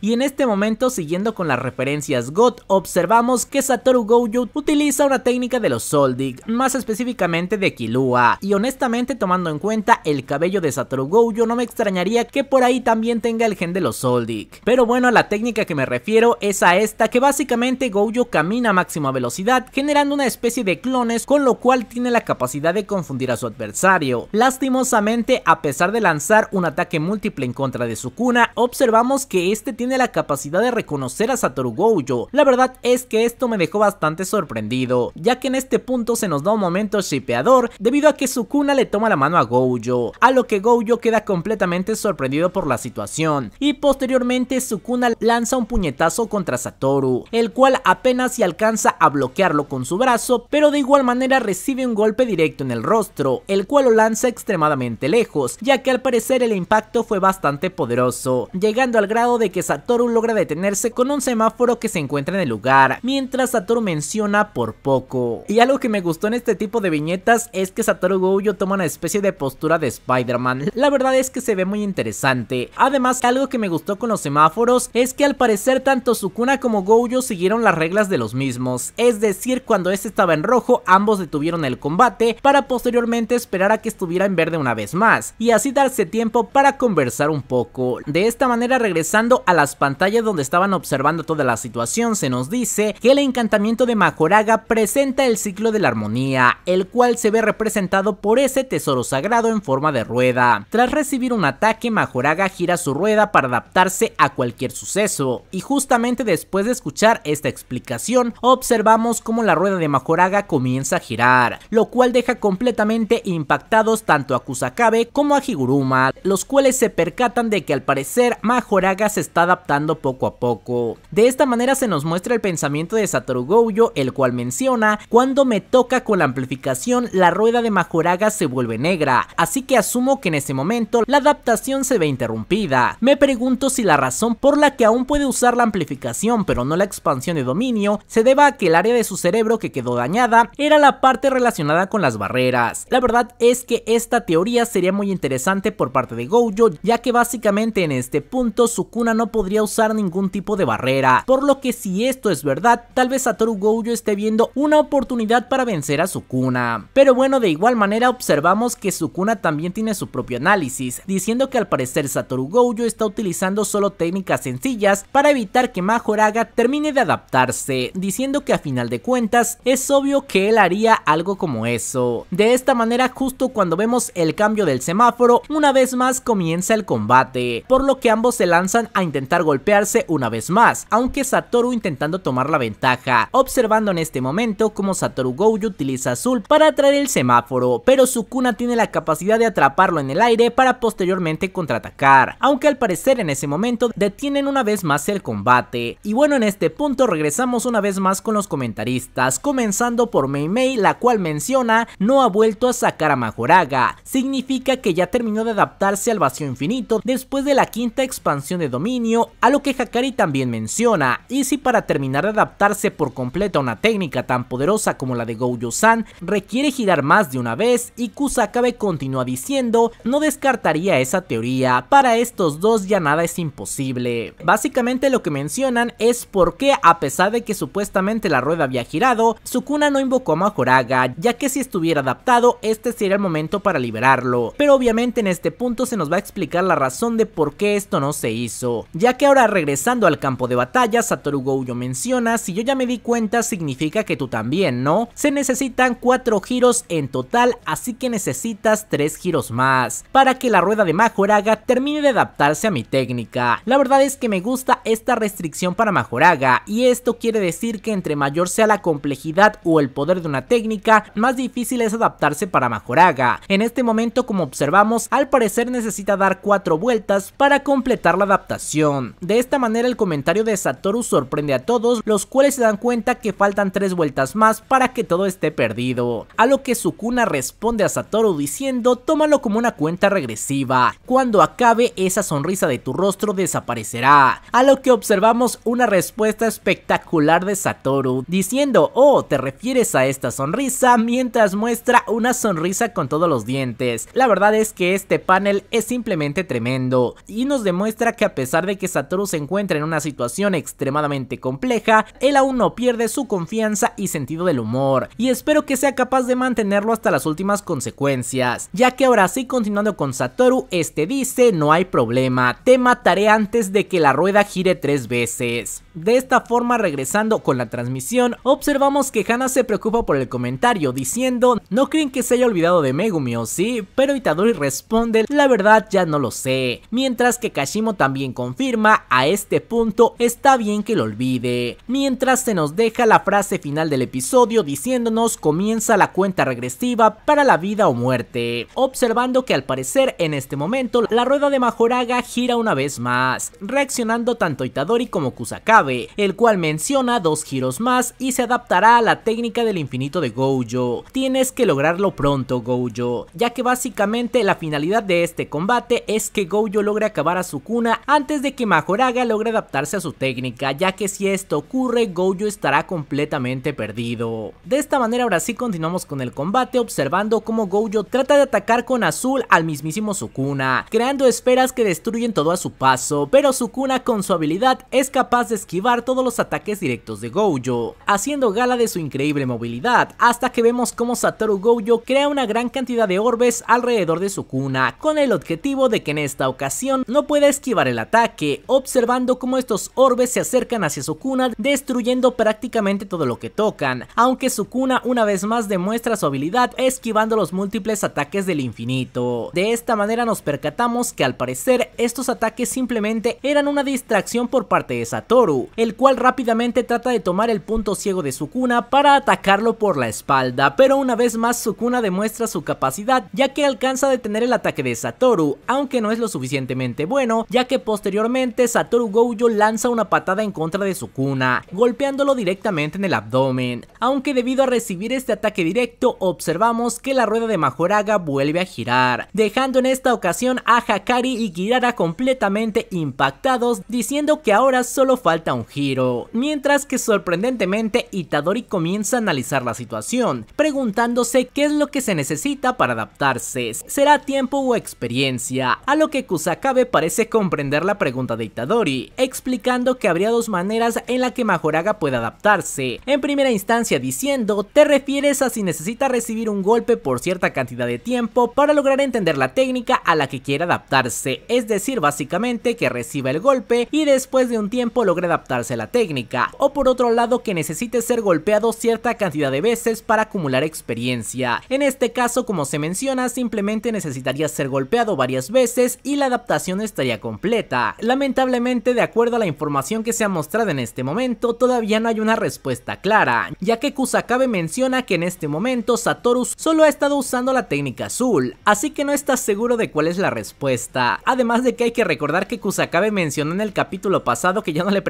Y en este momento, siguiendo con las referencias GOT, observamos que Satoru Gojo utiliza una técnica de los Soldig, más específicamente de Killua, y honestamente tomando en cuenta el cabello de Satoru Gojo, no me extrañaría que por ahí también tenga el gen de los Soldig. Pero bueno, la técnica que me refiero es a esta, que básicamente Gojo camina a máxima velocidad, generando una especie de clones, con lo cual tiene la capacidad de confundir a su adversario. Lastimosamente, a pesar de lanzar un ataque múltiple en contra de Sukuna, observamos que este tiene la capacidad de reconocer a Satoru Gojo. La verdad es que esto me dejó bastante sorprendido, ya que en este punto se nos da un momento shipeador debido a que Sukuna le toma la mano a Gojo, a lo que Gojo queda completamente sorprendido por la situación, y posteriormente Sukuna lanza un puñetazo contra Satoru, el cual apenas si alcanza a bloquearlo con su brazo, pero de igual manera recibe un golpe directo en el rostro, el cual lo lanza extremadamente lejos, ya que al parecer el impacto fue bastante poderoso, llegando al grado de que Satoru logra detenerse con un semáforo que se encuentra en el lugar, mientras Satoru menciona por poco. Y algo que me gustó en este tipo de viñetas es que Satoru Gojo toma una especie de postura de Spider-Man, la verdad es que se ve muy interesante. Además, algo que me gustó con los semáforos es que al parecer tanto Sukuna como Gojo siguieron las reglas de los mismos, es decir, cuando este estaba en rojo, ambos detuvieron el combate para posteriormente esperar a que estuviera en verde una vez más, y así darse tiempo para conversar un poco. De esta manera regresando a las pantallas donde estaban observando toda la situación, se nos dice que el encantamiento de Majoraga presenta el ciclo de la armonía, el cual se ve representado por ese tesoro sagrado en forma de rueda. Tras recibir un ataque, Majoraga gira su rueda para adaptarse a cualquier suceso, y justamente después de escuchar esta explicación, observamos cómo la rueda de Majoraga comienza a girar, lo cual deja completamente impactados tanto a Kusakabe como a Higuruma, los cuales se percatan de que al parecer Majoraga se está adaptando poco a poco. De esta manera se nos muestra el pensamiento de Satoru Gojo, el cual menciona, cuando me toca con la amplificación la rueda de Majoraga se vuelve negra, así que asumo que en ese momento la adaptación se ve interrumpida. Me pregunto si la razón por la que aún puede usar la amplificación pero no la expansión de dominio se deba a que el área de su cerebro que quedó dañada era la parte relacionada con las barreras. La verdad es que esta teoría sería muy interesante por parte de Gojo, ya que básicamente en este punto Sukuna no podría usar ningún tipo de barrera, por lo que si esto es verdad, tal vez Satoru Gojo esté viendo una oportunidad para vencer a Sukuna. Pero bueno, de igual manera observamos que Sukuna también tiene su propio análisis, diciendo que al parecer Satoru Gojo está utilizando solo técnicas sencillas para evitar que Majoraga termine de adaptarse, diciendo que a final de cuentas es obvio que él haría algo como eso. De esta manera justo cuando vemos el cambio del semáforo, una vez más comienza el combate, por lo que ambos se lanzan a intentar golpearse una vez más, aunque Satoru intentando tomar la ventaja, observando en este momento como Satoru Gojo utiliza azul para atraer el semáforo, pero Sukuna tiene la capacidad de atraparlo en el aire para posteriormente contraatacar, aunque al parecer en ese momento detienen una vez más el combate. Y bueno, en este punto regresamos una vez más con los comentaristas, comenzando por Mei Mei, la cual menciona no ha vuelto a sacar a Majoraga, significa que ya terminó de adaptarse al vacío infinito después de la quinta expansión de dominio, a lo que Hakari también menciona, y si para terminar de adaptarse por completo a una técnica tan poderosa como la de Gojo-san requiere girar más de una vez, y Kusakabe continúa diciendo no descartaría esa teoría, para estos dos ya nada es imposible. Básicamente lo que mencionan es por qué a pesar de que supuestamente la rueda había girado, Sukuna no invocó a Majoraga, ya que si estuviera adaptado este sería el momento para liberarlo, pero obviamente en este punto se nos va a explicar la razón de por qué esto no se hizo, ya que ahora regresando al campo de batalla Satoru Gojo menciona si yo ya me di cuenta significa que tú también, ¿no? Se necesitan 4 giros en total, así que necesitas 3 giros más, para que la rueda de Majoraga termine de adaptarse a mi técnica. La verdad es que me gusta esta restricción para Majoraga, y esto quiere decir que entre mayor sea la complejidad o el poder de una técnica, más difícil es adaptarse para Majoraga. En este momento como observamos, al parecer necesita dar 4 vueltas para completar la adaptación. De esta manera el comentario de Satoru sorprende a todos, los cuales se dan cuenta que faltan 3 vueltas más para que todo esté perdido. A lo que Sukuna responde a Satoru diciendo tómalo como una cuenta regresiva, cuando acabe esa sonrisa de tu rostro desaparecerá. A lo que observamos una respuesta espectacular de Satoru, diciendo oh te refieres a esta sonrisa mientras muestra una sonrisa con todos los dientes. La verdad es que este panel es simplemente tremendo y nos demuestra que a pesar de que Satoru se encuentra en una situación extremadamente compleja, él aún no pierde su confianza y sentido del humor y espero que sea capaz de mantenerlo hasta las últimas consecuencias, ya que ahora sí continuando con Satoru, este dice no hay problema, te mataré antes de que la rueda gire tres veces. De esta forma regresando con la transmisión, observamos que Hana se preocupa por el comentario diciendo no creen que se haya olvidado de Megumi o sí, pero Itadori responde la verdad ya no lo sé, mientras que Kashimo también confirma a este punto está bien que lo olvide, mientras se nos deja la frase final del episodio diciéndonos comienza la cuenta regresiva para la vida o muerte, observando que al parecer en este momento la rueda de Majoraga gira una vez más, reaccionando tanto Itadori como Kusakabe, el cual menciona dos giros más y se adaptará a la técnica del infinito de Gojo. Tienes que lograrlo pronto Gojo, ya que básicamente la finalidad de este combate es que Gojo logre acabar a Sukuna antes de que Majoraga logre adaptarse a su técnica, ya que si esto ocurre Gojo estará completamente perdido. De esta manera ahora sí continuamos con el combate observando cómo Gojo trata de atacar con azul al mismísimo Sukuna, creando esferas que destruyen todo a su paso, pero Sukuna con su habilidad es capaz de esquivar todos los ataques directos de Gojo, haciendo gala de su increíble movilidad, hasta que vemos cómo Satoru Gojo crea una gran cantidad de orbes alrededor de Sukuna, con el objetivo de que en esta ocasión no pueda esquivar el ataque, observando cómo estos orbes se acercan hacia Sukuna, destruyendo prácticamente todo lo que tocan, aunque Sukuna una vez más demuestra su habilidad esquivando los múltiples ataques del infinito. De esta manera nos percatamos que al parecer estos ataques simplemente eran una distracción por parte de Satoru, el cual rápidamente trata de tomar el punto ciego de Sukuna para atacarlo por la espalda, pero una vez más Sukuna demuestra su capacidad ya que alcanza a detener el ataque de Satoru, aunque no es lo suficientemente bueno, ya que posteriormente Satoru Gojo lanza una patada en contra de Sukuna, golpeándolo directamente en el abdomen, aunque debido a recibir este ataque directo observamos que la rueda de Majoraga vuelve a girar, dejando en esta ocasión a Hakari y Kirara completamente impactados, diciendo que ahora solo falta un giro, mientras que sorprendentemente Itadori comienza a analizar la situación, preguntándose qué es lo que se necesita para adaptarse, será tiempo o experiencia, a lo que Kusakabe parece comprender la pregunta de Itadori, explicando que habría dos maneras en la que Majoraga puede adaptarse, en primera instancia diciendo, te refieres a si necesita recibir un golpe por cierta cantidad de tiempo para lograr entender la técnica a la que quiere adaptarse, es decir básicamente que reciba el golpe y después de un tiempo logre adaptarse a la técnica, o por otro lado que necesite ser golpeado cierta cantidad de veces para acumular experiencia, en este caso como se menciona simplemente necesitaría ser golpeado varias veces y la adaptación estaría completa, lamentablemente de acuerdo a la información que se ha mostrado en este momento todavía no hay una respuesta clara, ya que Kusakabe menciona que en este momento Satoru solo ha estado usando la técnica azul, así que no está seguro de cuál es la respuesta, además de que hay que recordar que Kusakabe mencionó en el capítulo pasado que ya no le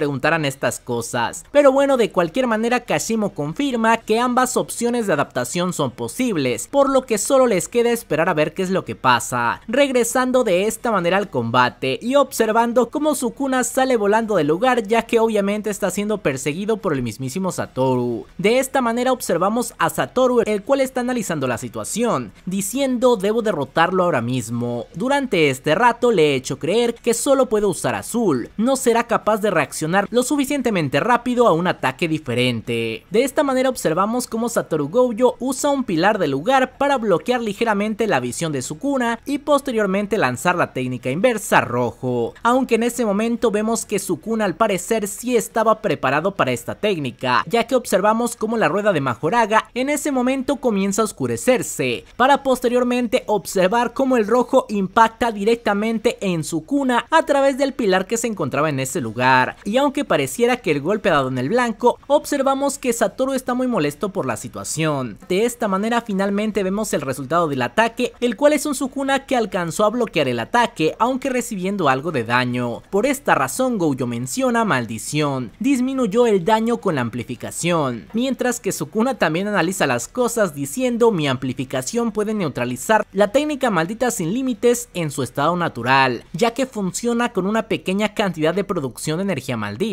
estas cosas, pero bueno de cualquier manera Kashimo confirma que ambas opciones de adaptación son posibles, por lo que solo les queda esperar a ver qué es lo que pasa, regresando de esta manera al combate y observando cómo Sukuna sale volando del lugar ya que obviamente está siendo perseguido por el mismísimo Satoru. De esta manera observamos a Satoru el cual está analizando la situación, diciendo debo derrotarlo ahora mismo. Durante este rato le he hecho creer que solo puedo usar azul, no será capaz de reaccionar lo suficientemente rápido a un ataque diferente. De esta manera observamos cómo Satoru Gojo usa un pilar del lugar para bloquear ligeramente la visión de Sukuna y posteriormente lanzar la técnica inversa rojo, aunque en ese momento vemos que Sukuna al parecer sí estaba preparado para esta técnica, ya que observamos cómo la rueda de Majoraga en ese momento comienza a oscurecerse, para posteriormente observar cómo el rojo impacta directamente en Sukuna a través del pilar que se encontraba en ese lugar, y pareciera que el golpe dado en el blanco, observamos que Satoru está muy molesto por la situación. De esta manera finalmente vemos el resultado del ataque, el cual es un Sukuna que alcanzó a bloquear el ataque, aunque recibiendo algo de daño. Por esta razón Gojo menciona maldición, disminuyó el daño con la amplificación, mientras que Sukuna también analiza las cosas diciendo mi amplificación puede neutralizar la técnica maldita sin límites en su estado natural, ya que funciona con una pequeña cantidad de producción de energía maldita,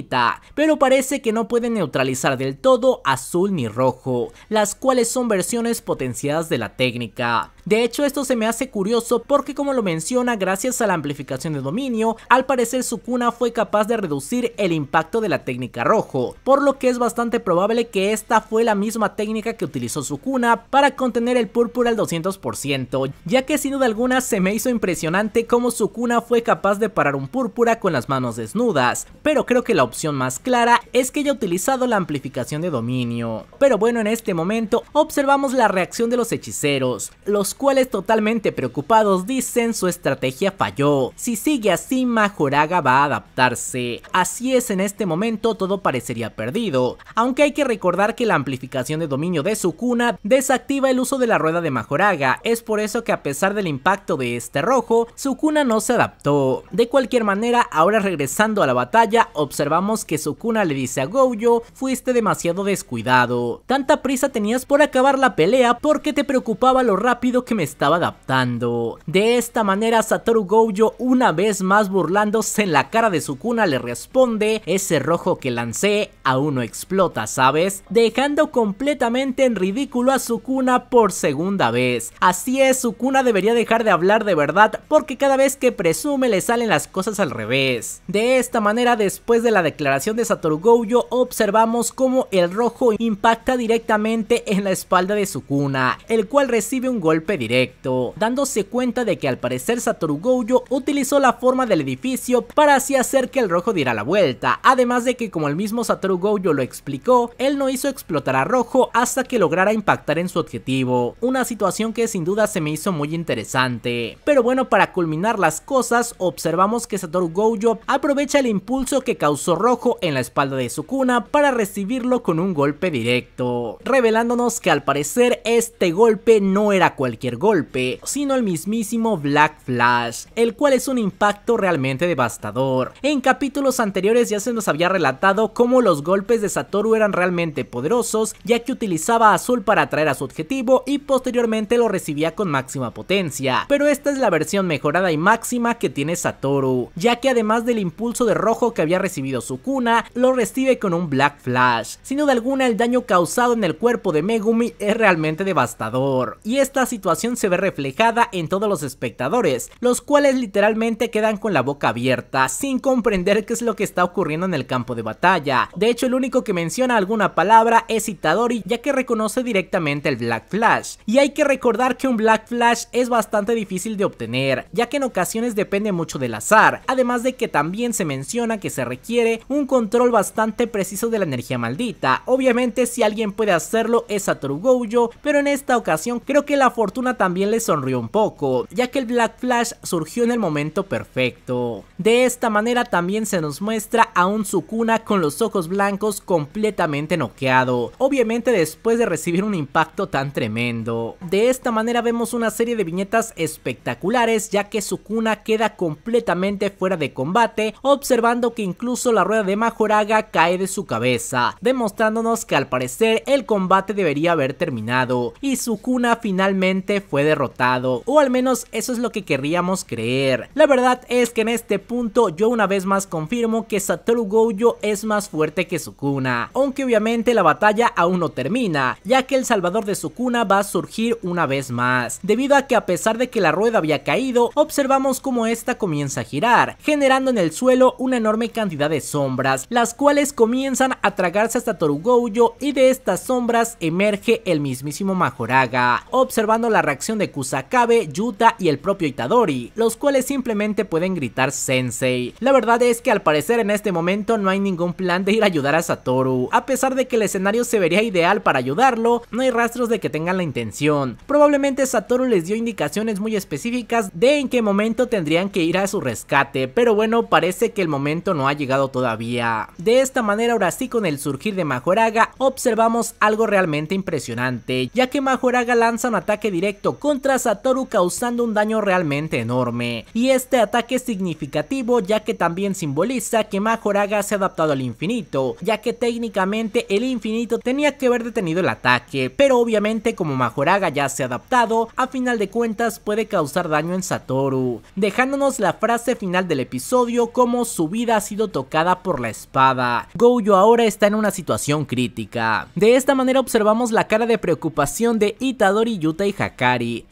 pero parece que no puede neutralizar del todo azul ni rojo, las cuales son versiones potenciadas de la técnica. De hecho esto se me hace curioso porque como lo menciona gracias a la amplificación de dominio, al parecer Sukuna fue capaz de reducir el impacto de la técnica rojo, por lo que es bastante probable que esta fue la misma técnica que utilizó Sukuna para contener el púrpura al 200%, ya que sin duda alguna se me hizo impresionante cómo Sukuna fue capaz de parar un púrpura con las manos desnudas, pero creo que la opción más clara es que haya utilizado la amplificación de dominio. Pero bueno, en este momento observamos la reacción de los hechiceros, los cuales totalmente preocupados dicen su estrategia falló, si sigue así Majoraga va a adaptarse. Así es, en este momento todo parecería perdido, aunque hay que recordar que la amplificación de dominio de Sukuna desactiva el uso de la rueda de Majoraga, es por eso que a pesar del impacto de este rojo, Sukuna no se adaptó. De cualquier manera, ahora regresando a la batalla, observamos que Sukuna le dice a Gojo, fuiste demasiado descuidado, tanta prisa tenías por acabar la pelea porque te preocupaba lo rápido que me estaba adaptando. De esta manera Satoru Gojo una vez más burlándose en la cara de Sukuna le responde, ese rojo que lancé aún no explota, ¿sabes? Dejando completamente en ridículo a Sukuna por segunda vez. Así es, Sukuna debería dejar de hablar de verdad porque cada vez que presume le salen las cosas al revés. De esta manera, después de la declaración de Satoru Gojo, observamos cómo el rojo impacta directamente en la espalda de Sukuna, el cual recibe un golpe directo, dándose cuenta de que al parecer Satoru Gojo utilizó la forma del edificio para así hacer que el rojo diera la vuelta, además de que como el mismo Satoru Gojo lo explicó, él no hizo explotar a rojo hasta que lograra impactar en su objetivo, una situación que sin duda se me hizo muy interesante. Pero bueno, para culminar las cosas, observamos que Satoru Gojo aprovecha el impulso que causó rojo en la espalda de Sukuna para recibirlo con un golpe directo, revelándonos que al parecer este golpe no era cualquier golpe, sino el mismísimo Black Flash, el cual es un impacto realmente devastador. En capítulos anteriores ya se nos había relatado cómo los golpes de Satoru eran realmente poderosos, ya que utilizaba azul para atraer a su objetivo y posteriormente lo recibía con máxima potencia, pero esta es la versión mejorada y máxima que tiene Satoru, ya que además del impulso de rojo que había recibido Sukuna, lo recibe con un Black Flash. Sin duda alguna el daño causado en el cuerpo de Megumi es realmente devastador, y esta situación se ve reflejada en todos los espectadores, los cuales literalmente quedan con la boca abierta, sin comprender qué es lo que está ocurriendo en el campo de batalla. De hecho el único que menciona alguna palabra es Itadori, ya que reconoce directamente el Black Flash, y hay que recordar que un Black Flash es bastante difícil de obtener, ya que en ocasiones depende mucho del azar, además de que también se menciona que se requiere un control bastante preciso de la energía maldita. Obviamente si alguien puede hacerlo es Satoru Gojo, pero en esta ocasión creo que la fortuna también le sonrió un poco, ya que el Black Flash surgió en el momento perfecto. De esta manera también se nos muestra a un Sukuna con los ojos blancos completamente noqueado, obviamente después de recibir un impacto tan tremendo. De esta manera vemos una serie de viñetas espectaculares ya que Sukuna queda completamente fuera de combate, observando que incluso la rueda de Majoraga cae de su cabeza, demostrándonos que al parecer el combate debería haber terminado y Sukuna finalmente fue derrotado, o al menos eso es lo que querríamos creer. La verdad es que en este punto yo una vez más confirmo que Satoru Gojo es más fuerte que Sukuna, aunque obviamente la batalla aún no termina, ya que el salvador de Sukuna va a surgir una vez más, debido a que a pesar de que la rueda había caído, observamos como esta comienza a girar, generando en el suelo una enorme cantidad de sombras, las cuales comienzan a tragarse hasta Torugoyo y de estas sombras emerge el mismísimo Majoraga, observando la reacción de Kusakabe, Yuta y el propio Itadori, los cuales simplemente pueden gritar Sensei. La verdad es que al parecer en este momento no hay ningún plan de ir a ayudar a Satoru, a pesar de que el escenario se vería ideal para ayudarlo, no hay rastros de que tengan la intención. Probablemente Satoru les dio indicaciones muy específicas de en qué momento tendrían que ir a su rescate, pero bueno, parece que el momento no ha llegado todavía. De esta manera, ahora sí con el surgir de Majoraga, observamos algo realmente impresionante, ya que Majoraga lanza un ataque directo contra Satoru causando un daño realmente enorme, y este ataque es significativo ya que también simboliza que Majoraga se ha adaptado al infinito, ya que técnicamente el infinito tenía que haber detenido el ataque, pero obviamente como Majoraga ya se ha adaptado, a final de cuentas puede causar daño en Satoru, dejándonos la frase final del episodio como su vida ha sido tocada por la espada. Gojo ahora está en una situación crítica. De esta manera observamos la cara de preocupación de Itadori, Yuta y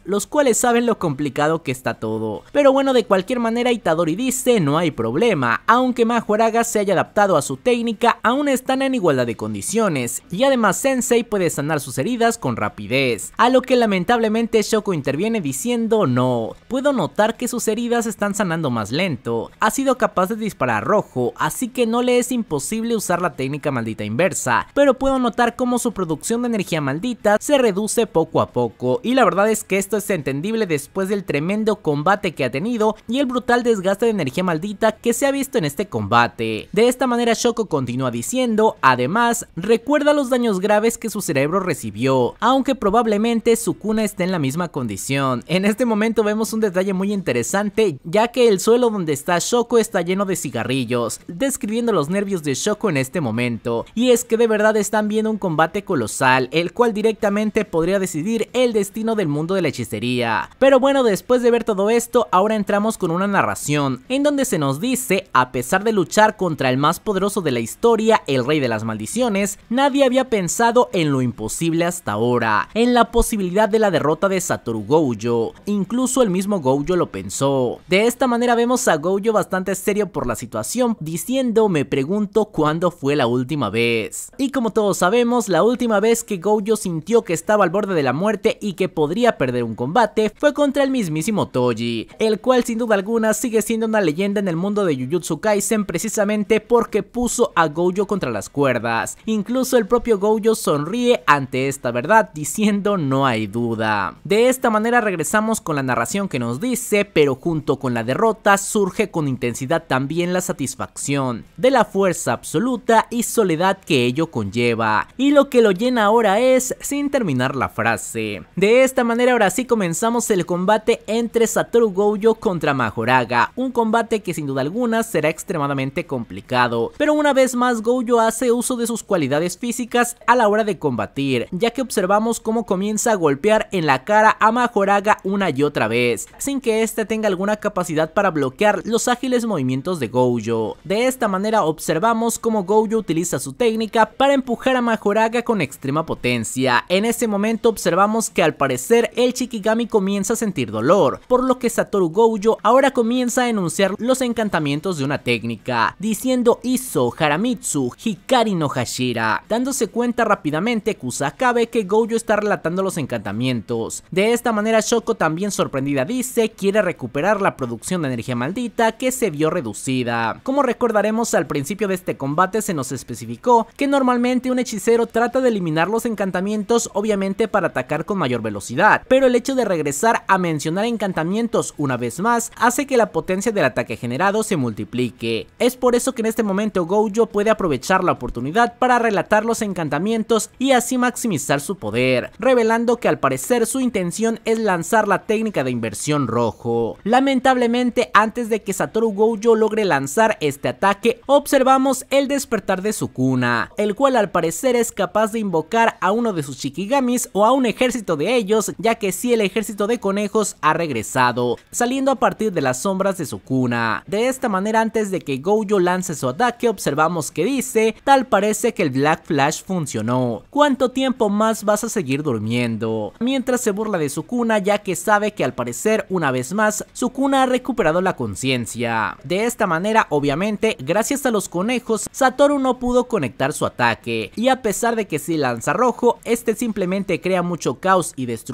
Los cuales saben lo complicado que está todo. Pero bueno, de cualquier manera Itadori dice no hay problema, aunque Majoraga se haya adaptado a su técnica, aún están en igualdad de condiciones, y además Sensei puede sanar sus heridas con rapidez, a lo que lamentablemente Shoko interviene diciendo no, puedo notar que sus heridas están sanando más lento, ha sido capaz de disparar rojo, así que no le es imposible usar la técnica maldita inversa, pero puedo notar cómo su producción de energía maldita se reduce poco a poco, y la verdad es que esto es entendible después del tremendo combate que ha tenido y el brutal desgaste de energía maldita que se ha visto en este combate. De esta manera Shoko continúa diciendo, además, recuerda los daños graves que su cerebro recibió, aunque probablemente Sukuna esté en la misma condición. En este momento vemos un detalle muy interesante, ya que el suelo donde está Shoko está lleno de cigarrillos, describiendo los nervios de Shoko en este momento. Y es que de verdad están viendo un combate colosal, el cual directamente podría decidir el destino del mundo de la hechicería. Pero bueno, después de ver todo esto, ahora entramos con una narración, en donde se nos dice, a pesar de luchar contra el más poderoso de la historia, el rey de las maldiciones, nadie había pensado en lo imposible hasta ahora, en la posibilidad de la derrota de Satoru Gojo, incluso el mismo Gojo lo pensó. De esta manera vemos a Gojo bastante serio por la situación, diciendo me pregunto cuándo fue la última vez. Y como todos sabemos, la última vez que Gojo sintió que estaba al borde de la muerte y que perder un combate fue contra el mismísimo Toji, el cual sin duda alguna sigue siendo una leyenda en el mundo de Jujutsu Kaisen precisamente porque puso a Gojo contra las cuerdas. Incluso el propio Gojo sonríe ante esta verdad diciendo no hay duda. De esta manera regresamos con la narración que nos dice, pero junto con la derrota surge con intensidad también la satisfacción de la fuerza absoluta y soledad que ello conlleva. Y lo que lo llena ahora es sin terminar la frase. De esta manera ahora sí comenzamos el combate entre Satoru Gojo contra Majoraga, un combate que sin duda alguna será extremadamente complicado, pero una vez más Gojo hace uso de sus cualidades físicas a la hora de combatir, ya que observamos cómo comienza a golpear en la cara a Majoraga una y otra vez, sin que éste tenga alguna capacidad para bloquear los ágiles movimientos de Gojo. De esta manera observamos cómo Gojo utiliza su técnica para empujar a Majoraga con extrema potencia. En ese momento observamos que al parecer el Shikigami comienza a sentir dolor, por lo que Satoru Gojo ahora comienza a enunciar los encantamientos de una técnica, diciendo Iso, Haramitsu, Hikari no Hashira, dándose cuenta rápidamente Kusakabe que Gojo está relatando los encantamientos. De esta manera Shoko también sorprendida dice quiere recuperar la producción de energía maldita que se vio reducida. Como recordaremos al principio de este combate se nos especificó que normalmente un hechicero trata de eliminar los encantamientos obviamente para atacar con mayor velocidad, pero el hecho de regresar a mencionar encantamientos una vez más hace que la potencia del ataque generado se multiplique. Es por eso que en este momento Gojo puede aprovechar la oportunidad para relatar los encantamientos y así maximizar su poder, revelando que al parecer su intención es lanzar la técnica de inversión rojo. Lamentablemente antes de que Satoru Gojo logre lanzar este ataque, observamos el despertar de Sukuna, el cual al parecer es capaz de invocar a uno de sus Shikigamis o a un ejército de ellos, ya que si el ejército de conejos ha regresado, saliendo a partir de las sombras de Sukuna. De esta manera antes de que Gojo lance su ataque observamos que dice, tal parece que el Black Flash funcionó, ¿cuánto tiempo más vas a seguir durmiendo? Mientras se burla de Sukuna ya que sabe que al parecer una vez más Sukuna ha recuperado la conciencia. De esta manera obviamente gracias a los conejos Satoru no pudo conectar su ataque y a pesar de que si lanza rojo este simplemente crea mucho caos y destrucción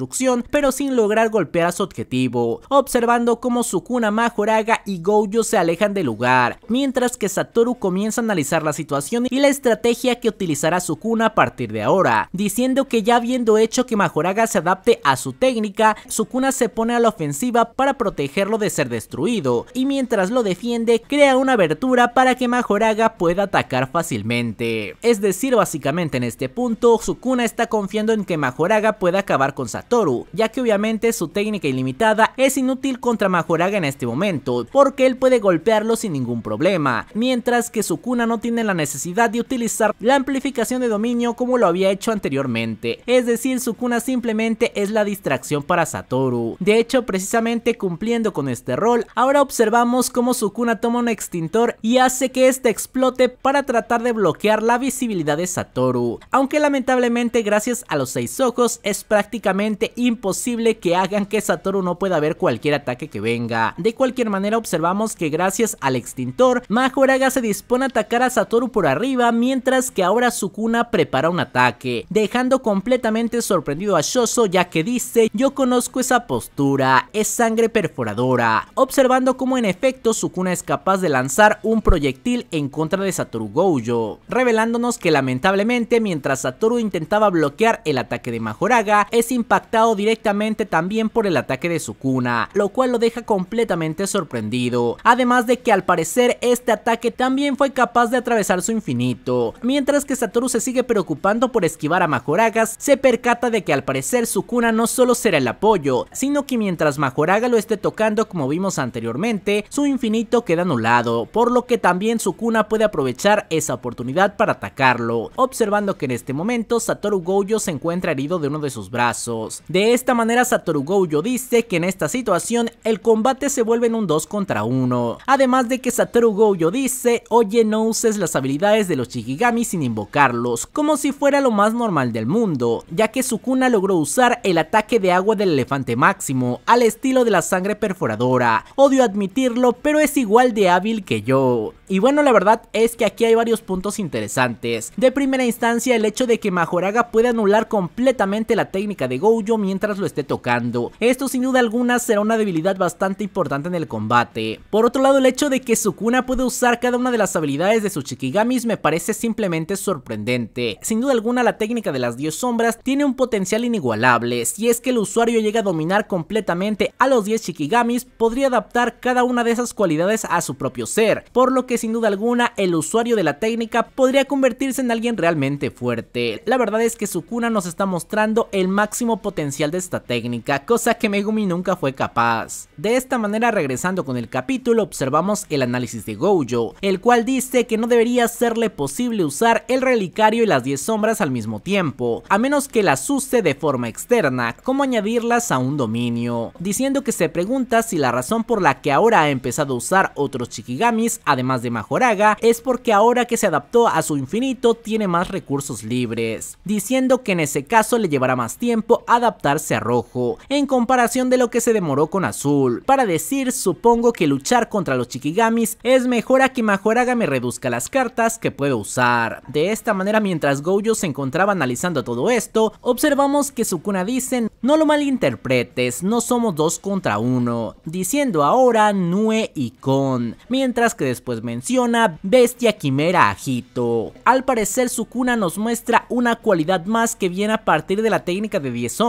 pero sin lograr golpear a su objetivo, observando cómo Sukuna Majoraga y Gojo se alejan del lugar, mientras que Satoru comienza a analizar la situación y la estrategia que utilizará Sukuna a partir de ahora, diciendo que ya habiendo hecho que Majoraga se adapte a su técnica, Sukuna se pone a la ofensiva para protegerlo de ser destruido, y mientras lo defiende, crea una abertura para que Majoraga pueda atacar fácilmente. Es decir, básicamente en este punto, Sukuna está confiando en que Majoraga pueda acabar con Satoru, ya que obviamente su técnica ilimitada es inútil contra Majoraga en este momento, porque él puede golpearlo sin ningún problema, mientras que Sukuna no tiene la necesidad de utilizar la amplificación de dominio como lo había hecho anteriormente, es decir, Sukuna simplemente es la distracción para Satoru. De hecho, precisamente cumpliendo con este rol, ahora observamos cómo Sukuna toma un extintor y hace que este explote para tratar de bloquear la visibilidad de Satoru, aunque lamentablemente gracias a los seis ojos es prácticamente imposible que hagan que Satoru no pueda ver cualquier ataque que venga. De cualquier manera observamos que gracias al extintor, Majoraga se dispone a atacar a Satoru por arriba mientras que ahora Sukuna prepara un ataque, dejando completamente sorprendido a Shoso ya que dice yo conozco esa postura, es sangre perforadora, observando cómo en efecto Sukuna es capaz de lanzar un proyectil en contra de Satoru Gojo, revelándonos que lamentablemente mientras Satoru intentaba bloquear el ataque de Majoraga, es impactado directamente también por el ataque de Sukuna, lo cual lo deja completamente sorprendido, además de que al parecer este ataque también fue capaz de atravesar su infinito, mientras que Satoru se sigue preocupando por esquivar a Majoragas, se percata de que al parecer Sukuna no solo será el apoyo, sino que mientras Majoraga lo esté tocando como vimos anteriormente, su infinito queda anulado, por lo que también Sukuna puede aprovechar esa oportunidad para atacarlo, observando que en este momento Satoru Gojo se encuentra herido de uno de sus brazos. De esta manera Satoru Gojo dice que en esta situación el combate se vuelve en un 2 contra 1, además de que Satoru Gojo dice, oye no uses las habilidades de los Shikigami sin invocarlos, como si fuera lo más normal del mundo, ya que Sukuna logró usar el ataque de agua del elefante máximo, al estilo de la sangre perforadora, odio admitirlo pero es igual de hábil que yo. Y bueno, la verdad es que aquí hay varios puntos interesantes. De primera instancia, el hecho de que Majoraga puede anular completamente la técnica de Gojo mientras lo esté tocando. Esto sin duda alguna será una debilidad bastante importante en el combate. Por otro lado, el hecho de que Sukuna puede usar cada una de las habilidades de sus Shikigamis me parece simplemente sorprendente. Sin duda alguna, la técnica de las 10 sombras tiene un potencial inigualable. Si es que el usuario llega a dominar completamente a los 10 Shikigamis, podría adaptar cada una de esas cualidades a su propio ser, por lo que sin duda alguna el usuario de la técnica podría convertirse en alguien realmente fuerte. La verdad es que Sukuna nos está mostrando el máximo potencial de esta técnica, cosa que Megumi nunca fue capaz. De esta manera regresando con el capítulo observamos el análisis de Gojo, el cual dice que no debería serle posible usar el relicario y las 10 sombras al mismo tiempo, a menos que las use de forma externa, como añadirlas a un dominio, diciendo que se pregunta si la razón por la que ahora ha empezado a usar otros Shikigamis, además de de Majoraga es porque ahora que se adaptó a su infinito tiene más recursos libres, diciendo que en ese caso le llevará más tiempo adaptarse a rojo, en comparación de lo que se demoró con azul, para decir supongo que luchar contra los Chikigamis es mejor a que Majoraga me reduzca las cartas que puedo usar. De esta manera mientras Gojo se encontraba analizando todo esto, observamos que Sukuna dice no lo malinterpretes, no somos dos contra uno, diciendo ahora Nue y Kon, mientras que después me menciona Bestia Quimera Agito. Al parecer Sukuna nos muestra una cualidad más que viene a partir de la técnica de 10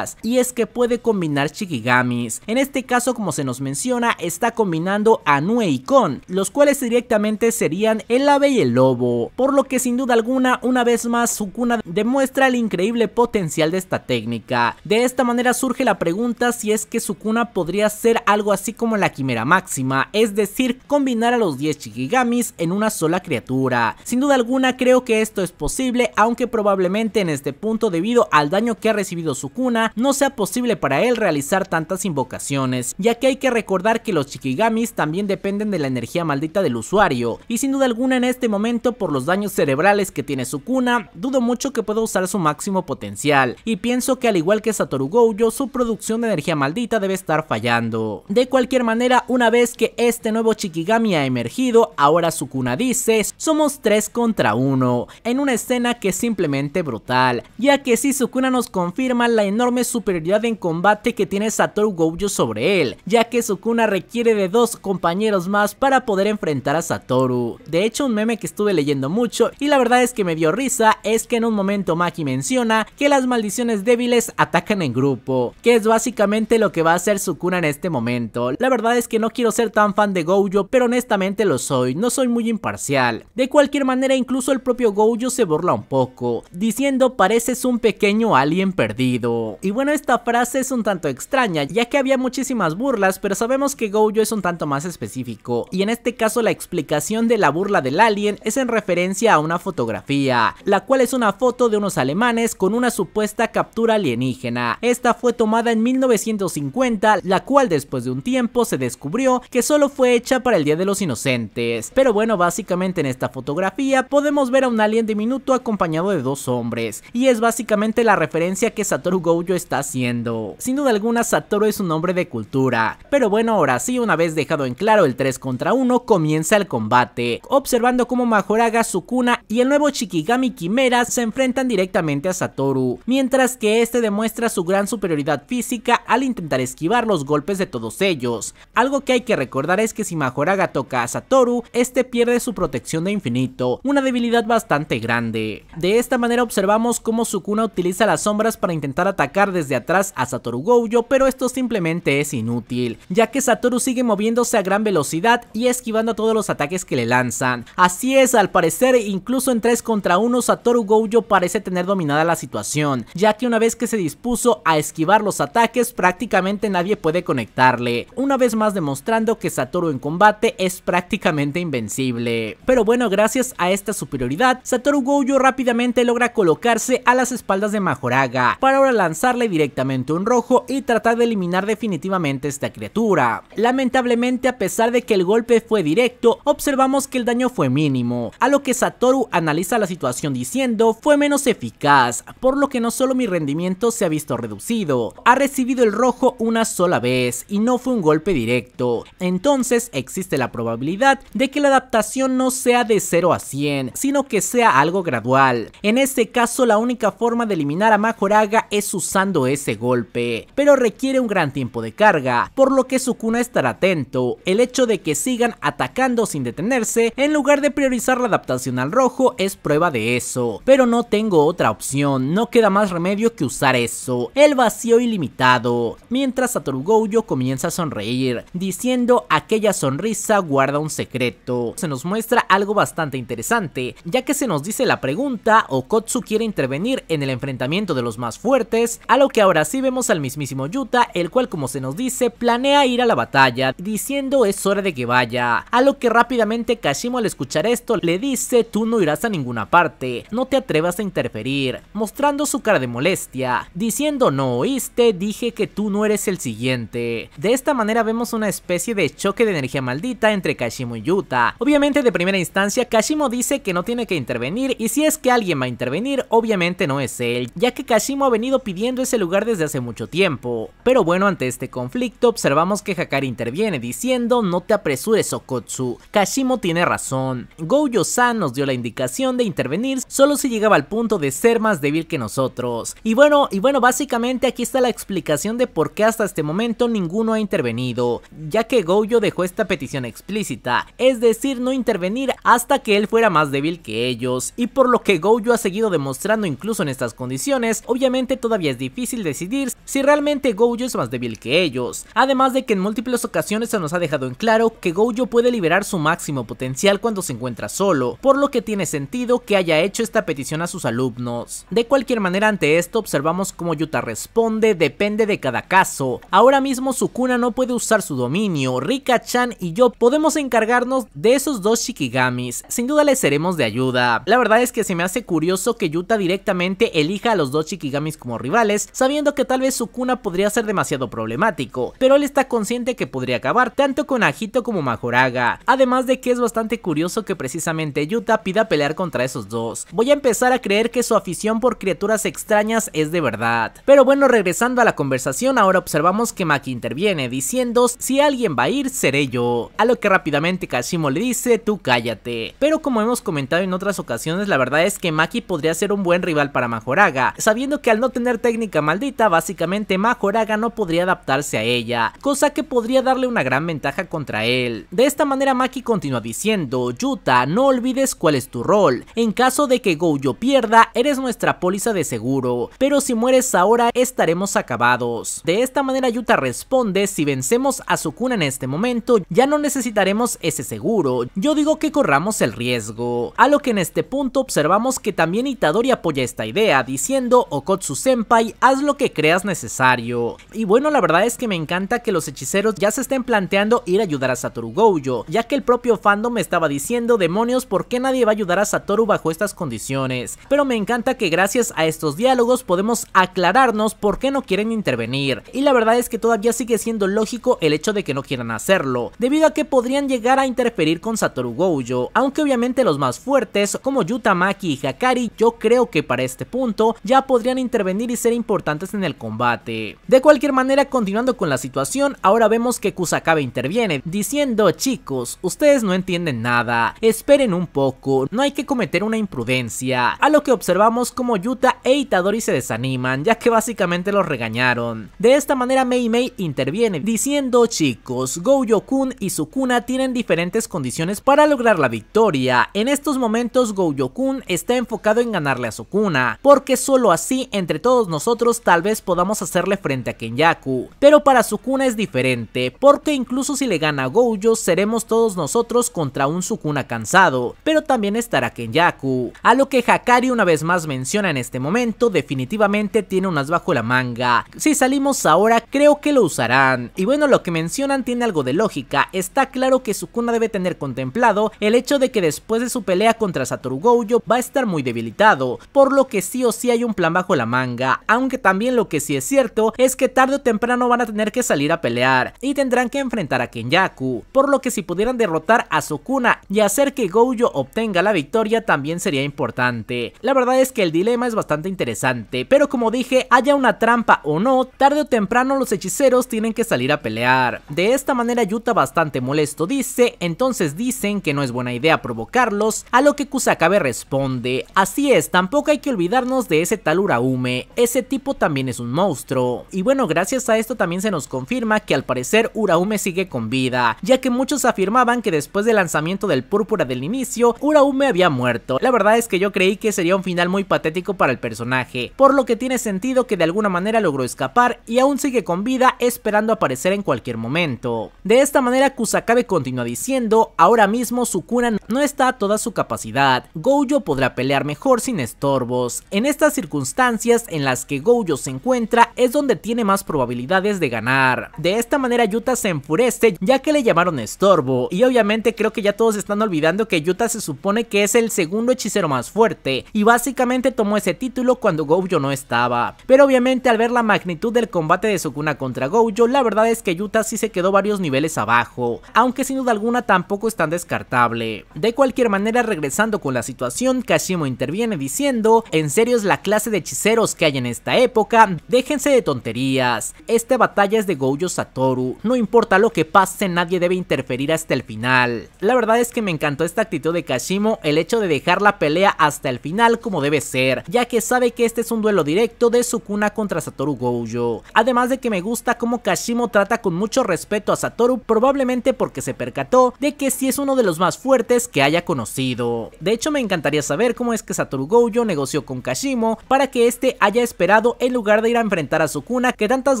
y es que puede combinar Shikigamis. En este caso como se nos menciona está combinando a Nue y Kon, los cuales directamente serían el ave y el lobo, por lo que sin duda alguna una vez más Sukuna demuestra el increíble potencial de esta técnica. De esta manera surge la pregunta si es que Sukuna podría ser algo así como la quimera máxima, es decir, combinar a los 10 Shikigamis en una sola criatura. Sin duda alguna creo que esto es posible, aunque probablemente en este punto debido al daño que ha recibido Sukuna, no sea posible para él realizar tantas invocaciones, ya que hay que recordar que los Shikigamis también dependen de la energía maldita del usuario, y sin duda alguna en este momento por los daños cerebrales que tiene Sukuna, dudo mucho que pueda usar su máximo potencial, y pienso que al igual que Satoru Gojo, su producción de energía maldita debe estar fallando. De cualquier manera, una vez que este nuevo Shikigami ha emergido, Ahora Sukuna dice, somos 3 contra 1, en una escena que es simplemente brutal, ya que si Sukuna nos confirma la enorme superioridad en combate que tiene Satoru Gojo sobre él, ya que Sukuna requiere de dos compañeros más para poder enfrentar a Satoru. De hecho un meme que estuve leyendo mucho y la verdad es que me dio risa es que en un momento Maki menciona que las maldiciones débiles atacan en grupo, que es básicamente lo que va a hacer Sukuna en este momento. La verdad es que no quiero ser tan fan de Gojo, pero honestamente lo soy no soy muy imparcial. De cualquier manera, incluso el propio Gojo se burla un poco, diciendo pareces un pequeño alien perdido. Y bueno, esta frase es un tanto extraña, ya que había muchísimas burlas, pero sabemos que Gojo es un tanto más específico, y en este caso la explicación de la burla del alien es en referencia a una fotografía, la cual es una foto de unos alemanes con una supuesta captura alienígena, esta fue tomada en 1950, la cual después de un tiempo se descubrió que solo fue hecha para el Día de los Inocentes. Pero bueno, básicamente en esta fotografía podemos ver a un alien diminuto acompañado de dos hombres, y es básicamente la referencia que Satoru está haciendo. Sin duda alguna Satoru es un hombre de cultura, pero bueno, ahora sí, una vez dejado en claro el 3 contra 1, comienza el combate, observando cómo Majoraga, Sukuna y el nuevo Shikigami Quimera se enfrentan directamente a Satoru, mientras que este demuestra su gran superioridad física al intentar esquivar los golpes de todos ellos. Algo que hay que recordar es que si Majoraga toca a Satoru, este pierde su protección de infinito, una debilidad bastante grande. De esta manera observamos cómo Sukuna utiliza las sombras para intentar atacar desde atrás a Satoru Gojo, pero esto simplemente es inútil, ya que Satoru sigue moviéndose a gran velocidad y esquivando todos los ataques que le lanzan. Así es, al parecer, incluso en 3 contra 1 Satoru Gojo parece tener dominada la situación, ya que una vez que se dispuso a esquivar los ataques, prácticamente nadie puede conectarle, una vez más demostrando que Satoru en combate es prácticamente invencible. Pero bueno, gracias a esta superioridad, Satoru Gojo rápidamente logra colocarse a las espaldas de Majoraga, para ahora lanzarle directamente un rojo y tratar de eliminar definitivamente esta criatura. Lamentablemente, a pesar de que el golpe fue directo, observamos que el daño fue mínimo, a lo que Satoru analiza la situación diciendo fue menos eficaz, por lo que no solo mi rendimiento se ha visto reducido, ha recibido el rojo una sola vez y no fue un golpe directo, entonces existe la probabilidad de que la adaptación no sea de 0 a 100, sino que sea algo gradual. En este caso la única forma de eliminar a Majoraga es usando ese golpe, pero requiere un gran tiempo de carga, por lo que Sukuna estará atento, el hecho de que sigan atacando sin detenerse, en lugar de priorizar la adaptación al rojo es prueba de eso, pero no tengo otra opción, no queda más remedio que usar eso, el vacío ilimitado, mientras Satoru Gojo comienza a sonreír, diciendo aquella sonrisa guarda un secreto. Se nos muestra algo bastante interesante, ya que se nos dice la pregunta, Okotsu quiere intervenir en el enfrentamiento de los más fuertes, a lo que ahora sí vemos al mismísimo Yuta, el cual como se nos dice, planea ir a la batalla, diciendo es hora de que vaya, a lo que rápidamente Kashimo al escuchar esto le dice tú no irás a ninguna parte, no te atrevas a interferir, mostrando su cara de molestia, diciendo no oíste, dije que tú no eres el siguiente. De esta manera vemos una especie de choque de energía maldita entre Kashimo y Yuta. Obviamente de primera instancia Kashimo dice que no tiene que intervenir y si es que alguien va a intervenir, obviamente no es él, ya que Kashimo ha venido pidiendo ese lugar desde hace mucho tiempo. Pero bueno, ante este conflicto observamos que Hakari interviene diciendo no te apresures Okotsu, Kashimo tiene razón, Gojo-san nos dio la indicación de intervenir solo si llegaba al punto de ser más débil que nosotros. Y bueno, y bueno, básicamente aquí está la explicación de por qué hasta este momento ninguno ha intervenido, ya que Gojo dejó esta petición explícita, es decir, no intervenir hasta que él fuera más débil que ellos, y por lo que Gojo ha seguido demostrando incluso en estas condiciones, obviamente todavía es difícil decidir si realmente Gojo es más débil que ellos, además de que en múltiples ocasiones se nos ha dejado en claro que Gojo puede liberar su máximo potencial cuando se encuentra solo, por lo que tiene sentido que haya hecho esta petición a sus alumnos. De cualquier manera ante esto observamos cómo Yuta responde depende de cada caso, ahora mismo Sukuna no puede usar su dominio, Rika-chan y yo podemos encargarnos de esos dos Shikigamis, sin duda les seremos de ayuda. La verdad es que se me hace curioso que Yuta directamente elija a los dos Shikigamis como rivales, sabiendo que tal vez Sukuna podría ser demasiado problemático, pero él está consciente que podría acabar tanto con Agito como Majoraga, además de que es bastante curioso que precisamente Yuta pida pelear contra esos dos. Voy a empezar a creer que su afición por criaturas extrañas es de verdad. Pero bueno, regresando a la conversación, ahora observamos que Maki interviene diciendo si alguien va a ir seré yo, a lo que rápidamente Kashimo le dice tú cállate. Pero como hemos comentado en otras ocasiones, la verdad es que Maki podría ser un buen rival para Majoraga, sabiendo que al no tener técnica maldita, básicamente Majoraga no podría adaptarse a ella, cosa que podría darle una gran ventaja contra él. De esta manera Maki continúa diciendo, Yuta, no olvides cuál es tu rol, en caso de que Gojo pierda, eres nuestra póliza de seguro, pero si mueres ahora estaremos acabados. De esta manera Yuta responde, si vencemos a Sukuna en este momento, ya no necesitaremos ese seguro, yo digo que corramos el riesgo. A lo que en este punto observamos que también Itadori apoya esta idea, diciendo, Okotsu Senpai, haz lo que creas necesario. Y bueno, la verdad es que me encanta que los hechiceros ya se estén planteando ir a ayudar a Satoru Gojo, ya que el propio fandom me estaba diciendo, demonios, ¿por qué nadie va a ayudar a Satoru bajo estas condiciones? Pero me encanta que gracias a estos diálogos podemos aclarar explicarnos por qué no quieren intervenir, y la verdad es que todavía sigue siendo lógico el hecho de que no quieran hacerlo, debido a que podrían llegar a interferir con Satoru Gojo, aunque obviamente los más fuertes como Yutamaki y Hakari yo creo que para este punto ya podrían intervenir y ser importantes en el combate. De cualquier manera continuando con la situación, ahora vemos que Kusakabe interviene, diciendo chicos, ustedes no entienden nada, esperen un poco, no hay que cometer una imprudencia, a lo que observamos como Yuta e Itadori se desaniman, ya que básicamente los regañaron. De esta manera Mei Mei interviene, diciendo chicos, Gojo-kun y Sukuna tienen diferentes condiciones para lograr la victoria, en estos momentos Gojo-kun está enfocado en ganarle a Sukuna, porque solo así entre todos nosotros tal vez podamos hacerle frente a Kenyaku, pero para Sukuna es diferente, porque incluso si le gana a Gojo seremos todos nosotros contra un Sukuna cansado, pero también estará Kenyaku, a lo que Hakari una vez más menciona en este momento definitivamente tiene un as bajo la manga, si salimos ahora creo que lo usarán, y bueno lo que mencionan tiene algo de lógica, está claro que Sukuna debe tener contemplado el hecho de que después de su pelea contra Satoru Gojo va a estar muy debilitado, por lo que sí o sí hay un plan bajo la manga, aunque también lo que sí es cierto es que tarde o temprano van a tener que salir a pelear y tendrán que enfrentar a Kenyaku, por lo que si pudieran derrotar a Sukuna y hacer que Gojo obtenga la victoria también sería importante. La verdad es que el dilema es bastante interesante, pero como dije, haya una trampa o no, tarde o temprano los hechiceros tienen que salir a pelear. De esta manera Yuta bastante molesto dice, entonces dicen que no es buena idea provocarlos, a lo que Kusakabe responde, así es, tampoco hay que olvidarnos de ese tal Uraume, ese tipo también es un monstruo. Y bueno, gracias a esto también se nos confirma que al parecer Uraume sigue con vida, ya que muchos afirmaban que después del lanzamiento del púrpura del inicio, Uraume había muerto. La verdad es que yo creí que sería un final muy patético para el personaje, por lo que tiene sentido que de alguna manera logró escapar y aún sigue con vida esperando aparecer en cualquier momento. De esta manera Kusakabe continúa diciendo, ahora mismo Sukuna no está a toda su capacidad, Gojo podrá pelear mejor sin estorbos. En estas circunstancias en que Gojo se encuentra es donde tiene más probabilidades de ganar. De esta manera Yuta se enfurece ya que le llamaron estorbo y obviamente creo que ya todos están olvidando que Yuta se supone que es el segundo hechicero más fuerte y básicamente tomó ese título cuando Gojo no estaba. Pero obviamente al ver la magnitud del combate de Sukuna contra Gojo la verdad es que Yuta sí se quedó varios niveles abajo, aunque sin duda alguna tampoco es tan descartable. De cualquier manera regresando con la situación Kashimo interviene diciendo, en serio es la clase de hechiceros que hay en esta época, déjense de tonterías, esta batalla es de Gojo Satoru, no importa lo que pase nadie debe interferir hasta el final. La verdad es que me encantó esta actitud de Kashimo, el hecho de dejar la pelea hasta el final como debe ser, ya que sabe que este es un duelo directo de Sukuna contra Satoru Gojo. Además de que me gusta cómo Kashimo trata con mucho respeto a Satoru, probablemente porque se percató de que sí es uno de los más fuertes que haya conocido. De hecho me encantaría saber cómo es que Satoru Gojo negoció con Kashimo para que este haya esperado en lugar de ir a enfrentar a Sukuna que tantas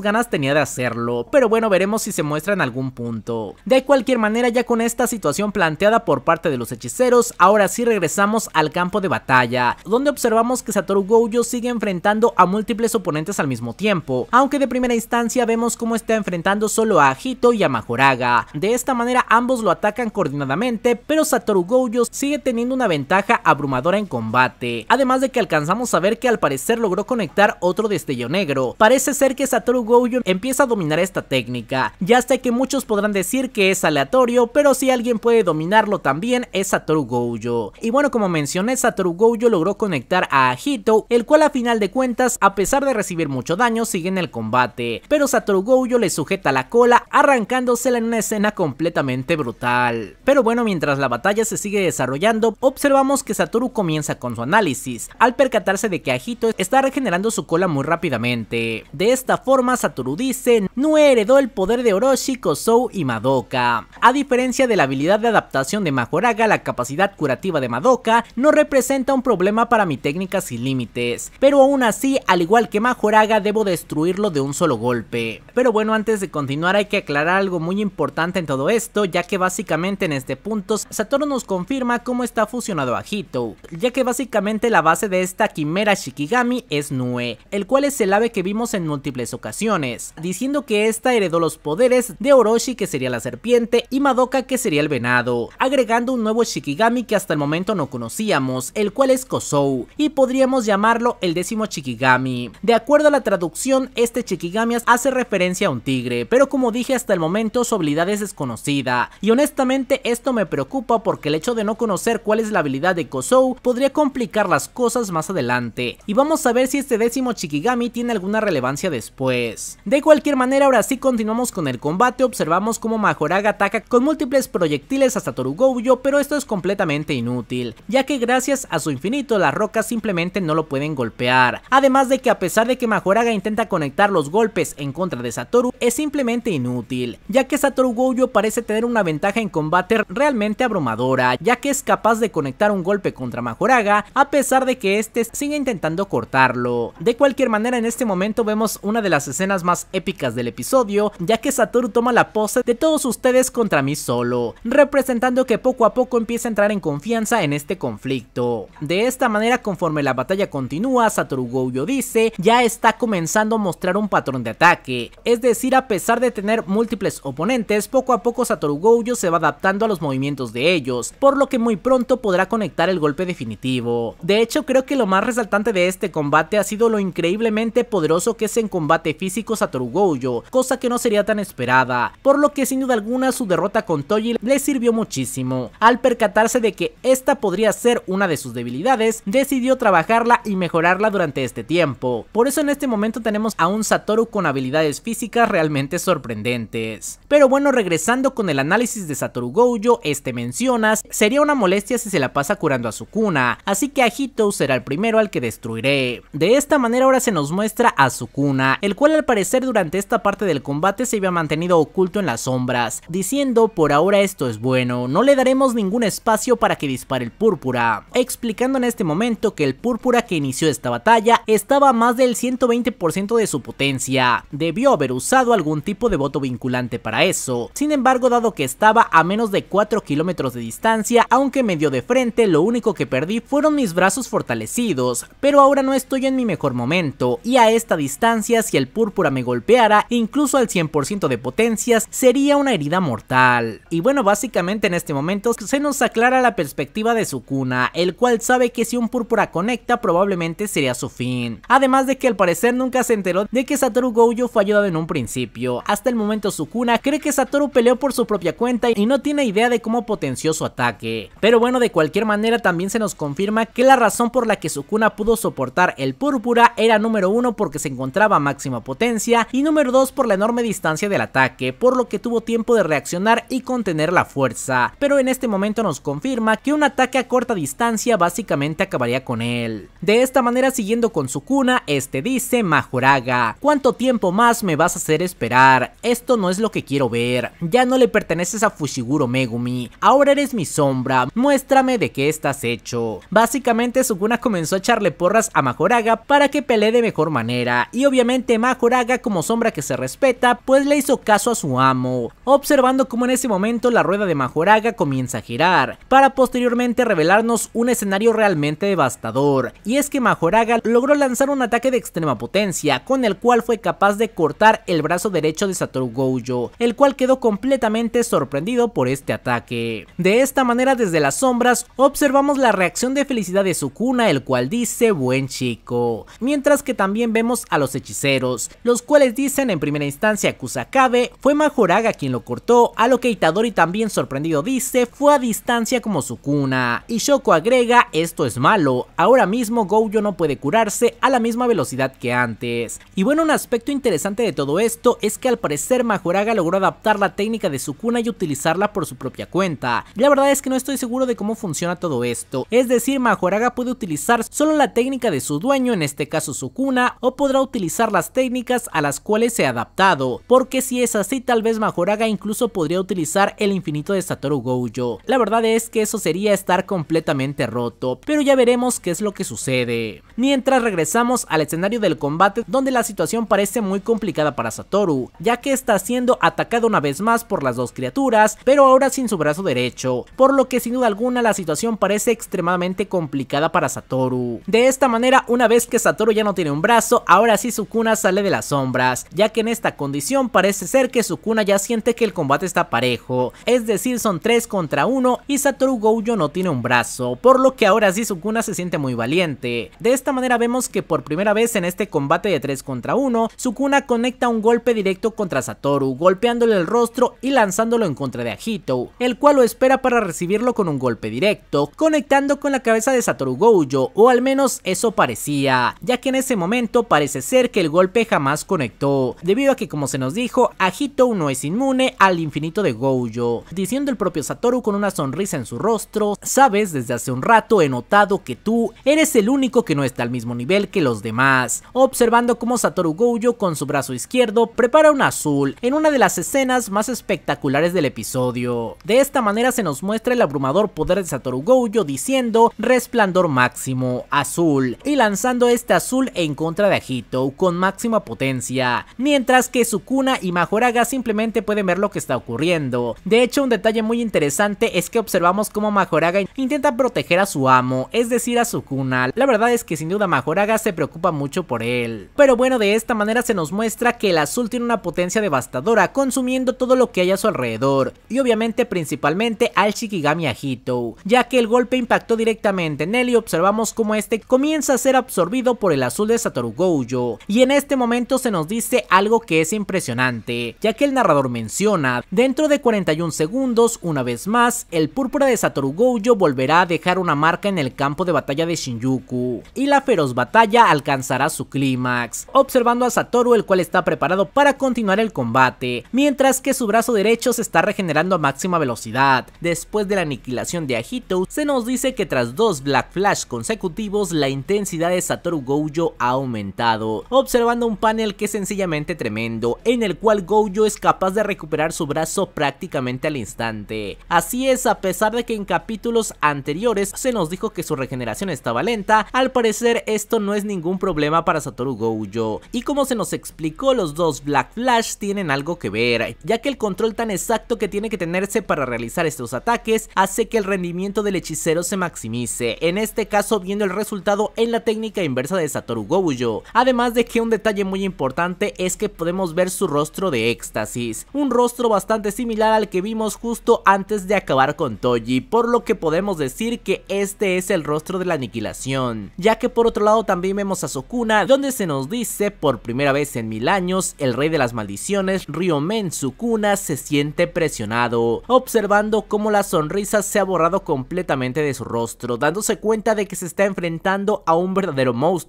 ganas tenía de hacerlo, pero bueno veremos si se muestra en algún punto. De cualquier manera ya con esta situación planteada por parte de los hechiceros, ahora sí regresamos al campo de batalla, donde observamos que Satoru Gojo sigue enfrentando a múltiples oponentes al mismo tiempo, aunque de primera instancia vemos cómo está enfrentando solo a Hito y a Majoraga. De esta manera ambos lo atacan coordinadamente, pero Satoru Gojo sigue teniendo una ventaja abrumadora en combate, además de que alcanzamos a ver que al parecer logró conectar otro destello negro. Parece ser que Satoru Gojo empieza a dominar esta técnica, ya sé que muchos podrán decir que es aleatorio, pero si alguien puede dominarlo también es Satoru Gojo. Y bueno, como mencioné, Satoru Gojo logró conectar a Hito, el cual a final de cuentas, a pesar de recibir mucho daño, sigue en el combate, pero Satoru Gojo le sujeta la cola, arrancándosela en una escena completamente brutal. Pero bueno, mientras la batalla se sigue desarrollando, observamos que Satoru comienza con su análisis, al percatarse de que Agito está regenerando su cola muy rápidamente. De esta forma, Satoru dice, no heredó el poder de Orochi, Kozou y Madoka. A diferencia de la habilidad de adaptación de Majoraga, la capacidad curativa de Madoka no representa un problema para mi técnica sin límites, pero aún así, al igual que Majoraga, debo destruirlo de un solo golpe. Pero bueno, antes de continuar hay que aclarar algo muy importante en todo esto, ya que básicamente en este punto Satoru nos confirma cómo está fusionado a Hito, ya que básicamente la base de esta quimera Shikigami es Nue, el cual es el ave que vimos en múltiples ocasiones, diciendo que esta heredó los poderes de Orochi que sería la serpiente y Madoka que sería el venado, agregando un nuevo Shikigami que hasta el momento no conocíamos, el cual es Kozou, y podríamos llamarlo el décimo Shikigami. De acuerdo a la traducción, este Shikigami hace referencia a un tigre, pero como dije hasta el momento su habilidad es desconocida, y honestamente esto me preocupa porque el hecho de no conocer cuál es la habilidad de Kozou podría complicar las cosas más adelante, y vamos a ver si este décimo Shikigami tiene alguna relevancia después. De cualquier manera, ahora sí continuamos con el combate, observamos cómo Majoraga ataca con múltiples proyectiles a Satoru Gojo, pero esto es completamente inútil, ya que gracias a su infinito las rocas simplemente no lo pueden golpear, además de que a pesar de que Majoraga intenta conectar los golpes en contra de Satoru, es simplemente inútil, ya que Satoru Gojo parece tener una ventaja en combate realmente abrumadora, ya que es capaz de conectar un golpe contra Majoraga, a pesar de que este sigue intentando cortarlo. De cualquier manera, en este momento vemos una de las escenas más épicas del episodio, ya que Satoru toma la pose de todos ustedes contra mí solo, representando que poco a poco empieza a entrar en confianza en este conflicto. De esta manera, conforme la batalla continúa, Satoru Gojo dice, ya está comenzando a mostrar un patrón de ataque, es decir, a pesar de tener múltiples oponentes, poco a poco Satoru Gojo se va adaptando a los movimientos de ellos, por lo que muy pronto podrá conectar el golpe definitivo. De hecho, creo que lo más resaltante de este combate ha sido lo increíblemente poderoso que es en combate físico Satoru Gojo, cosa que no sería tan esperada, por lo que sin duda alguna su derrota con Toji le sirvió muchísimo. Al percatarse de que esta podría ser una de sus debilidades, decidió trabajarla y mejorarla durante este tiempo. Por eso en este momento tenemos a un Satoru con habilidades físicas realmente sorprendentes. Pero bueno, regresando con el análisis de Satoru Gojo, este mencionas, sería una molestia si se la pasa curando a Sukuna, así que a será el primero al que destruiré. De esta manera ahora se nos muestra a Sukuna, el cual al parecer durante esta parte del combate se había mantenido oculto en las sombras, diciendo por ahora esto es bueno, no le daremos ningún espacio para que dispare el púrpura, explicando en este momento que el púrpura que inició esta batalla estaba a más del 120% de su potencia, debió haber usado algún tipo de voto vinculante para eso, sin embargo dado que estaba a menos de 4 kilómetros de distancia, aunque medio de frente lo único que perdí fueron mis brazos fortalecidos, pero ahora no estoy en mi mejor momento, y a esta distancia si el púrpura me golpeara, incluso al 100% de potencias, sería una herida mortal. Y bueno, básicamente en este momento se nos aclara la perspectiva de Sukuna, el cual sabe que si un púrpura conecta probablemente sería su fin. Además de que al parecer nunca se enteró de que Satoru Gojo fue ayudado en un principio. Hasta el momento Sukuna cree que Satoru peleó por su propia cuenta y no tiene idea de cómo potenció su ataque. Pero bueno, de cualquier manera también se nos confirma que la razón por la que Sukuna pudo soportar el púrpura era número uno porque se encontraba a máxima potencia y número 2 por la enorme distancia del ataque, por lo que tuvo tiempo de reaccionar y contener la fuerza, pero en este momento nos confirma que un ataque a corta distancia básicamente acabaría con él. De esta manera siguiendo con Sukuna, este dice Majoraga, ¿cuánto tiempo más me vas a hacer esperar? Esto no es lo que quiero ver, ya no le perteneces a Fushiguro Megumi, ahora eres mi sombra, muéstrame de qué estás hecho. Básicamente Sukuna comenzó a echarle porras a Majoraga para que pelee de mejor manera, y obviamente Majoraga como sombra que se respeta, pues le hizo caso a su amo, observando como en ese momento la rueda de Majoraga comienza a girar, para posteriormente revelarnos un escenario realmente devastador, y es que Majoraga logró lanzar un ataque de extrema potencia, con el cual fue capaz de cortar el brazo derecho de Satoru Gojo, el cual quedó completamente sorprendido por este ataque. De esta manera desde las sombras observamos la reacción de felicidad de Sukuna, el cual dice buen chico, mientras que también vemos a los hechiceros, los cuales dicen en primera instancia Kusakabe fue Majoraga quien lo cortó, a lo que Itadori también sorprendido dice fue a distancia como Sukuna, y Shoko agrega esto es malo, ahora mismo Gojo no puede curarse a la misma velocidad que antes. Y bueno, un aspecto interesante de todo esto es que al parecer Majoraga logró adaptar la técnica de Sukuna y utilizarla por su propia cuenta. La verdad es que no estoy seguro de cómo funciona todo esto, es decir, Majoraga puede utilizar solo la técnica de su dueño, en este caso Sukuna, o podrá utilizar las técnicas a las cuales se ha adaptado, porque si es así tal vez Majoraga incluso podría utilizar el infinito de Satoru Gojo. La verdad es que eso sería estar completamente roto, pero ya veremos qué es lo que sucede. Mientras regresamos al escenario del combate donde la situación parece muy complicada para Satoru, ya que está siendo atacado una vez más por las dos criaturas, pero ahora sin su brazo derecho, por lo que sin duda alguna la situación parece extremadamente complicada para Satoru. De esta manera, una vez que Satoru ya no tiene un brazo, ahora sí Sukuna sale de las sombras, ya que en esta condición parece ser que Sukuna ya siente que el combate está parejo, es decir son 3 contra 1 y Satoru Gojo no tiene un brazo, por lo que ahora sí Sukuna se siente muy valiente. De esta manera vemos que por primera vez en este combate de 3 contra 1, Sukuna conecta un golpe directo contra Satoru, golpeándole el rostro y lanzándolo en contra de Agito, el cual lo espera para recibirlo con un golpe directo, conectando con la cabeza de Satoru Gojo, o al menos eso parecía, ya que en ese momento parece ser que el golpe jamás conectó, debido a que como se nos dijo, Agito no es inmune al infinito de Gojo, diciendo el propio Satoru con una sonrisa en su rostro, sabes, desde hace un rato he notado que tú eres el único que no está al mismo nivel que los demás, observando cómo Satoru Gojo con su brazo izquierdo prepara un azul en una de las escenas más espectaculares del episodio. De esta manera se nos muestra el abrumador poder de Satoru Gojo diciendo resplandor máximo, azul, y lanzando este azul en contra de Agito con máxima potencia, mientras que Sukuna y Majoraga simplemente pueden ver lo que está ocurriendo. De hecho, un detalle muy interesante es que observamos cómo Majoraga intenta proteger a su amo, es decir a Sukuna. La verdad es que sin duda Majoraga se preocupa mucho por él. Pero bueno, de esta manera se nos muestra que el azul tiene una potencia devastadora, consumiendo todo lo que hay a su alrededor, y obviamente principalmente al Shikigami Agito, ya que el golpe impactó directamente en él y observamos cómo este comienza a ser absorbido por el azul de Satoru Gojo, y en este momento se nos dice algo que es impresionante, ya que el narrador menciona, dentro de 41 segundos, una vez más, el púrpura de Satoru Gojo volverá a dejar una marca en el campo de batalla de Shinjuku, y la feroz batalla alcanzará su clímax, observando a Satoru el cual está preparado para continuar el combate, mientras que su brazo derecho se está regenerando a máxima velocidad. Después de la aniquilación de Agito, se nos dice que tras dos Black Flash consecutivos, la intensidad de Satoru Gojo ha aumentado, observando un panel que es sencillamente tremendo, en el cual Gojo es capaz de recuperar su brazo prácticamente al instante. Así es, a pesar de que en capítulos anteriores se nos dijo que su regeneración estaba lenta, al parecer esto no es ningún problema para Satoru Gojo, y como se nos explicó, los dos Black Flash tienen algo que ver, ya que el control tan exacto que tiene que tenerse para realizar estos ataques hace que el rendimiento del hechicero se maximice, en este caso viendo el resultado en la técnica inversa de Satoru Gojo, además de que un detalle muy importante es que podemos ver su rostro de éxtasis, un rostro bastante similar al que vimos justo antes de acabar con Toji, por lo que podemos decir que este es el rostro de la aniquilación, ya que por otro lado también vemos a Sukuna, donde se nos dice por primera vez en mil años, el rey de las maldiciones, Ryomen Sukuna se siente presionado, observando cómo la sonrisa se ha borrado completamente de su rostro, dándose cuenta de que se está enfrentando a un verdadero monstruo,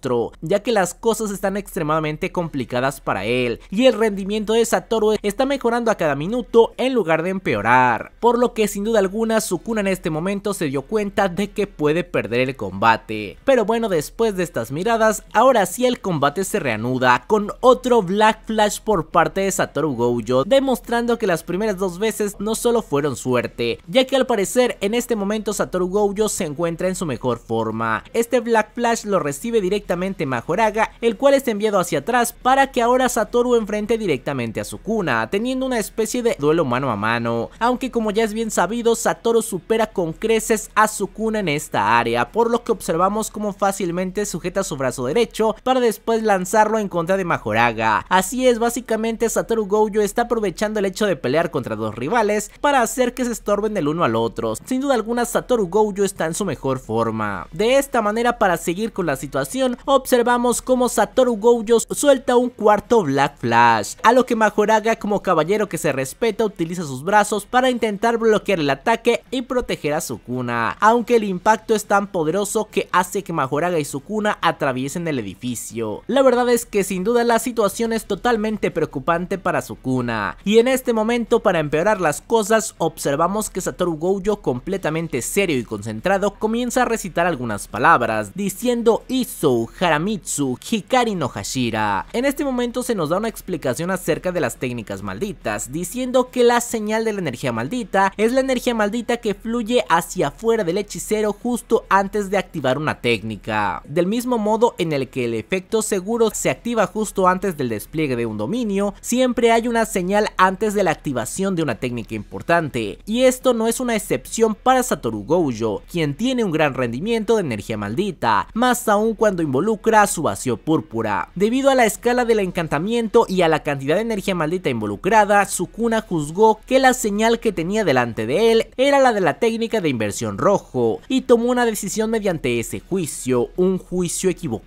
ya que las cosas están extremadamente complicadas para él, y el rendimiento de Satoru está mejorando a cada minuto en lugar de empeorar, por lo que sin duda alguna Sukuna en este momento se dio cuenta de que puede perder el combate. Pero bueno, después de estas miradas, ahora sí el combate se reanuda con otro Black Flash por parte de Satoru Gojo, demostrando que las primeras dos veces no solo fueron suerte, ya que al parecer en este momento Satoru Gojo se encuentra en su mejor forma. Este Black Flash lo recibe directamente Majoraga, el cual es enviado hacia atrás para que ahora Satoru enfrente directamente a Sukuna, teniendo una especie de duelo mano a mano, aunque como ya es bien sabido, Satoru supera con creces a Sukuna en esta área, por lo que observamos cómo fácilmente sujeta su brazo derecho para después lanzarlo en contra de Majoraga. Así es, básicamente Satoru Gojo está aprovechando el hecho de pelear contra dos rivales para hacer que se estorben el uno al otro. Sin duda alguna Satoru Gojo está en su mejor forma. De esta manera para seguir con la situación, observamos cómo Satoru Gojo suelta un cuarto Black Flash, a lo que Majoraga como caballero que se respeta utiliza sus brazos para intentar bloquear el ataque y proteger a Sukuna, aunque el impacto es tan poderoso que hace que Majoraga y Sukuna atraviesen el edificio. La verdad es que sin duda la situación es totalmente preocupante para Sukuna, y en este momento para empeorar las cosas observamos que Satoru Gojo completamente serio y concentrado comienza a recitar algunas palabras, diciendo Iso, Haramitsu, Hikari no Hashira. En este momento se nos da una explicación acerca de las técnicas malditas, diciendo que la señal de la energía maldita es la energía maldita que fluye hacia afuera del hechicero justo antes de activar una técnica. Del mismo modo en el que el efecto seguro se activa justo antes del despliegue de un dominio, siempre hay una señal antes de la activación de una técnica importante, y esto no es una excepción para Satoru Gojo, quien tiene un gran rendimiento de energía maldita, más aún cuando involucra su vacío púrpura. Debido a la escala del encantamiento y a la cantidad de energía maldita involucrada, Sukuna juzgó que la señal que tenía delante de él era la de la técnica de inversión rojo, y tomó una decisión mediante ese juicio, un juicio equivocado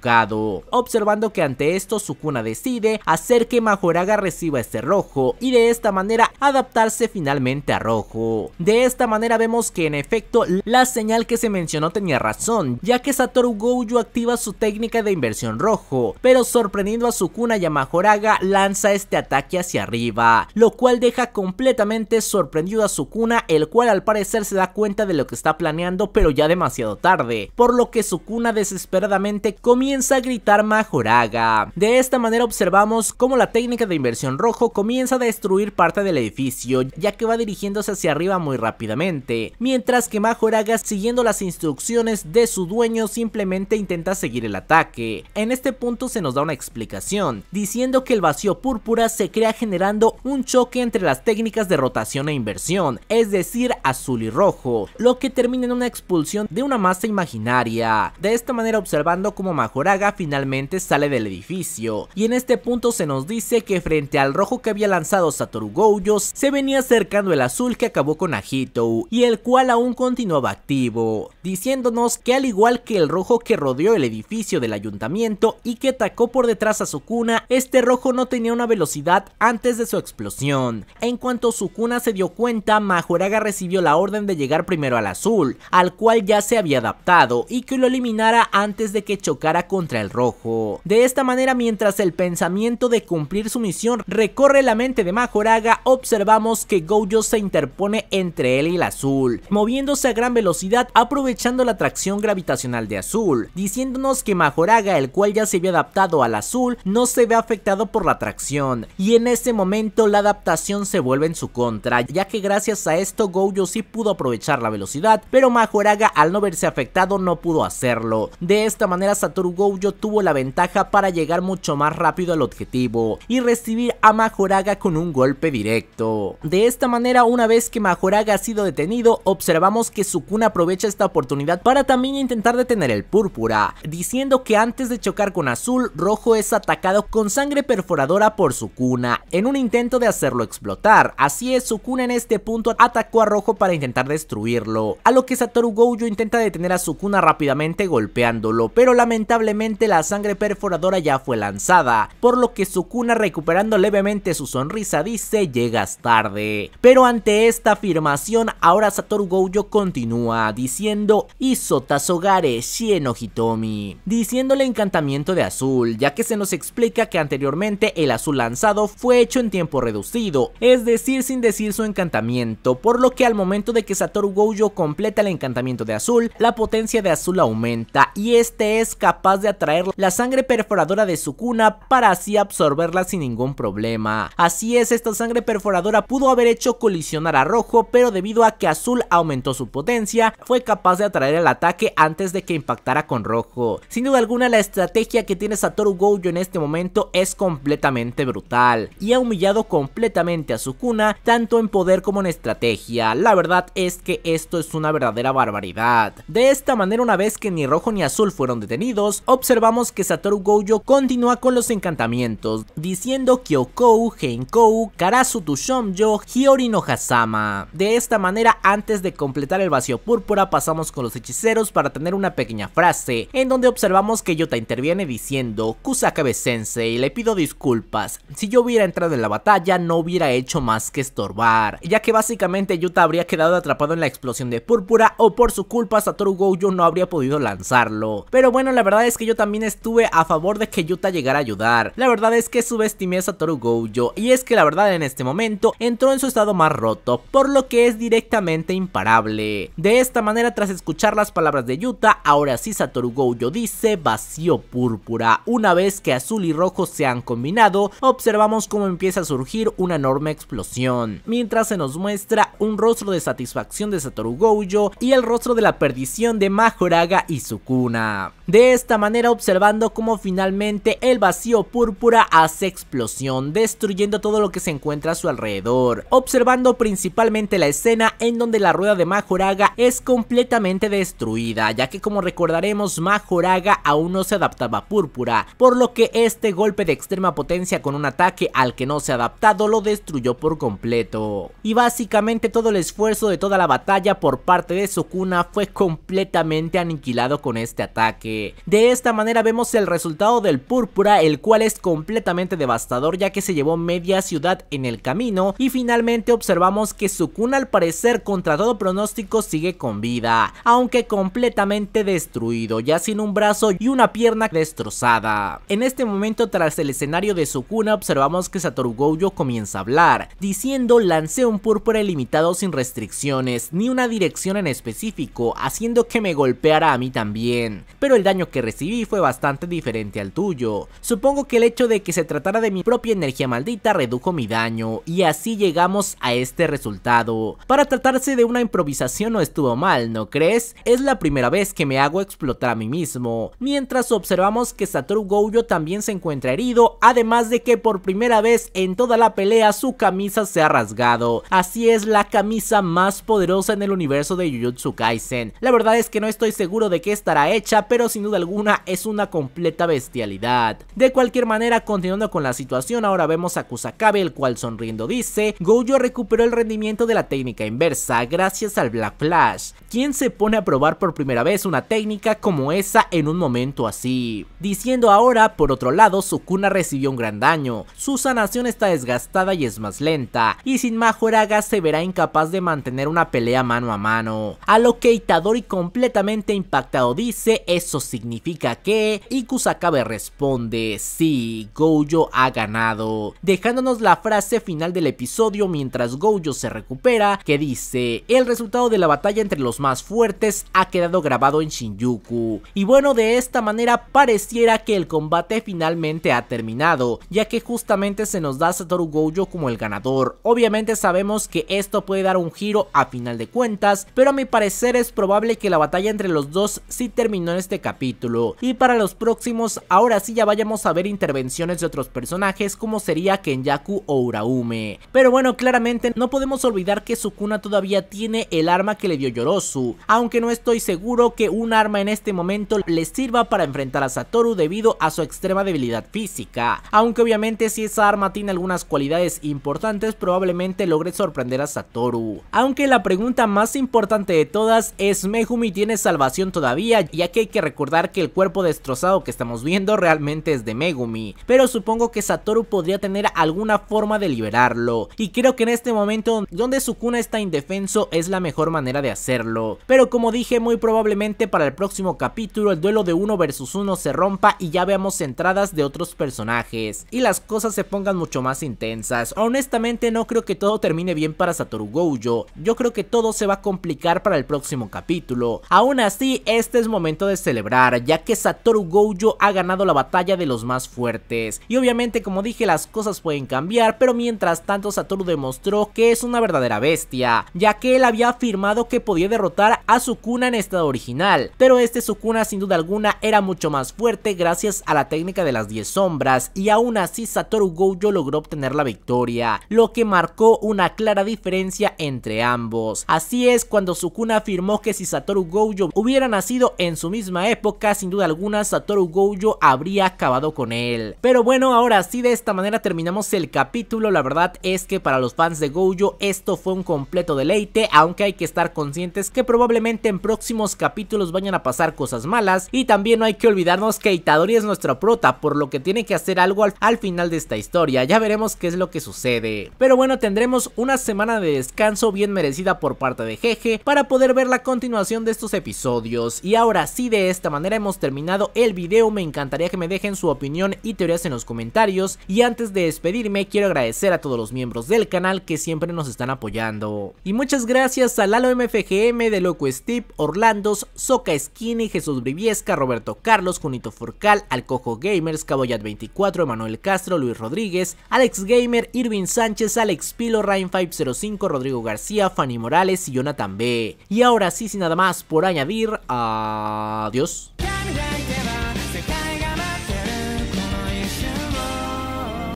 observando que ante esto Sukuna decide hacer que Majoraga reciba este rojo y de esta manera adaptarse finalmente a rojo. De esta manera vemos que en efecto la señal que se mencionó tenía razón, ya que Satoru Gojo activa su técnica de inversión rojo, pero sorprendiendo a Sukuna y a Majoraga lanza este ataque hacia arriba, lo cual deja completamente sorprendido a Sukuna, el cual al parecer se da cuenta de lo que está planeando pero ya demasiado tarde, por lo que Sukuna desesperadamente comienza a gritar Majoraga. De esta manera observamos cómo la técnica de inversión rojo comienza a destruir parte del edificio, ya que va dirigiéndose hacia arriba muy rápidamente, mientras que Majoraga siguiendo las instrucciones de su dueño simplemente intenta seguir el ataque. En este punto se nos da una explicación, diciendo que el vacío púrpura se crea generando un choque entre las técnicas de rotación e inversión, es decir, azul y rojo, lo que termina en una expulsión de una masa imaginaria. De esta manera observando como Majoraga finalmente sale del edificio, y en este punto se nos dice que frente al rojo que había lanzado Satoru Gojo se venía acercando el azul que acabó con Ajitou, y el cual aún continuaba activo, diciéndonos que al igual que el rojo que rodeó el edificio del ayuntamiento y que atacó por detrás a Sukuna, este rojo no tenía una velocidad antes de su explosión. En cuanto Sukuna se dio cuenta, Majoraga recibió la orden de llegar primero al azul, al cual ya se había adaptado y que lo eliminara antes de que chocara contra el rojo. De esta manera, mientras el pensamiento de cumplir su misión recorre la mente de Majoraga, observamos que Gojo se interpone entre él y el azul, moviéndose a gran velocidad aprovechando la atracción gravitacional de azul, diciéndonos que Majoraga, el cual ya se había adaptado al azul, no se ve afectado por la atracción, y en ese momento la adaptación se vuelve en su contra, ya que gracias a esto Gojo sí pudo aprovechar la velocidad, pero Majoraga al no verse afectado no pudo hacerlo. De esta manera Satoru Gojo tuvo la ventaja para llegar mucho más rápido al objetivo y recibir a Majoraga con un golpe directo. De esta manera una vez que Majoraga ha sido detenido, observamos que Sukuna aprovecha esta oportunidad para también intentar detener el púrpura, diciendo que antes de chocar con azul, rojo es atacado con sangre perforadora por Sukuna, en un intento de hacerlo explotar. Así es, Sukuna en este punto atacó a rojo para intentar destruirlo, a lo que Satoru Gojo intenta detener a Sukuna rápidamente golpeándolo, pero lamentablemente la sangre perforadora ya fue lanzada, por lo que Sukuna recuperando levemente su sonrisa dice llegas tarde. Pero ante esta afirmación, ahora Satoru Gojo continúa diciendo Iso Tasogare Shieno Hitomi, diciendo el encantamiento de azul, ya que se nos explica que anteriormente el azul lanzado fue hecho en tiempo reducido, es decir sin decir su encantamiento, por lo que al momento de que Satoru Gojo completa el encantamiento de azul, la potencia de azul aumenta y este es capaz de atraer la sangre perforadora de Sukuna para así absorberla sin ningún problema. Así es, esta sangre perforadora pudo haber hecho colisionar a rojo, pero debido a que azul aumentó su potencia, fue capaz de atraer el ataque antes de que impactara con rojo. Sin duda alguna la estrategia que tiene Satoru Gojo en este momento es completamente brutal y ha humillado completamente a Sukuna tanto en poder como en estrategia. La verdad es que esto es una verdadera barbaridad. De esta manera una vez que ni rojo ni azul fueron detenidos, observamos que Satoru Gojo continúa con los encantamientos, diciendo Kyokou, Henkou, Karasu Tushomyo, Hiyori no Hasama. De esta manera antes de completar el vacío púrpura pasamos con los hechiceros para tener una pequeña frase, en donde observamos que Yuta interviene diciendo Kusakabe sensei, le pido disculpas, si yo hubiera entrado en la batalla no hubiera hecho más que estorbar, ya que básicamente Yuta habría quedado atrapado en la explosión de púrpura o por su culpa Satoru Gojo no habría podido lanzarlo. Pero bueno, la verdad es que yo también estuve a favor de que Yuta llegara a ayudar, la verdad es que subestimé a Satoru Gojo y es que la verdad en este momento entró en su estado más roto, por lo que es directamente imparable. De esta manera tras escuchar las palabras de Yuta, ahora sí Satoru Gojo dice vacío púrpura. Una vez que azul y rojo se han combinado, observamos cómo empieza a surgir una enorme explosión, mientras se nos muestra un rostro de satisfacción de Satoru Gojo y el rostro de la perdición de Majoraga y Sukuna. De esta manera observando cómo finalmente el vacío púrpura hace explosión, destruyendo todo lo que se encuentra a su alrededor, observando principalmente la escena en donde la rueda de Majoraga es completamente destruida, ya que como recordaremos Majoraga aún no se adaptaba púrpura, por lo que este golpe de extrema potencia con un ataque al que no se ha adaptado lo destruyó por completo. Y básicamente todo el esfuerzo de toda la batalla por parte de Sukuna fue completamente aniquilado con este ataque. De esta esta manera vemos el resultado del púrpura, el cual es completamente devastador ya que se llevó media ciudad en el camino y finalmente observamos que Sukuna al parecer contra todo pronóstico sigue con vida, aunque completamente destruido, ya sin un brazo y una pierna destrozada. En este momento tras el escenario de Sukuna observamos que Satoru Gojo comienza a hablar, diciendo lancé un púrpura ilimitado sin restricciones, ni una dirección en específico, haciendo que me golpeara a mí también, pero el daño que recibí fue bastante diferente al tuyo. Supongo que el hecho de que se tratara de mi propia energía maldita redujo mi daño, y así llegamos a este resultado. Para tratarse de una improvisación no estuvo mal, ¿no crees? Es la primera vez que me hago explotar a mí mismo, mientras observamos que Satoru Gojo también se encuentra herido, además de que por primera vez en toda la pelea su camisa se ha rasgado, así es la camisa más poderosa en el universo de Jujutsu Kaisen. La verdad es que no estoy seguro de qué estará hecha, pero sin duda alguna es una completa bestialidad. De cualquier manera, continuando con la situación, ahora vemos a Kusakabe, el cual sonriendo dice, Gojo recuperó el rendimiento de la técnica inversa gracias al Black Flash. ¿Quién se pone a probar por primera vez una técnica como esa en un momento así? Diciendo ahora, por otro lado, Sukuna recibió un gran daño, su sanación está desgastada y es más lenta, y sin Majoraga se verá incapaz de mantener una pelea mano a mano. A lo que Itadori completamente impactado dice, eso significa que, y Kusakabe responde, sí, Gojo ha ganado, dejándonos la frase final del episodio mientras Gojo se recupera, que dice, el resultado de la batalla entre los más fuertes ha quedado grabado en Shinjuku, y bueno, de esta manera pareciera que el combate finalmente ha terminado, ya que justamente se nos da Satoru Gojo como el ganador, obviamente sabemos que esto puede dar un giro a final de cuentas, pero a mi parecer es probable que la batalla entre los dos sí terminó en este capítulo, y para los próximos ahora sí ya vayamos a ver intervenciones de otros personajes como sería Kenyaku o Uraume. Pero bueno, claramente no podemos olvidar que Sukuna todavía tiene el arma que le dio Yorosu, aunque no estoy seguro que un arma en este momento le sirva para enfrentar a Satoru debido a su extrema debilidad física, aunque obviamente si esa arma tiene algunas cualidades importantes probablemente logre sorprender a Satoru. Aunque la pregunta más importante de todas es Megumi tiene salvación todavía, ya que hay que recordar que el cuerpo destrozado que estamos viendo realmente es de Megumi, pero supongo que Satoru podría tener alguna forma de liberarlo, y creo que en este momento donde Sukuna está indefenso es la mejor manera de hacerlo, pero como dije muy probablemente para el próximo capítulo el duelo de uno versus uno se rompa y ya veamos entradas de otros personajes, y las cosas se pongan mucho más intensas, honestamente no creo que todo termine bien para Satoru Gojo, yo creo que todo se va a complicar para el próximo capítulo, aún así este es momento de celebrar, ya que Satoru Gojo ha ganado la batalla de los más fuertes, y obviamente como dije las cosas pueden cambiar, pero mientras tanto Satoru demostró que es una verdadera bestia, ya que él había afirmado que podía derrotar a Sukuna en estado original, pero este Sukuna sin duda alguna era mucho más fuerte gracias a la técnica de las 10 sombras, y aún así Satoru Gojo logró obtener la victoria, lo que marcó una clara diferencia entre ambos. Así es cuando Sukuna afirmó que si Satoru Gojo hubiera nacido en su misma época, sin duda alguna Satoru Gojo habría acabado con él. Pero bueno, ahora sí de esta manera terminamos el capítulo, la verdad es que para los fans de Gojo esto fue un completo deleite, aunque hay que estar conscientes que probablemente en próximos capítulos vayan a pasar cosas malas, y también no hay que olvidarnos que Itadori es nuestro prota, por lo que tiene que hacer algo al, al final de esta historia, ya veremos qué es lo que sucede. Pero bueno, tendremos una semana de descanso bien merecida por parte de Jeje para poder ver la continuación de estos episodios, y ahora sí de esta manera hemos terminado el video, me encantaría que me dejen su opinión y teorías en los comentarios, y antes de despedirme quiero agradecer a todos los miembros del canal que siempre nos están apoyando. Y muchas gracias a Lalo MFGM, de Loco Steve, Orlandos, Soca Skinny, Jesús Roberto Carlos, Junito Forcal, Alcojo Gamers, Caboyat24, Emanuel Castro, Luis Rodríguez, Alex Gamer, Irving Sánchez, Alex Pilo, Ryan505, Rodrigo García, Fanny Morales y Jonathan B. Y ahora sí, sin nada más por añadir, adiós.